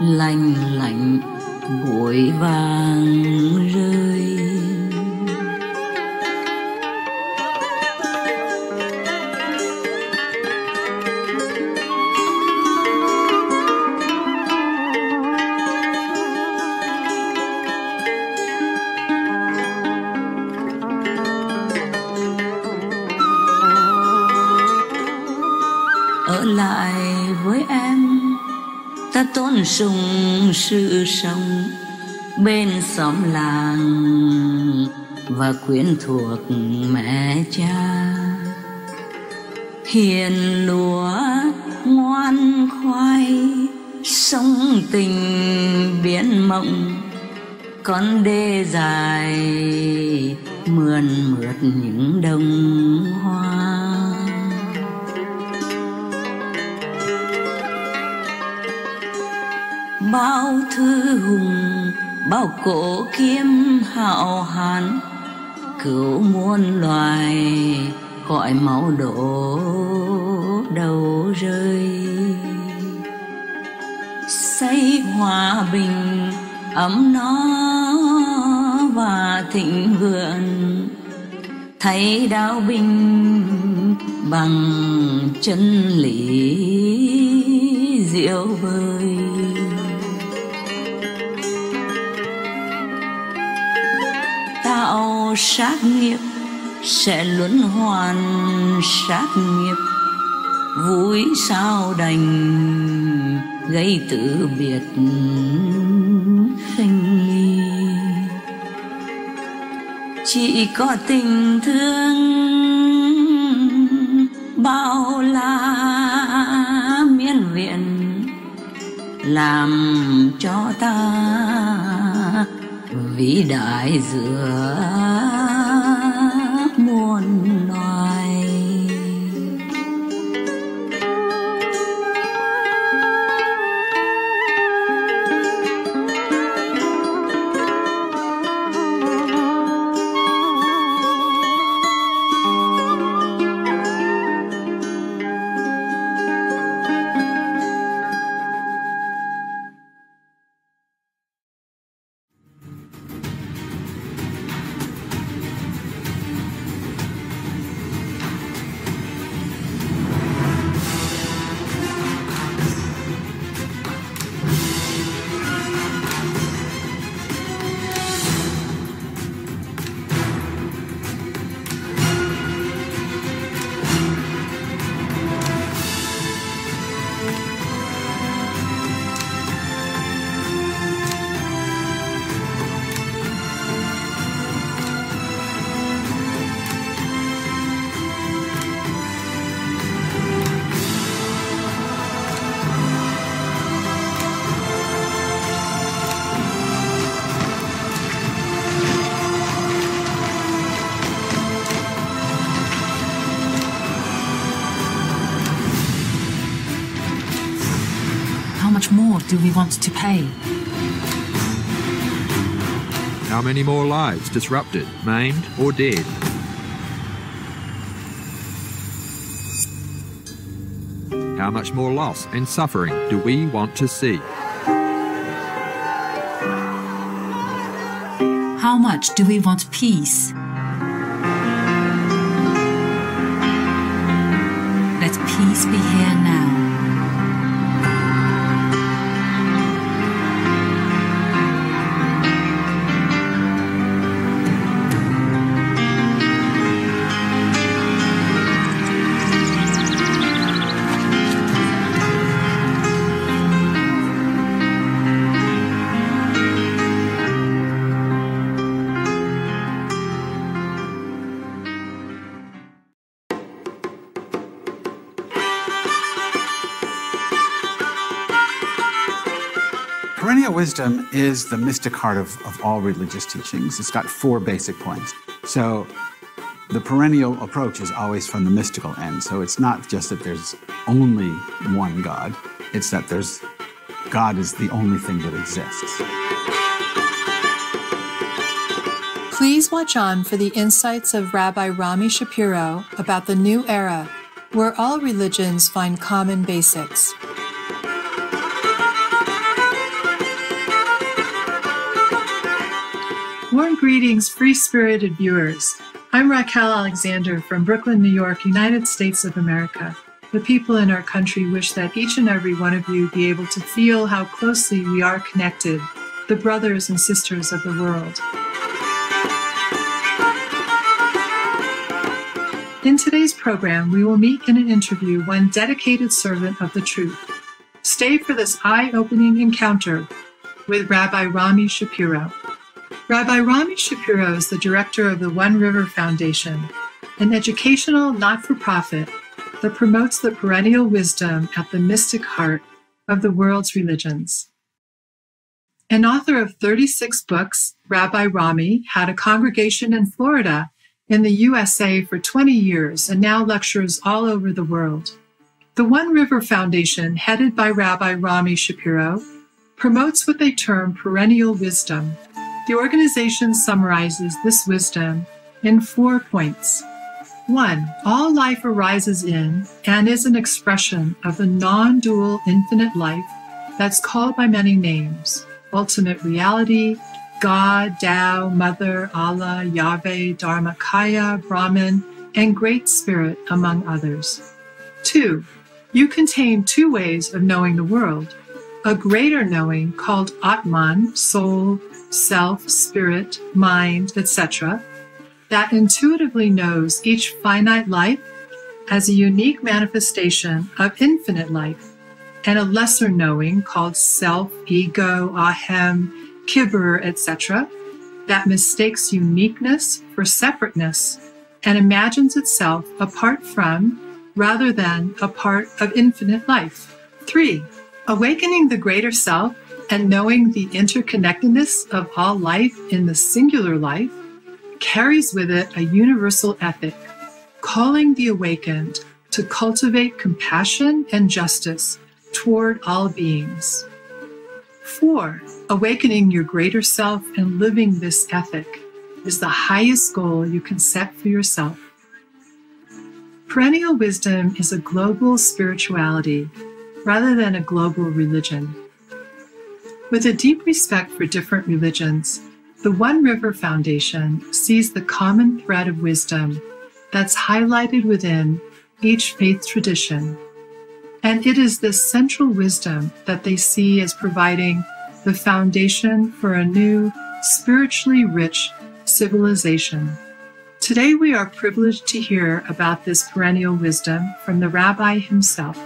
lạnh lạnh bụi vàng rơi. Sung sư sông sự sống bên xóm làng và quyến thuộc mẹ cha. Hiền lúa, ngoan khoai, sông tình biển mộng, con đê dài mượn mượt những đồng hoa. Bao thư hùng, bao cổ kiếm hạo hán. Cứu muôn loài, gọi máu đổ đầu rơi. Xây hòa bình, ấm no và thịnh vượng. Thấy đạo binh bằng chân lý diệu vời. Tạo sát nghiệp sẽ luân hoàn sát nghiệp. Vui sao đành gây tự biệt khinh ly chỉ có tình thương bao la miên viện làm cho ta vĩ đại giữa many more lives disrupted, maimed, or dead? How much more loss and suffering do we want to see? How much do we want peace? Let peace be here wisdom is the mystic heart of, of all religious teachings. It's got four basic points. So the perennial approach is always from the mystical end. So it's not just that there's only one God, it's that there's God is the only thing that exists. Please watch on for the insights of Rabbi Rami Shapiro about the new era, where all religions find common basics. Warm greetings, free spirited viewers. I'm Raquel Alexander from Brooklyn, New York, United States of America. The people in our country wish that each and every one of you be able to feel how closely we are connected, the brothers and sisters of the world. In today's program, we will meet in an interview one dedicated servant of the truth. Stay for this eye opening encounter with Rabbi Rami Shapiro. Rabbi Rami Shapiro is the director of the One River Foundation, an educational not for profit that promotes the perennial wisdom at the mystic heart of the world's religions. An author of 36 books, Rabbi Rami had a congregation in Florida in the USA for 20 years and now lectures all over the world. The One River Foundation, headed by Rabbi Rami Shapiro, promotes what they term perennial wisdom. The organization summarizes this wisdom in four points. One, all life arises in and is an expression of the non dual infinite life that's called by many names ultimate reality, God, Tao, Mother, Allah, Yahweh, Dharmakaya, Brahman, and Great Spirit, among others. Two, you contain two ways of knowing the world a greater knowing called Atman, soul, self, spirit, mind, etc., that intuitively knows each finite life as a unique manifestation of infinite life, and a lesser knowing called self, ego, ahem, kibber, etc., that mistakes uniqueness for separateness and imagines itself apart from rather than a part of infinite life. Three, awakening the greater self and knowing the interconnectedness of all life in the singular life carries with it a universal ethic, calling the awakened to cultivate compassion and justice toward all beings. Four, awakening your greater self and living this ethic is the highest goal you can set for yourself. Perennial wisdom is a global spirituality rather than a global religion. With a deep respect for different religions, the One River Foundation sees the common thread of wisdom that's highlighted within each faith tradition. And it is this central wisdom that they see as providing the foundation for a new, spiritually rich civilization. Today, we are privileged to hear about this perennial wisdom from the rabbi himself.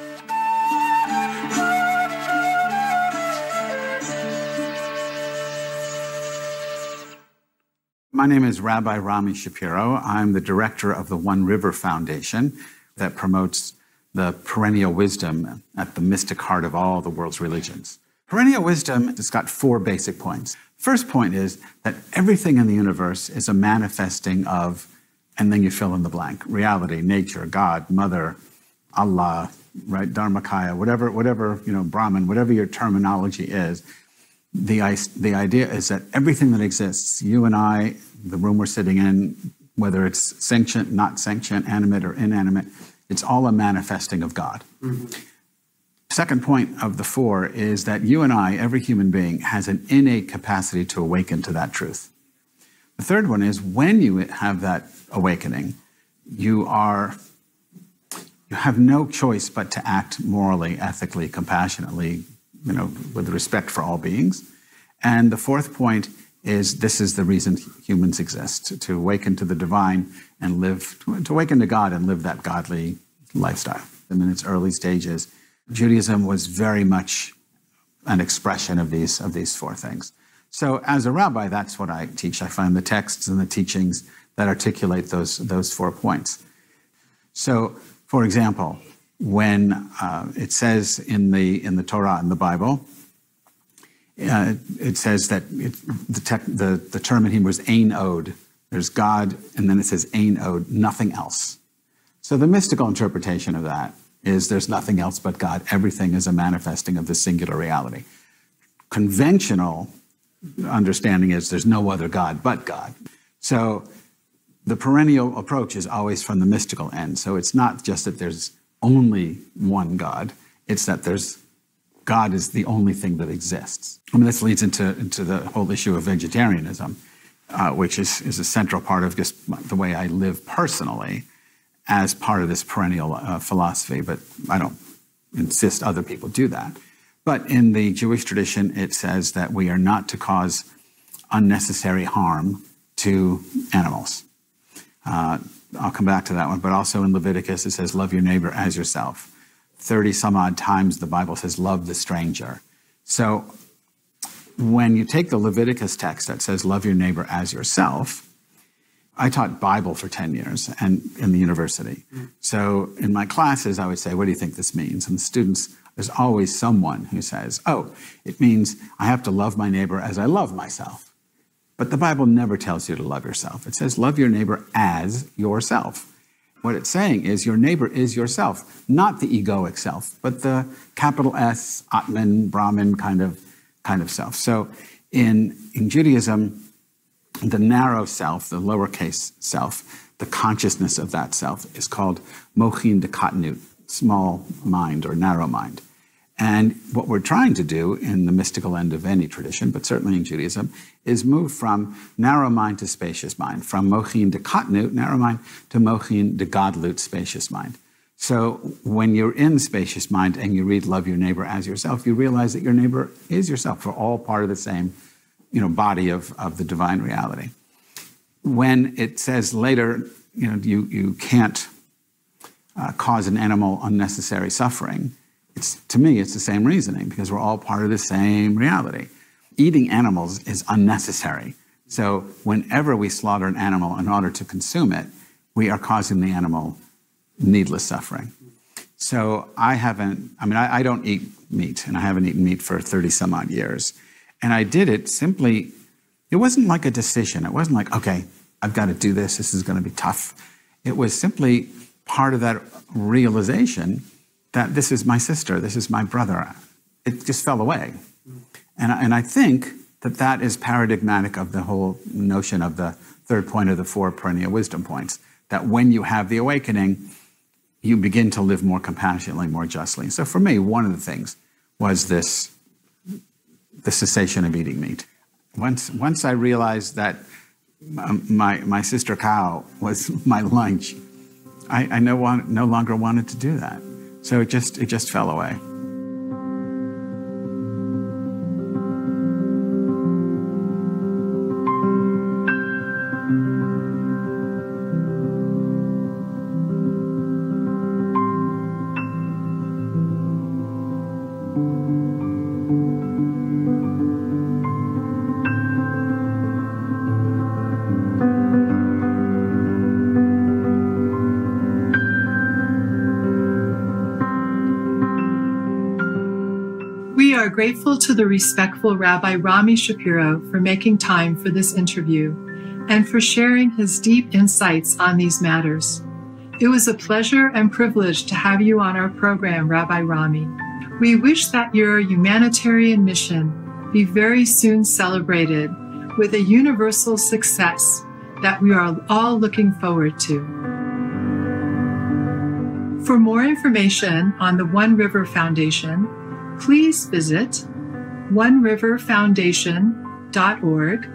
My name is Rabbi Rami Shapiro. I'm the director of the One River Foundation that promotes the perennial wisdom at the mystic heart of all the world's religions. Perennial wisdom has got four basic points. First point is that everything in the universe is a manifesting of, and then you fill in the blank reality, nature, God, Mother, Allah, right, Dharmakaya, whatever, whatever, you know, Brahman, whatever your terminology is. The, the idea is that everything that exists, you and I, the room we're sitting in, whether it's sentient, not sentient, animate, or inanimate, it's all a manifesting of God. Mm-hmm. Second point of the four is that you and I, every human being, has an innate capacity to awaken to that truth. The third one is when you have that awakening, you are you have no choice but to act morally, ethically, compassionately, you know, with respect for all beings. And the fourth point is this is the reason humans exist to awaken to the divine and live, to awaken to God and live that godly lifestyle. And in its early stages, Judaism was very much an expression of these, of these four things. So, as a rabbi, that's what I teach. I find the texts and the teachings that articulate those, those four points. So, for example, when uh, it says in the, in the Torah, in the Bible, uh, it says that it, the, tech, the, the term in Hebrew is ein od. There's God, and then it says ein od, nothing else. So the mystical interpretation of that is there's nothing else but God. Everything is a manifesting of the singular reality. Conventional understanding is there's no other God but God. So the perennial approach is always from the mystical end. So it's not just that there's only one God, it's that there's God is the only thing that exists. I mean, this leads into, into the whole issue of vegetarianism, uh, which is, is a central part of just the way I live personally as part of this perennial uh, philosophy, but I don't insist other people do that. But in the Jewish tradition, it says that we are not to cause unnecessary harm to animals. Uh, I'll come back to that one, but also in Leviticus, it says, Love your neighbor as yourself. 30 some odd times the Bible says, love the stranger. So when you take the Leviticus text that says, love your neighbor as yourself, I taught Bible for 10 years and in the university. So in my classes, I would say, what do you think this means? And the students, there's always someone who says, oh, it means I have to love my neighbor as I love myself. But the Bible never tells you to love yourself. It says, love your neighbor as yourself. What it's saying is your neighbor is yourself, not the egoic self, but the capital S, Atman, Brahman kind of, kind of self. So in, in Judaism, the narrow self, the lowercase self, the consciousness of that self is called mochin dekatnut, small mind or narrow mind. And what we're trying to do in the mystical end of any tradition, but certainly in Judaism, is move from narrow mind to spacious mind, from mochin dekatnut, narrow mind, to mochin degadlut, spacious mind. So when you're in spacious mind and you read love your neighbor as yourself, you realize that your neighbor is yourself. We're all part of the same you know, body of, of the divine reality. When it says later, you know, you, you can't uh, cause an animal unnecessary suffering, it's, to me, it's the same reasoning because we're all part of the same reality. Eating animals is unnecessary. So whenever we slaughter an animal in order to consume it, we are causing the animal needless suffering. So I haven't, I mean, I, I don't eat meat, and I haven't eaten meat for 30 some odd years. And I did it simply, it wasn't like a decision. It wasn't like, okay, I've got to do this, this is going to be tough. It was simply part of that realization that this is my sister, this is my brother. It just fell away. And, and I think that that is paradigmatic of the whole notion of the third point of the four perennial wisdom points. That when you have the awakening, you begin to live more compassionately, more justly. So for me, one of the things was this the cessation of eating meat. Once, once I realized that my, my sister cow was my lunch, I, I no, no longer wanted to do that. So it just, it just fell away. Grateful to the respectful Rabbi Rami Shapiro for making time for this interview and for sharing his deep insights on these matters. It was a pleasure and privilege to have you on our program, Rabbi Rami. We wish that your humanitarian mission be very soon celebrated with a universal success that we are all looking forward to. For more information on the One River Foundation, please visit oneriverfoundation.org.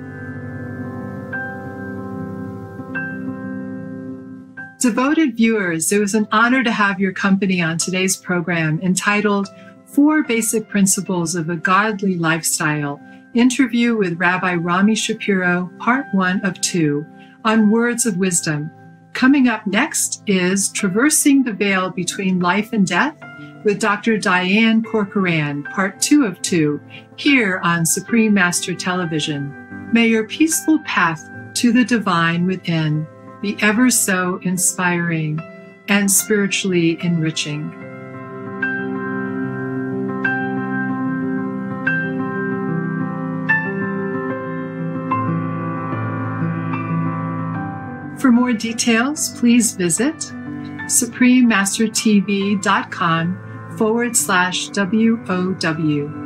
Devoted viewers, it was an honor to have your company on today's program entitled Four Basic Principles of a Godly Lifestyle interview with Rabbi Rami Shapiro, part one of two, on words of wisdom. Coming up next is Traversing the Veil Between Life and Death with Dr. Diane Corcoran, part two of two, here on Supreme Master Television. May your peaceful path to the divine within be ever so inspiring and spiritually enriching. For more details, please visit suprememastertv.com forward slash WOW.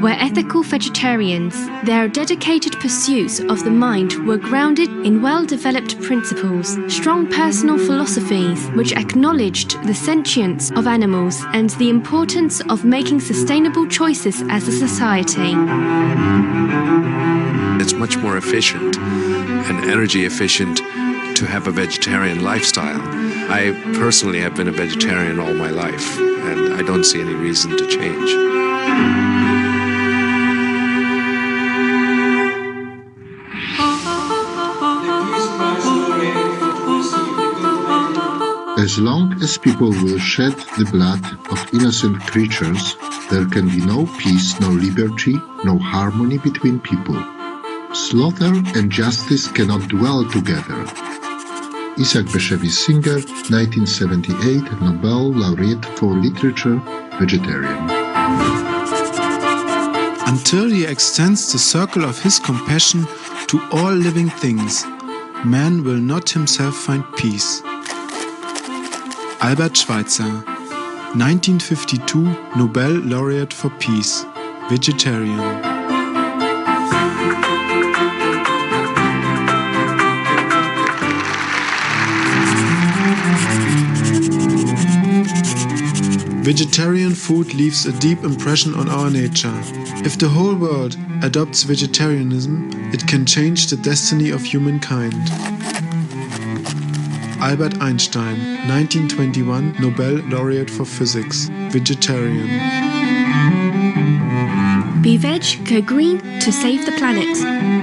Were ethical vegetarians. Their dedicated pursuits of the mind were grounded in well developed principles, strong personal philosophies which acknowledged the sentience of animals and the importance of making sustainable choices as a society. It's much more efficient and energy efficient to have a vegetarian lifestyle. I personally have been a vegetarian all my life, and I don't see any reason to change. As long as people will shed the blood of innocent creatures, there can be no peace, no liberty, no harmony between people. Slaughter and justice cannot dwell together. Isaac Bashevis Singer, 1978 Nobel laureate for literature, vegetarian. Until he extends the circle of his compassion to all living things, man will not himself find peace. Albert Schweitzer, 1952 Nobel laureate for peace, vegetarian. Vegetarian food leaves a deep impression on our nature. If the whole world adopts vegetarianism, it can change the destiny of humankind. Albert Einstein, 1921 Nobel laureate for physics, vegetarian. Be veg, go green to save the planet.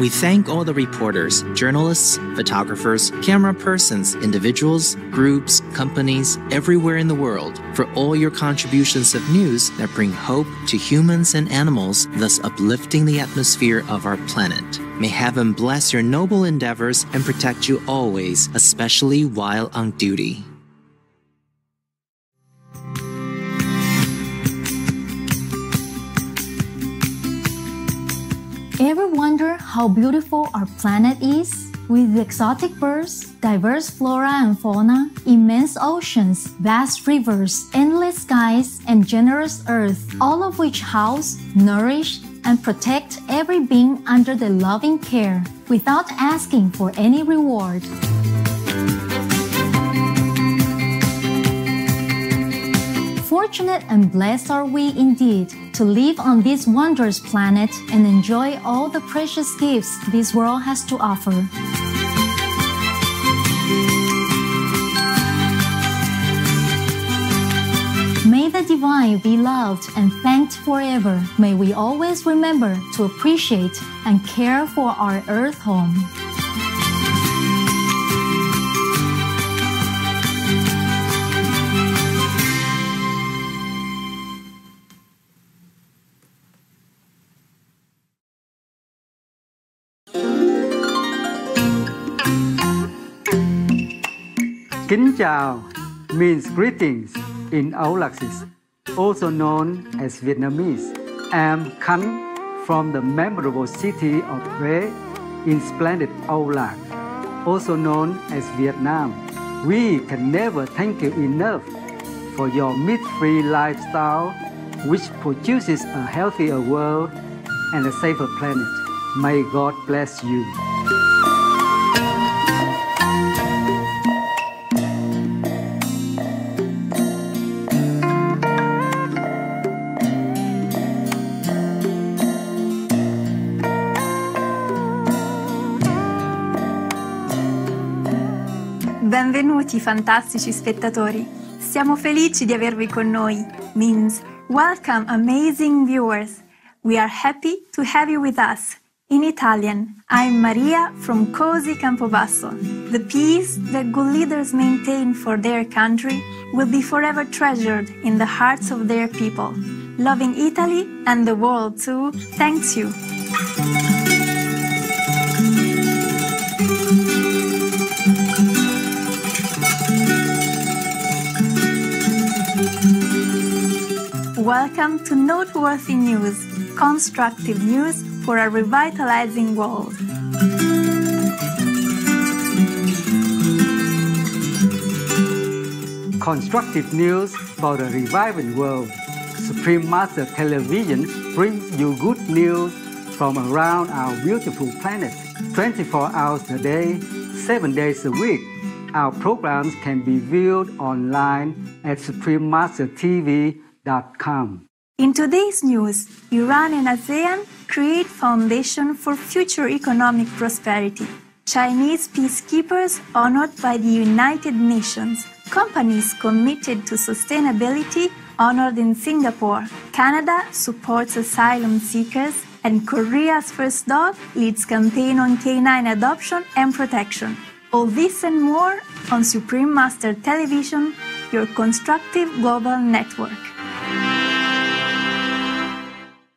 We thank all the reporters, journalists, photographers, camera persons, individuals, groups, companies, everywhere in the world for all your contributions of news that bring hope to humans and animals, thus uplifting the atmosphere of our planet. May heaven bless your noble endeavors and protect you always, especially while on duty. How beautiful our planet is? With exotic birds, diverse flora and fauna, immense oceans, vast rivers, endless skies, and generous earth, all of which house, nourish, and protect every being under their loving care without asking for any reward. Fortunate and blessed are we indeed to live on this wondrous planet and enjoy all the precious gifts this world has to offer. May the divine be loved and thanked forever. May we always remember to appreciate and care for our earth home. Kính chào means greetings in Aulacese, also known as Vietnamese. I'm Khánh from the memorable city of Huế in splendid Aulac, also known as Vietnam. We can never thank you enough for your meat-free lifestyle, which produces a healthier world and a safer planet. May God bless you. Benvenuti fantastici spettatori. Siamo felici di avervi con noi. Means welcome amazing viewers. We are happy to have you with us. In Italian, I'm Maria from Cosi Campobasso. The peace that good leaders maintain for their country will be forever treasured in the hearts of their people. Loving Italy and the world too, thanks you. Welcome to Noteworthy News, constructive news for a revitalizing world. Constructive news for the reviving world. Supreme Master Television brings you good news from around our beautiful planet. 24 hours a day, 7 days a week. Our programs can be viewed online at In today's news, Iran and ASEAN create foundation for future economic prosperity. Chinese peacekeepers honored by the United Nations. Companies committed to sustainability honored in Singapore. Canada supports asylum seekers and Korea's first dog leads campaign on canine adoption and protection. All this and more on Supreme Master Television, your constructive global network.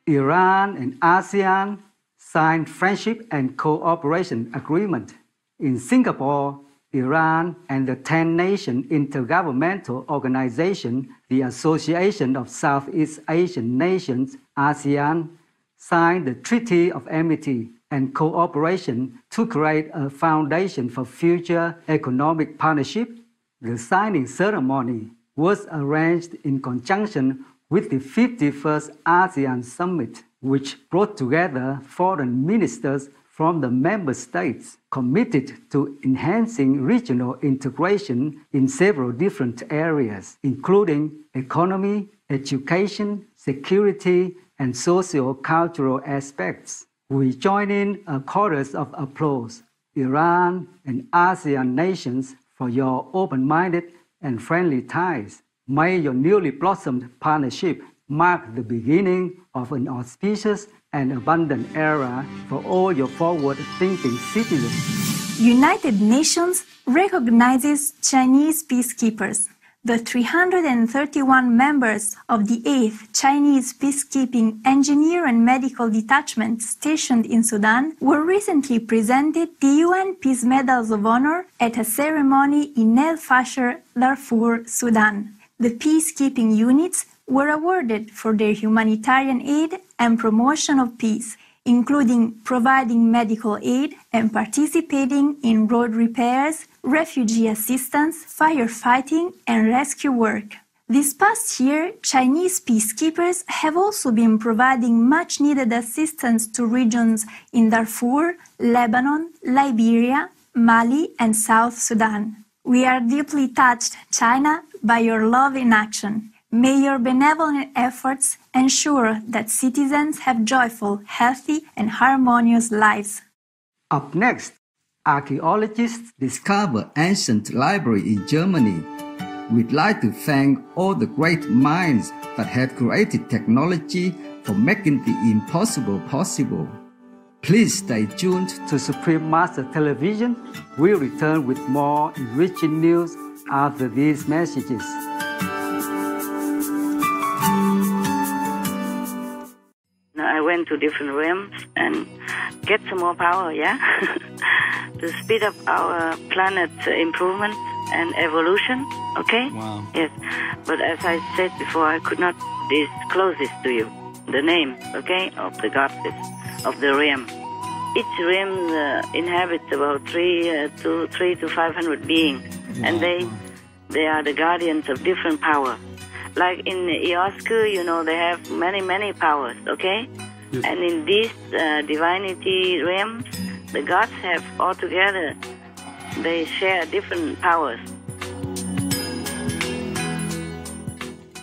Iran and ASEAN signed friendship and cooperation agreement. In Singapore, Iran and the 10 nation intergovernmental organization, the Association of Southeast Asian Nations, ASEAN, signed the Treaty of Amity and Cooperation to create a foundation for future economic partnership. The signing ceremony was arranged in conjunction with the 51st ASEAN Summit, which brought together foreign ministers from the member states committed to enhancing regional integration in several different areas, including economy, education, security, and socio-cultural aspects. We join in a chorus of applause, Iran and ASEAN nations, for your open-minded and friendly ties. May your newly blossomed partnership mark the beginning of an auspicious and abundant era for all your forward-thinking citizens. United Nations recognizes Chinese peacekeepers. The 331 members of the 8th Chinese Peacekeeping Engineer and Medical Detachment stationed in Sudan were recently presented the UN Peace Medals of Honor at a ceremony in El Fasher, Darfur, Sudan. The peacekeeping units were awarded for their humanitarian aid and promotion of peace, including providing medical aid and participating in road repairs, refugee assistance, firefighting, and rescue work. This past year, Chinese peacekeepers have also been providing much needed assistance to regions in Darfur, Lebanon, Liberia, Mali, and South Sudan. We are deeply touched, China, by your love in action. May your benevolent efforts ensure that citizens have joyful, healthy, and harmonious lives. Up next, archaeologists discover ancient library in Germany. We'd like to thank all the great minds that have created technology for making the impossible possible. Please stay tuned to Supreme Master Television. We'll return with more enriching news after these messages. To different realms and get some more power, yeah? to speed up our planet's improvement and evolution, okay? Wow. Yes. But as I said before, I could not disclose this to you. The name, okay, of the goddess of the realm. Each realm uh, inhabits about three uh, to three to five hundred beings, and they they are the guardians of different power. Like in Iosku, you know, they have many many powers, okay? Yes. And in this uh, divinity realms, the gods have altogether they share different powers.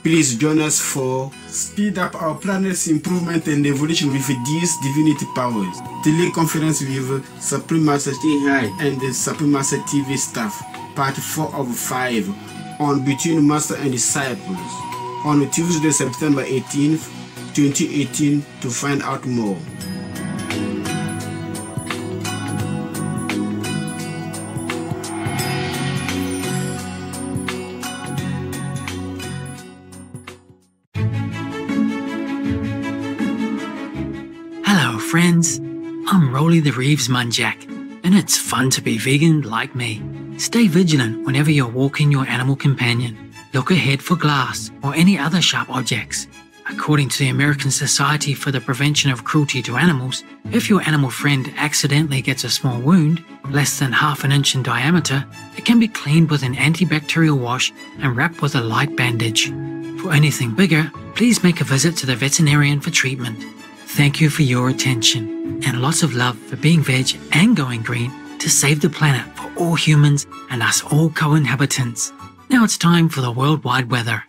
Please join us for Speed Up Our Planet's Improvement and Evolution with these Divinity Powers. Teleconference with Supreme Master High and the Supreme Master TV staff. Part 4 of 5 on Between Master and Disciples on Tuesday, September 18th, 2018 to find out more. Hello, friends. I'm Rolly the Reeves Muntjac, and it's fun to be vegan like me. Stay vigilant whenever you're walking your animal companion. Look ahead for glass or any other sharp objects. According to the American Society for the Prevention of Cruelty to Animals, if your animal friend accidentally gets a small wound, less than half an inch in diameter, it can be cleaned with an antibacterial wash and wrapped with a light bandage. For anything bigger, please make a visit to the veterinarian for treatment. Thank you for your attention and lots of love for being veg and going green to save the planet for all humans and us all co inhabitants. Now it's time for the worldwide weather.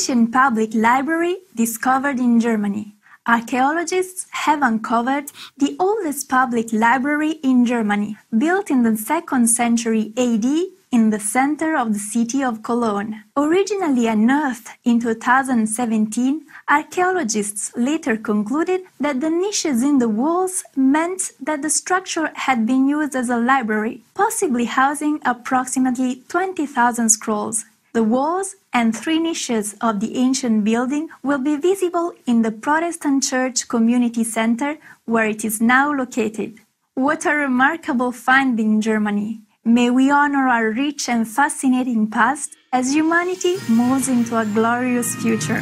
Ancient public library discovered in Germany. Archaeologists have uncovered the oldest public library in Germany, built in the 2nd century AD in the center of the city of Cologne. Originally unearthed in 2017, Archaeologists later concluded that the niches in the walls meant that the structure had been used as a library, possibly housing approximately 20,000 scrolls. The walls and three niches of the ancient building will be visible in the Protestant Church Community Center, where it is now located. What a remarkable find in Germany! May we honor our rich and fascinating past as humanity moves into a glorious future.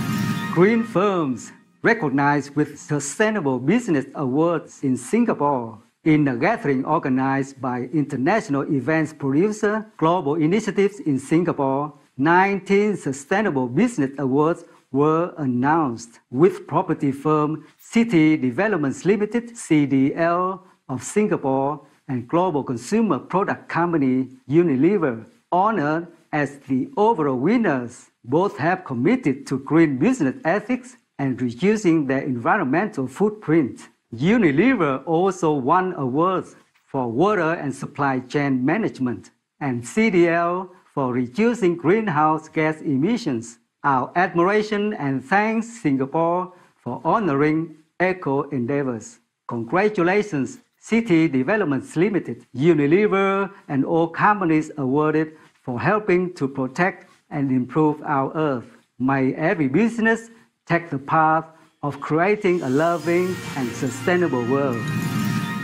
Green firms recognized with Sustainable Business Awards in Singapore in a gathering organized by international events producer Global Initiatives in Singapore. 19 Sustainable Business Awards were announced with property firm City Developments Limited CDL of Singapore and global consumer product company Unilever honored as the overall winners. Both have committed to green business ethics and reducing their environmental footprint. Unilever also won awards for water and supply chain management, and CDL for reducing greenhouse gas emissions. Our admiration and thanks Singapore for honoring eco endeavors. Congratulations, City Developments Limited, Unilever, and all companies awarded for helping to protect and improve our earth. May every business take the path of creating a loving and sustainable world.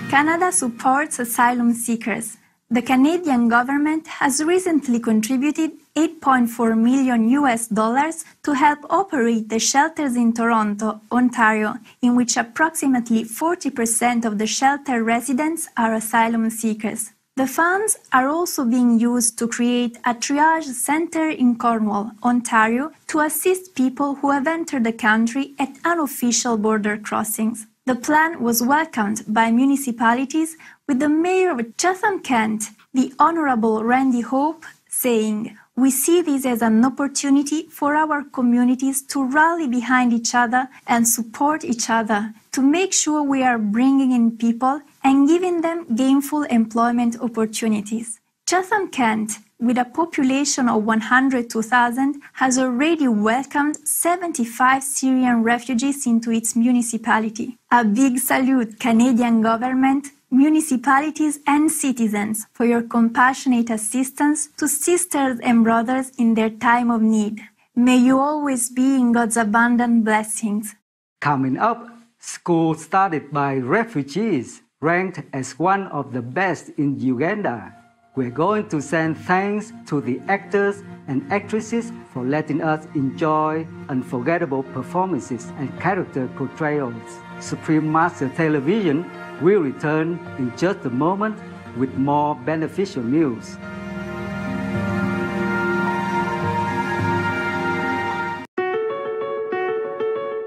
Canada supports asylum seekers. The Canadian government has recently contributed 8.4 million US dollars to help operate the shelters in Toronto, Ontario, in which approximately 40% of the shelter residents are asylum seekers. The funds are also being used to create a triage center in Cornwall, Ontario, to assist people who have entered the country at unofficial border crossings. The plan was welcomed by municipalities, with the mayor of Chatham-Kent, the Honourable Randy Hope, saying, we see this as an opportunity for our communities to rally behind each other and support each other to make sure we are bringing in people and giving them gainful employment opportunities. Chatham Kent, with a population of 102,000, has already welcomed 75 Syrian refugees into its municipality. A big salute, Canadian government, municipalities, and citizens, for your compassionate assistance to sisters and brothers in their time of need. May you always be in God's abundant blessings. Coming up, school started by refugees ranked as one of the best in Uganda. We're going to send thanks to the actors and actresses for letting us enjoy unforgettable performances and character portrayals. Supreme Master Television will return in just a moment with more beneficial news.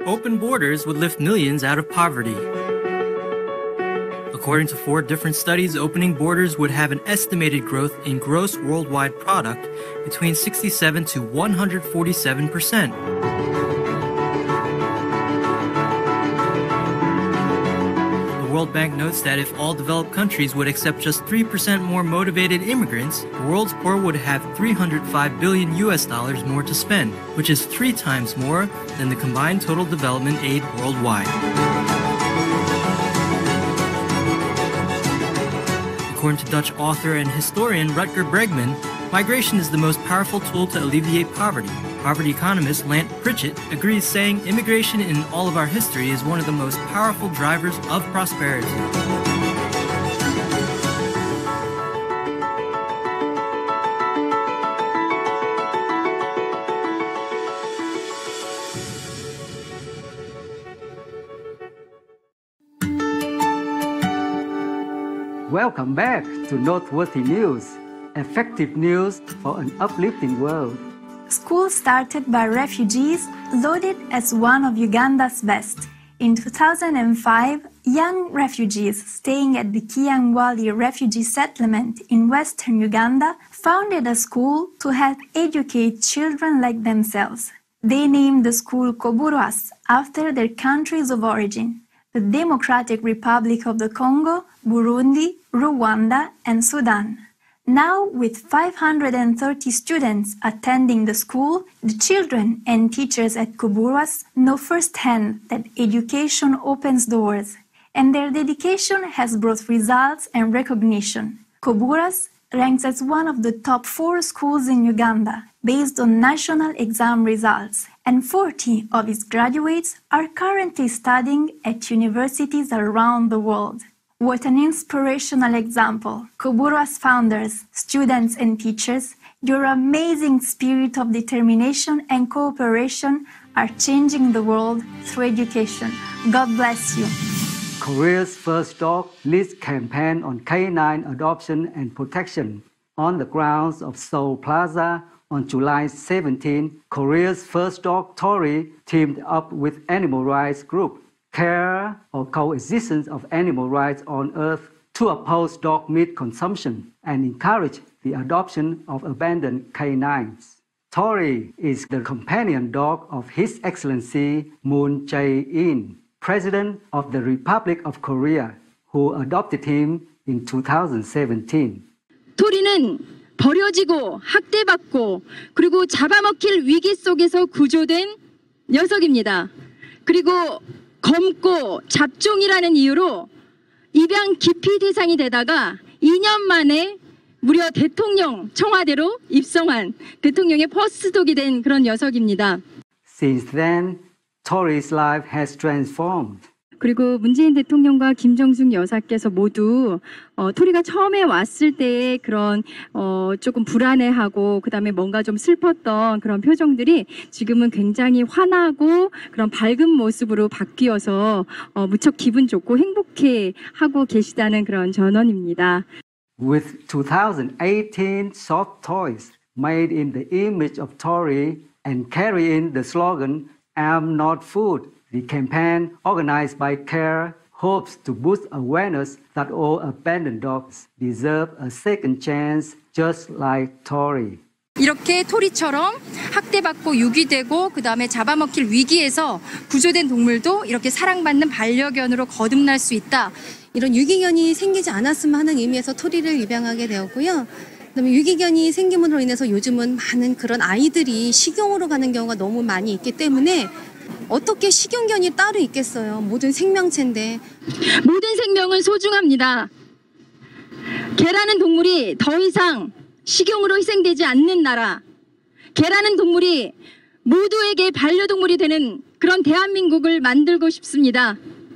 Open borders would lift millions out of poverty. According to four different studies, opening borders would have an estimated growth in gross worldwide product between 67 to 147 percent. World Bank notes that if all developed countries would accept just 3% more motivated immigrants, the world's poor would have 305 billion US dollars more to spend, which is three times more than the combined total development aid worldwide. According to Dutch author and historian Rutger Bregman, migration is the most powerful tool to alleviate poverty. Poverty economist Lant Pritchett agrees, saying immigration in all of our history is one of the most powerful drivers of prosperity. Welcome back to Noteworthy News, effective news for an uplifting world. School started by refugees loaded as one of Uganda's best. In 2005, young refugees staying at the Kyangwali refugee settlement in western Uganda founded a school to help educate children like themselves. They named the school COBURWAS after their countries of origin the Democratic Republic of the Congo, Burundi, Rwanda, and Sudan. Now, with 530 students attending the school, the children and teachers at COBURWAS know firsthand that education opens doors, and their dedication has brought results and recognition. COBURWAS ranks as one of the top four schools in Uganda based on national exam results, and 40 of its graduates are currently studying at universities around the world. What an inspirational example. COBURWAS founders, students, and teachers, your amazing spirit of determination and cooperation are changing the world through education. God bless you. Korea's first dog leads campaign on canine adoption and protection. On the grounds of Seoul Plaza on July 17, Korea's first dog, Tori, teamed up with animal rights group care or coexistence of animal rights on earth to oppose dog meat consumption and encourage the adoption of abandoned canines. Tori is the companion dog of His Excellency Moon Jae-in, President of the Republic of Korea, who adopted him in 2017. 토리는 버려지고 학대받고 그리고 잡아먹힐 위기 속에서 구조된 녀석입니다. 그리고 검고 잡종이라는 이유로 입양 기피 대상이 되다가 2년 만에 무려 대통령 청와대로 입성한 대통령의 퍼스트독이 된 그런 녀석입니다. Since then, Tori's life has transformed. 그리고 문재인 대통령과 김정숙 여사께서 모두 어, 토리가 처음에 왔을 때의 그런 어, 조금 불안해하고 그다음에 뭔가 좀 슬펐던 그런 표정들이 지금은 굉장히 환하고 그런 밝은 모습으로 바뀌어서 어, 무척 기분 좋고 행복해 하고 계시다는 그런 전언입니다. With 2018 soft toys made in the image of Tori and carrying the slogan "I'm not food," The campaign, organized by CARE, hopes to boost awareness that all abandoned dogs deserve a second chance just like Tori. 이렇게 토리처럼 학대받고 유기되고 그 다음에 잡아먹힐 위기에서 구조된 동물도 이렇게 사랑받는 반려견으로 거듭날 수 있다. 이런 유기견이 생기지 않았으면 하는 의미에서 토리를 입양하게 되었고요. 그다음에 유기견이 생김으로 인해서 요즘은 많은 그런 아이들이 식용으로 가는 경우가 너무 많이 있기 때문에 어떻게 식용견이 따로 있겠어요? 모든 생명체인데. 모든 생명은 소중합니다. 개라는 동물이 더 이상 식용으로 희생되지 않는 나라. 개라는 동물이 모두에게 반려동물이 되는 그런 대한민국을 만들고 싶습니다.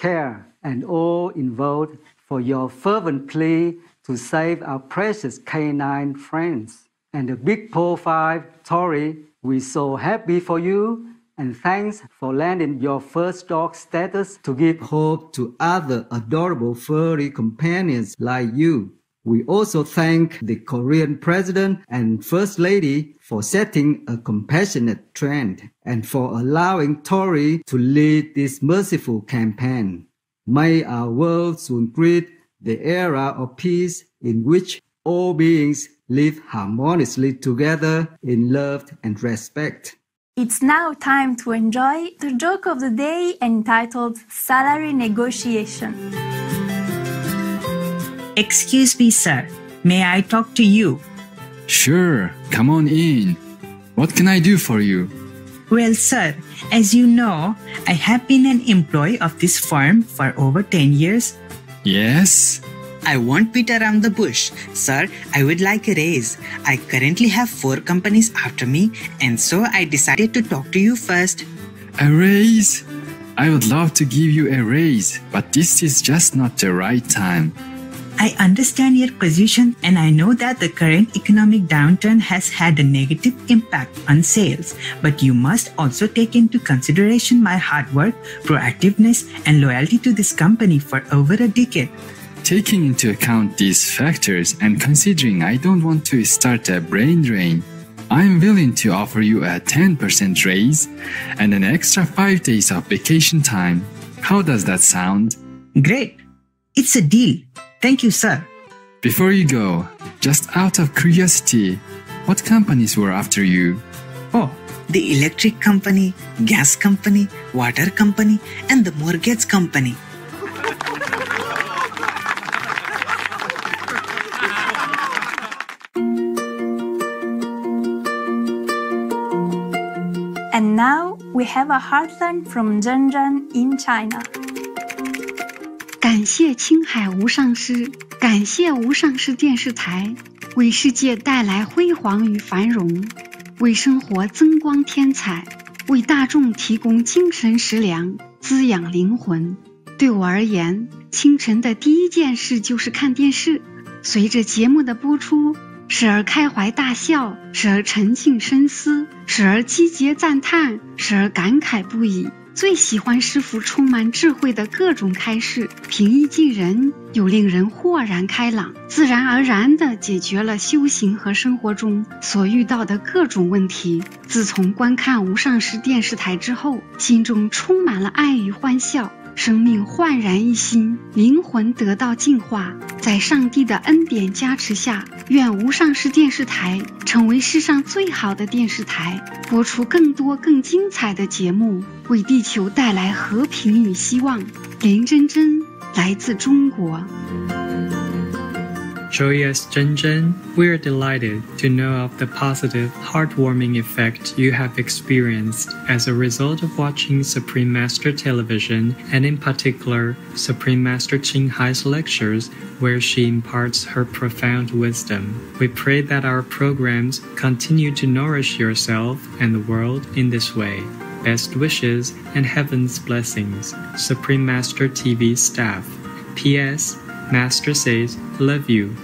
care, and all involved for your fervent plea to save our precious canine friends. And the Big Paw 5, Tori, we're so happy for you and thanks for landing your first dog status to give hope to other adorable furry companions like you. We also thank the Korean President and First Lady for setting a compassionate trend and for allowing Tori to lead this merciful campaign. May our world soon greet the era of peace in which all beings live harmoniously together in love and respect. It's now time to enjoy the joke of the day entitled Salary Negotiation. Excuse me, sir. May I talk to you? Sure, come on in. What can I do for you? Well, sir, as you know, I have been an employee of this firm for over 10 years. Yes? I won't beat around the bush. Sir, I would like a raise. I currently have four companies after me, and so I decided to talk to you first. A raise? I would love to give you a raise, but this is just not the right time. I understand your position and I know that the current economic downturn has had a negative impact on sales, but you must also take into consideration my hard work, proactiveness, and loyalty to this company for over a decade. Taking into account these factors and considering I don't want to start a brain drain, I'm willing to offer you a 10% raise and an extra 5 days of vacation time. How does that sound? Great. It's a deal. Thank you, sir. Before you go, just out of curiosity, what companies were after you? Oh, the electric company, gas company, water company, and the mortgage company. And now we have a heartline from Shenzhen in China. 感谢青海无上师，感谢无上师电视台，为世界带来辉煌与繁荣，为生活增光添彩，为大众提供精神食粮，滋养灵魂。对我而言，清晨的第一件事就是看电视。随着节目的播出，时而开怀大笑，时而沉静深思，时而击节赞叹，时而感慨不已。最喜欢师傅充满智慧的各种开示，平易近人，又令人豁然开朗，自然而然地解决了修行和生活中所遇到的各种问题。自从观看无上师电视台之后，心中充满了爱与欢笑。生命焕然一新，灵魂得到净化。在上帝的恩典加持下，愿无上师电视台成为世上最好的电视台，播出更多更精彩的节目，为地球带来和平与希望。林真真来自中国。Joyous Zhenzhen, we are delighted to know of the positive, heartwarming effect you have experienced as a result of watching Supreme Master Television and, in particular, Supreme Master Ching Hai's lectures, where she imparts her profound wisdom. We pray that our programs continue to nourish yourself and the world in this way. Best wishes and heaven's blessings. Supreme Master TV staff. P.S. Master says, love you.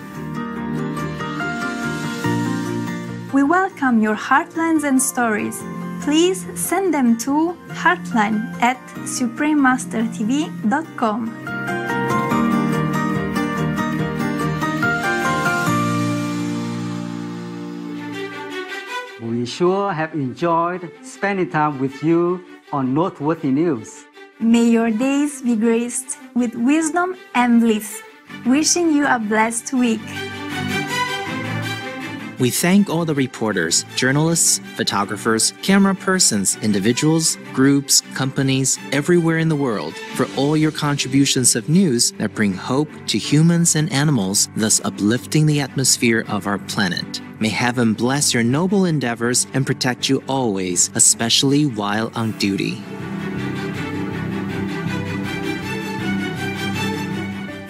We welcome your heartlines and stories. Please send them to heartline at suprememastertv.com. We sure have enjoyed spending time with you on Noteworthy News. May your days be graced with wisdom and bliss. Wishing you a blessed week. We thank all the reporters, journalists, photographers, camera persons, individuals, groups, companies, everywhere in the world for all your contributions of news that bring hope to humans and animals, thus uplifting the atmosphere of our planet. May heaven bless your noble endeavors and protect you always, especially while on duty.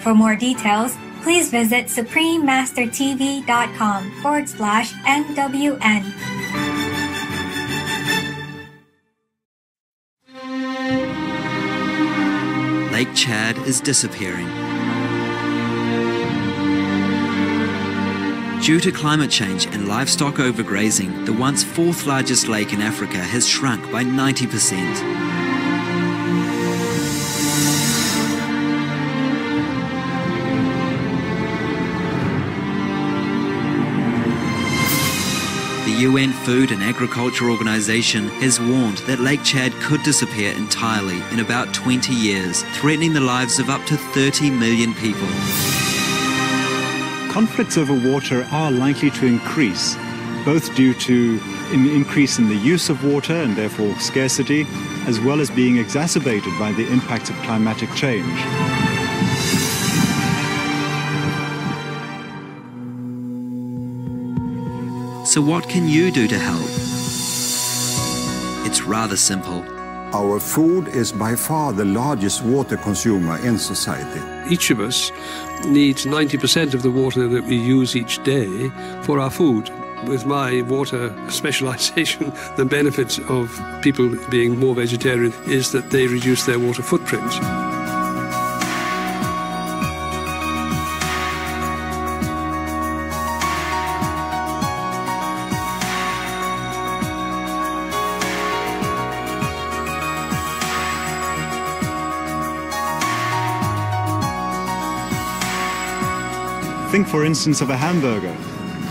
For more details, please visit suprememastertv.com forward slash NWN. Lake Chad is disappearing. Due to climate change and livestock overgrazing, the once fourth largest lake in Africa has shrunk by 90%. The UN Food and Agriculture Organization has warned that Lake Chad could disappear entirely in about 20 years, threatening the lives of up to 30 million people. Conflicts over water are likely to increase, both due to an increase in the use of water and therefore scarcity, as well as being exacerbated by the impacts of climatic change. So, what can you do to help? It's rather simple. Our food is by far the largest water consumer in society. Each of us needs 90% of the water that we use each day for our food. With my water specialization, the benefit of people being more vegetarian is that they reduce their water footprint. For instance, of a hamburger.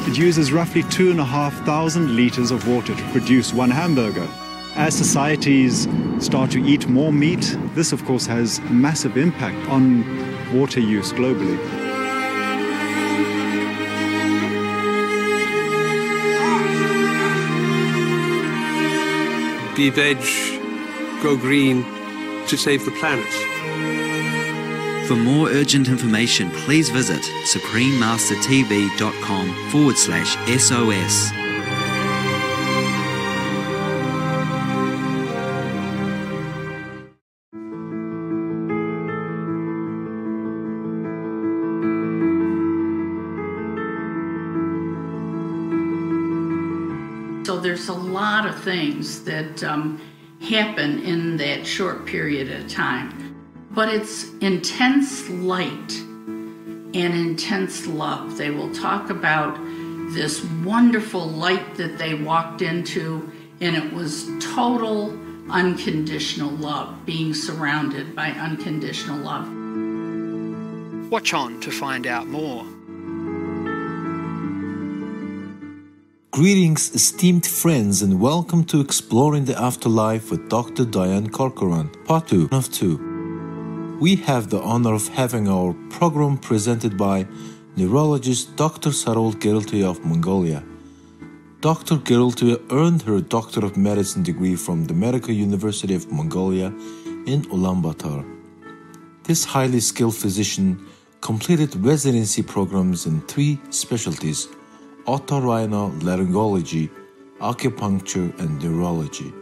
It uses roughly 2,500 liters of water to produce one hamburger. As societies start to eat more meat, this, of course, has a massive impact on water use globally. Be veg, go green to save the planet. For more urgent information, please visit suprememastertv.com forward slash SOS. So there's a lot of things that um, happen in that short period of time. But it's intense light and intense love. They will talk about this wonderful light that they walked into, and it was total unconditional love, being surrounded by unconditional love. Watch on to find out more. Greetings, esteemed friends, and welcome to Exploring the Afterlife with Dr. Diane Corcoran, part 2 of 2. We have the honor of having our program presented by neurologist Dr. Sarol Gerultuye of Mongolia. Dr. Gerultuye earned her Doctor of Medicine degree from the Medical University of Mongolia in Ulaanbaatar. This highly skilled physician completed residency programs in three specialties otorhinolaryngology, acupuncture, and neurology.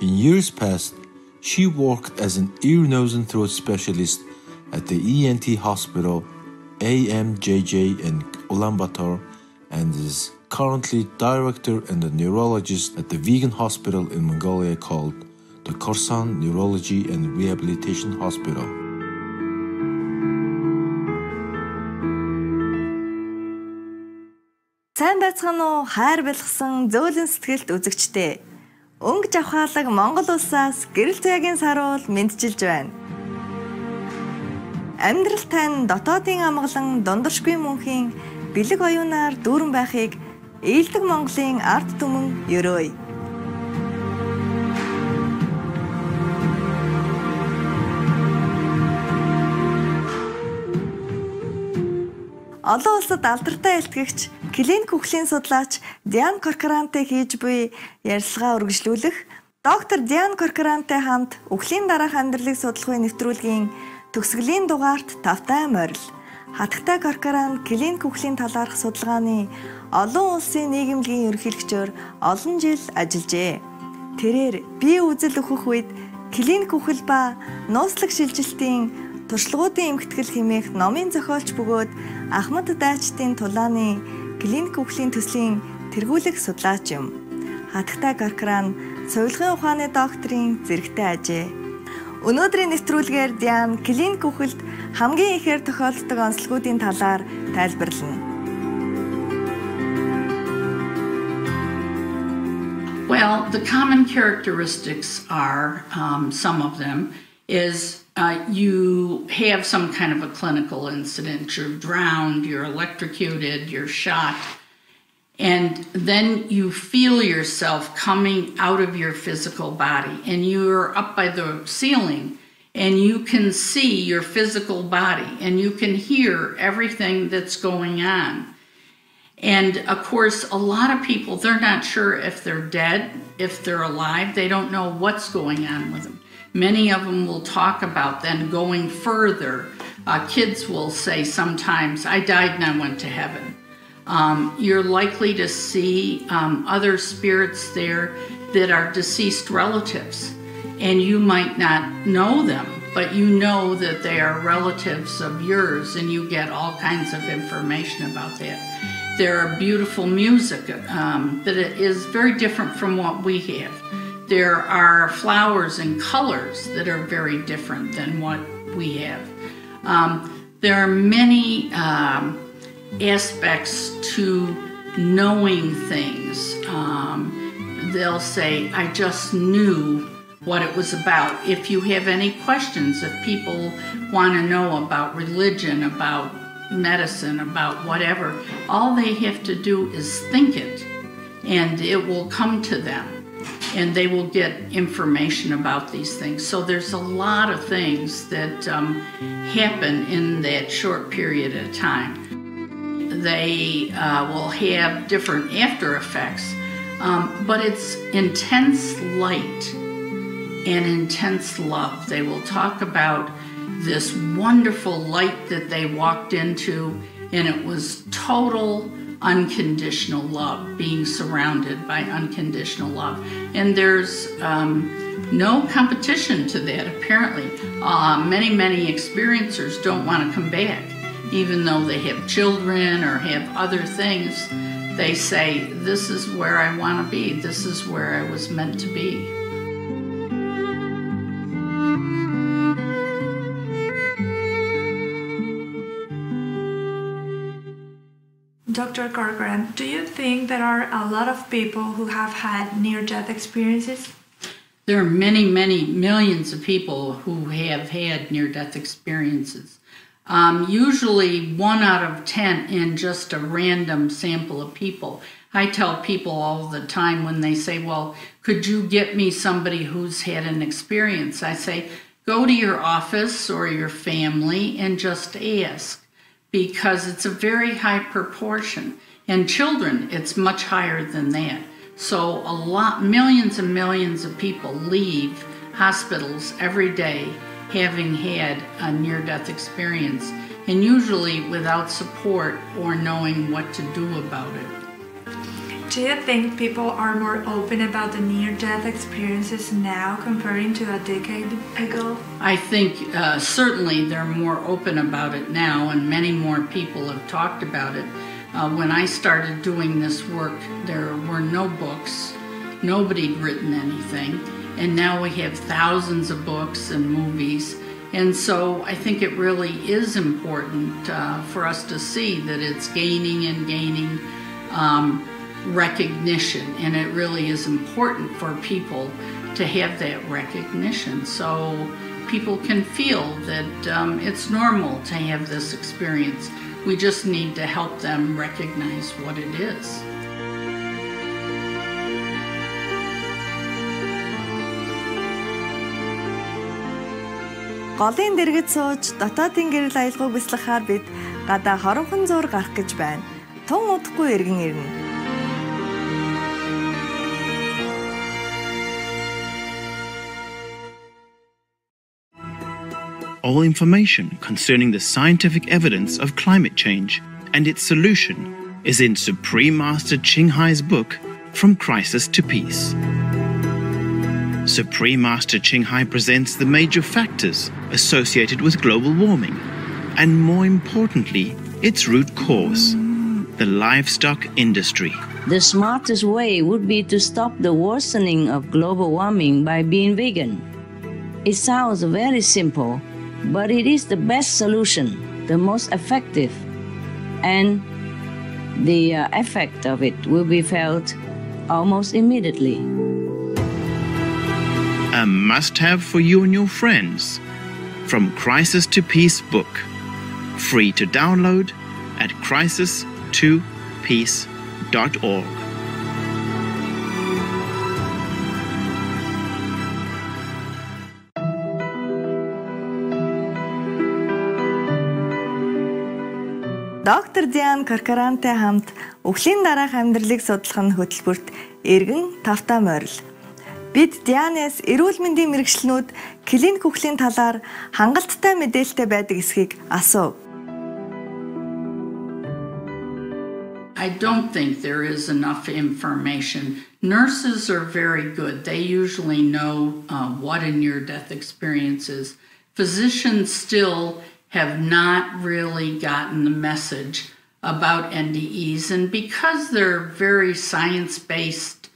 In years past, she worked as an ear, nose, and throat specialist at the ENT hospital AMJJ in Ulaanbaatar and is currently director and a neurologist at the vegan hospital in Mongolia called the Korsan Neurology and Rehabilitation Hospital. Сайн байцгаана уу? Хайр бэлгсэн зөөлөн сэтгэлд үзэгчтэй. Өнгө жавхаалаг Монгол улсаас гэрэл заягийн саруул мэдчилж байна. Амьдрал тань дотоодын амгалан дундашгүй мөнхийн бэлэг оюунаар дүүрэн байхыг Ээлдэг Монголын ард түмэн ерөөй. Олон улсад алдартай илтгэгч клиник үхлийн судлаач Диан Коркоранте хийж буй ярилцлага үргэлжлүүлэх доктор Диан Коркоранте хамт үхлийн дараах амьдралыг судлах үе нэвтрүүлгийн төгсгөлийн дугаарт тавтай морил хатагтай Коркоран клиник үхлийн талаарх судалгааны олон улсын нийгэмлэгийн ерөнхийлөгчөөр олон жил ажиллажээ. Тэрээр бие үзэл өгөх үед клиник үхэл ба нууцлаг шилжилтийн туршлагуудын эмгтгэл хэмээх номын зохиолч бөгөөд Ахмад Дайчдын тулааны клиник үхлийн төслийн тэргүүлэх судлаач юм. Хатагтай Горкран сувилгын ухааны докторийн зэрэгтэй ажээ. Өнөөдрийн нэвтрүүлгээр Диан клиник үхэлд хамгийн ихээр тохиолддог онцлогуудын талаар тайлбарлана. Well, the common characteristics are um, some of them is uh, you have some kind of a clinical incident. You're drowned, you're electrocuted, you're shot, and then you feel yourself coming out of your physical body, and you're up by the ceiling, and you can see your physical body, and you can hear everything that's going on. And of course, a lot of people, they're not sure if they're dead, if they're alive, they don't know what's going on with them. Many of them will talk about then going further. Uh, kids will say sometimes, I died and I went to heaven. Um, you're likely to see um, other spirits there that are deceased relatives, and you might not know them, but you know that they are relatives of yours, and you get all kinds of information about that. There are beautiful music um, that is very different from what we have there are flowers and colors that are very different than what we have. Um, there are many um, aspects to knowing things. Um, they'll say, I just knew what it was about. If you have any questions, if people want to know about religion, about medicine, about whatever, all they have to do is think it and it will come to them and they will get information about these things. So there's a lot of things that um, happen in that short period of time. They uh, will have different after effects, um, but it's intense light and intense love. They will talk about this wonderful light that they walked into, and it was total unconditional love, being surrounded by unconditional love. And there's um, no competition to that, apparently. Uh, many, many experiencers don't want to come back, even though they have children or have other things. They say, This is where I want to be, this is where I was meant to be. Dr. Corcoran, do you think there are a lot of people who have had near death experiences? There are many, many millions of people who have had near death experiences. Um, usually, one out of 10 in just a random sample of people. I tell people all the time when they say, Well, could you get me somebody who's had an experience? I say, Go to your office or your family and just ask because it's a very high proportion. In children, it's much higher than that. So a lot, millions and millions of people leave hospitals every day having had a near-death experience, and usually without support or knowing what to do about it. Do you think people are more open about the near death experiences now comparing to a decade ago? I think uh, certainly they're more open about it now, and many more people have talked about it. Uh, when I started doing this work, there were no books, nobody had written anything, and now we have thousands of books and movies. And so I think it really is important uh, for us to see that it's gaining and gaining. Um, recognition, and it really is important for people to have that recognition so people can feel that um, it's normal to have this experience. We just need to help them recognize what it is. Голын дэргэд сууж дотоодын гэрэл аялгыг бяцлахаар бид гадаа хоромхон зуур гарах гэж байна. Тун удахгүй эргэн ирнэ. All information concerning the scientific evidence of climate change and its solution is in Supreme Master Ching Hai's book, From Crisis to Peace. Supreme Master Ching Hai presents the major factors associated with global warming, and more importantly, its root cause the livestock industry. The smartest way would be to stop the worsening of global warming by being vegan. It sounds very simple, but it is the best solution, the most effective, and the uh, effect of it will be felt almost immediately. A must have for you and your friends. From Crisis to Peace book. Free to download at crisis2peace.org. Доктор Диан Каркарантай хамт өвлийн дараах амьдралыг судлах нь хөтөлбөрт эргэн тавтаа морил. Бид Дианес эрүүл мэндийн мэрэгчлэнүүд клиник үхлийн талаар хангалттай мэдээлэлтэй байдаг эсхийг асуув. I don't think there is enough information. Nurses are very good. They usually know uh, what a near death experience is. Physicians still have not really gotten the message about NDEs. And because they're very science based,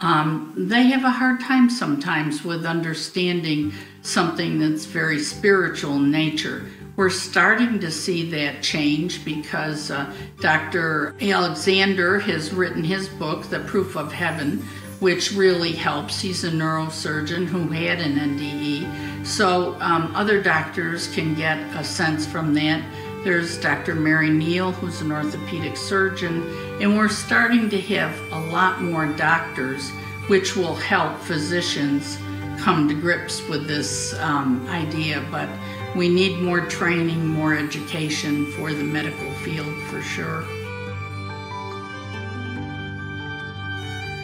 um, they have a hard time sometimes with understanding something that's very spiritual in nature. We're starting to see that change because uh, Dr. Alexander has written his book, The Proof of Heaven, which really helps. He's a neurosurgeon who had an NDE. So um, other doctors can get a sense from that. There's Dr. Mary Neal, who's an orthopedic surgeon, and we're starting to have a lot more doctors, which will help physicians come to grips with this um, idea. But we need more training, more education for the medical field for sure.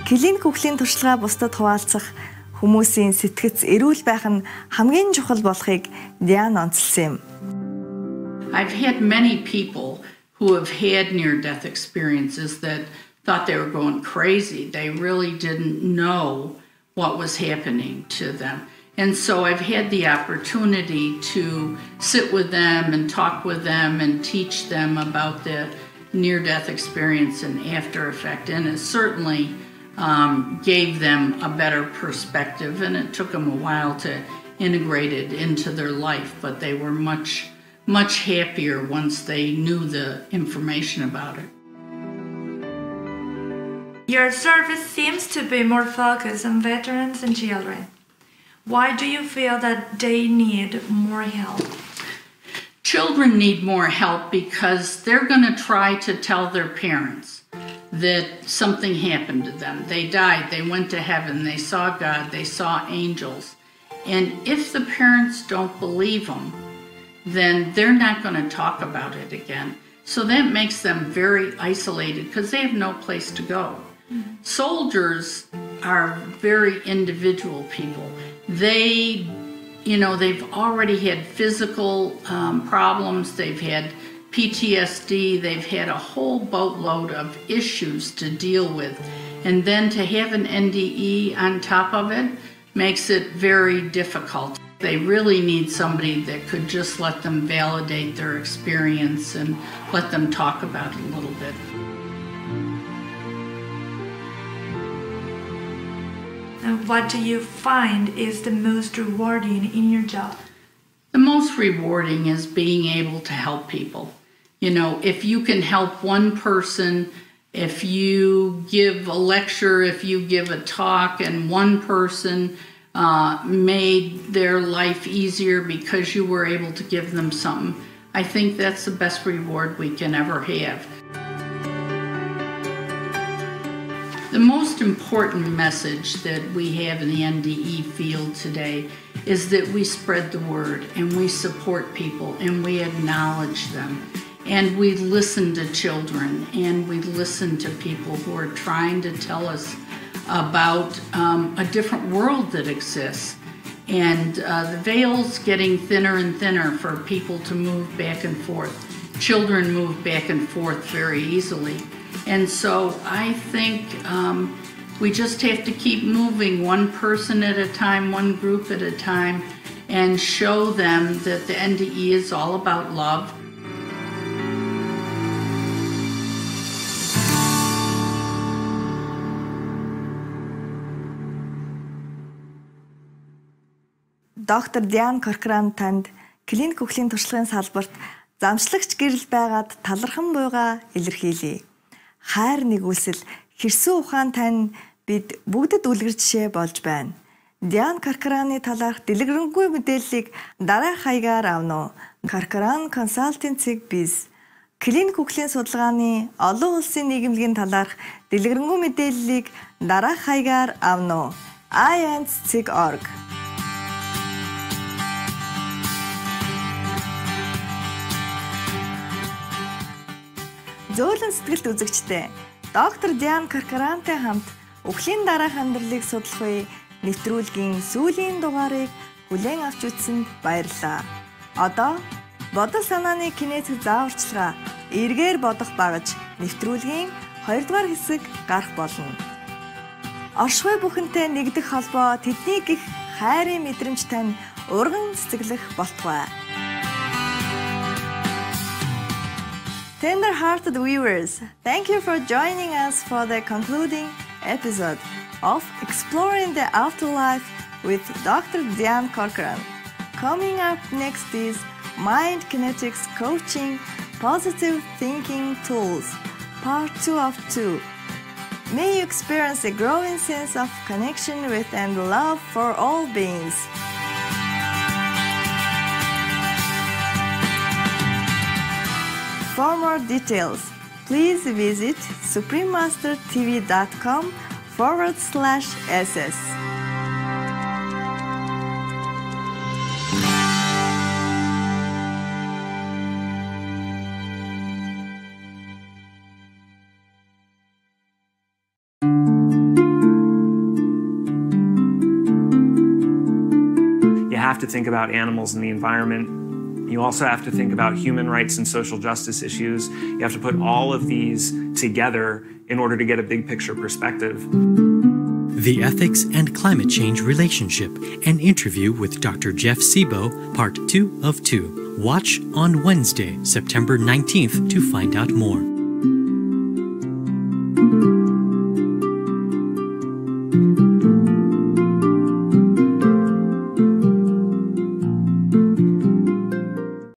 Клиник үхлийн туршлагаа бусдад хуваалцах хүмүүсийн сэтгэц эрүүл байх нь хамгийн чухал болохыг Диан онцлсан юм. I've had many people who have had near death experiences that thought they were going crazy. They really didn't know what was happening to them. And so I've had the opportunity to sit with them and talk with them and teach them about the near death experience and after effect. And it certainly um, gave them a better perspective, and it took them a while to integrate it into their life, but they were much, much happier once they knew the information about it. Your service seems to be more focused on veterans and children. Why do you feel that they need more help? Children need more help because they're going to try to tell their parents that something happened to them. They died, they went to heaven, they saw God, they saw angels. And if the parents don't believe them, then they're not going to talk about it again. So that makes them very isolated because they have no place to go. Soldiers are very individual people. They, you know, they've already had physical um, problems, they've had PTSD, they've had a whole boatload of issues to deal with. And then to have an NDE on top of it makes it very difficult. They really need somebody that could just let them validate their experience and let them talk about it a little bit. And what do you find is the most rewarding in your job? The most rewarding is being able to help people. You know, if you can help one person, if you give a lecture, if you give a talk, and one person uh, made their life easier because you were able to give them something, I think that's the best reward we can ever have. The most important message that we have in the NDE field today is that we spread the word and we support people and we acknowledge them and we listen to children and we listen to people who are trying to tell us about um, a different world that exists. And uh, the veil's getting thinner and thinner for people to move back and forth. Children move back and forth very easily. And so I think um, we just have to keep moving one person at a time, one group at a time, and show them that the NDE is all about love доктор Диан Коркран танд клиник өхлийн туршлагын салбарт замшлагч гэрэл байгаад талархан буйгаа илэрхийлье. Хайр нэгүсэл хэрсэн ухаан тань бид бүгдэд үлгэр жишээ болж байна. Диан Каркраны талаарх дэлгэрэнгүй мэдээллийг дараах хаягаар авно. Каркран консалтинцийг биз клиник өхлийн судалгааны олон улсын нийгэмлэгийн талаарх дэлгэрэнгүй мэдээллийг дараах хаягаар авно. iants.org зөөлөн сэтгэлд үзэгчтэй доктор Диан Каркарантай хамт өвхлийн дараах амьдралыг судлах үе нэвтрүүлгийн сүүлийн дугаарыг хүлээн авч үзсэнд баярлалаа. Одоо бодол санааны кинетик зааварчилгаа эргээр бодох багаж нэвтрүүлгийн 2 дугаар хэсэг гарах болно. Оршихуй бүхэнтэй нэгдэх холбоо тэдний гих хайрын мэдрэмж тань урган цэцэглэх болтугай. Tender-hearted viewers, thank you for joining us for the concluding episode of Exploring the Afterlife with Dr. Diane Corcoran. Coming up next is Mind Kinetics Coaching Positive Thinking Tools, Part 2 of 2. May you experience a growing sense of connection with and love for all beings. For more details, please visit suprememastertv.com forward slash SS. You have to think about animals and the environment. You also have to think about human rights and social justice issues. You have to put all of these together in order to get a big picture perspective. The Ethics and Climate Change Relationship, an interview with Dr. Jeff Sebo, part two of two. Watch on Wednesday, September 19th to find out more.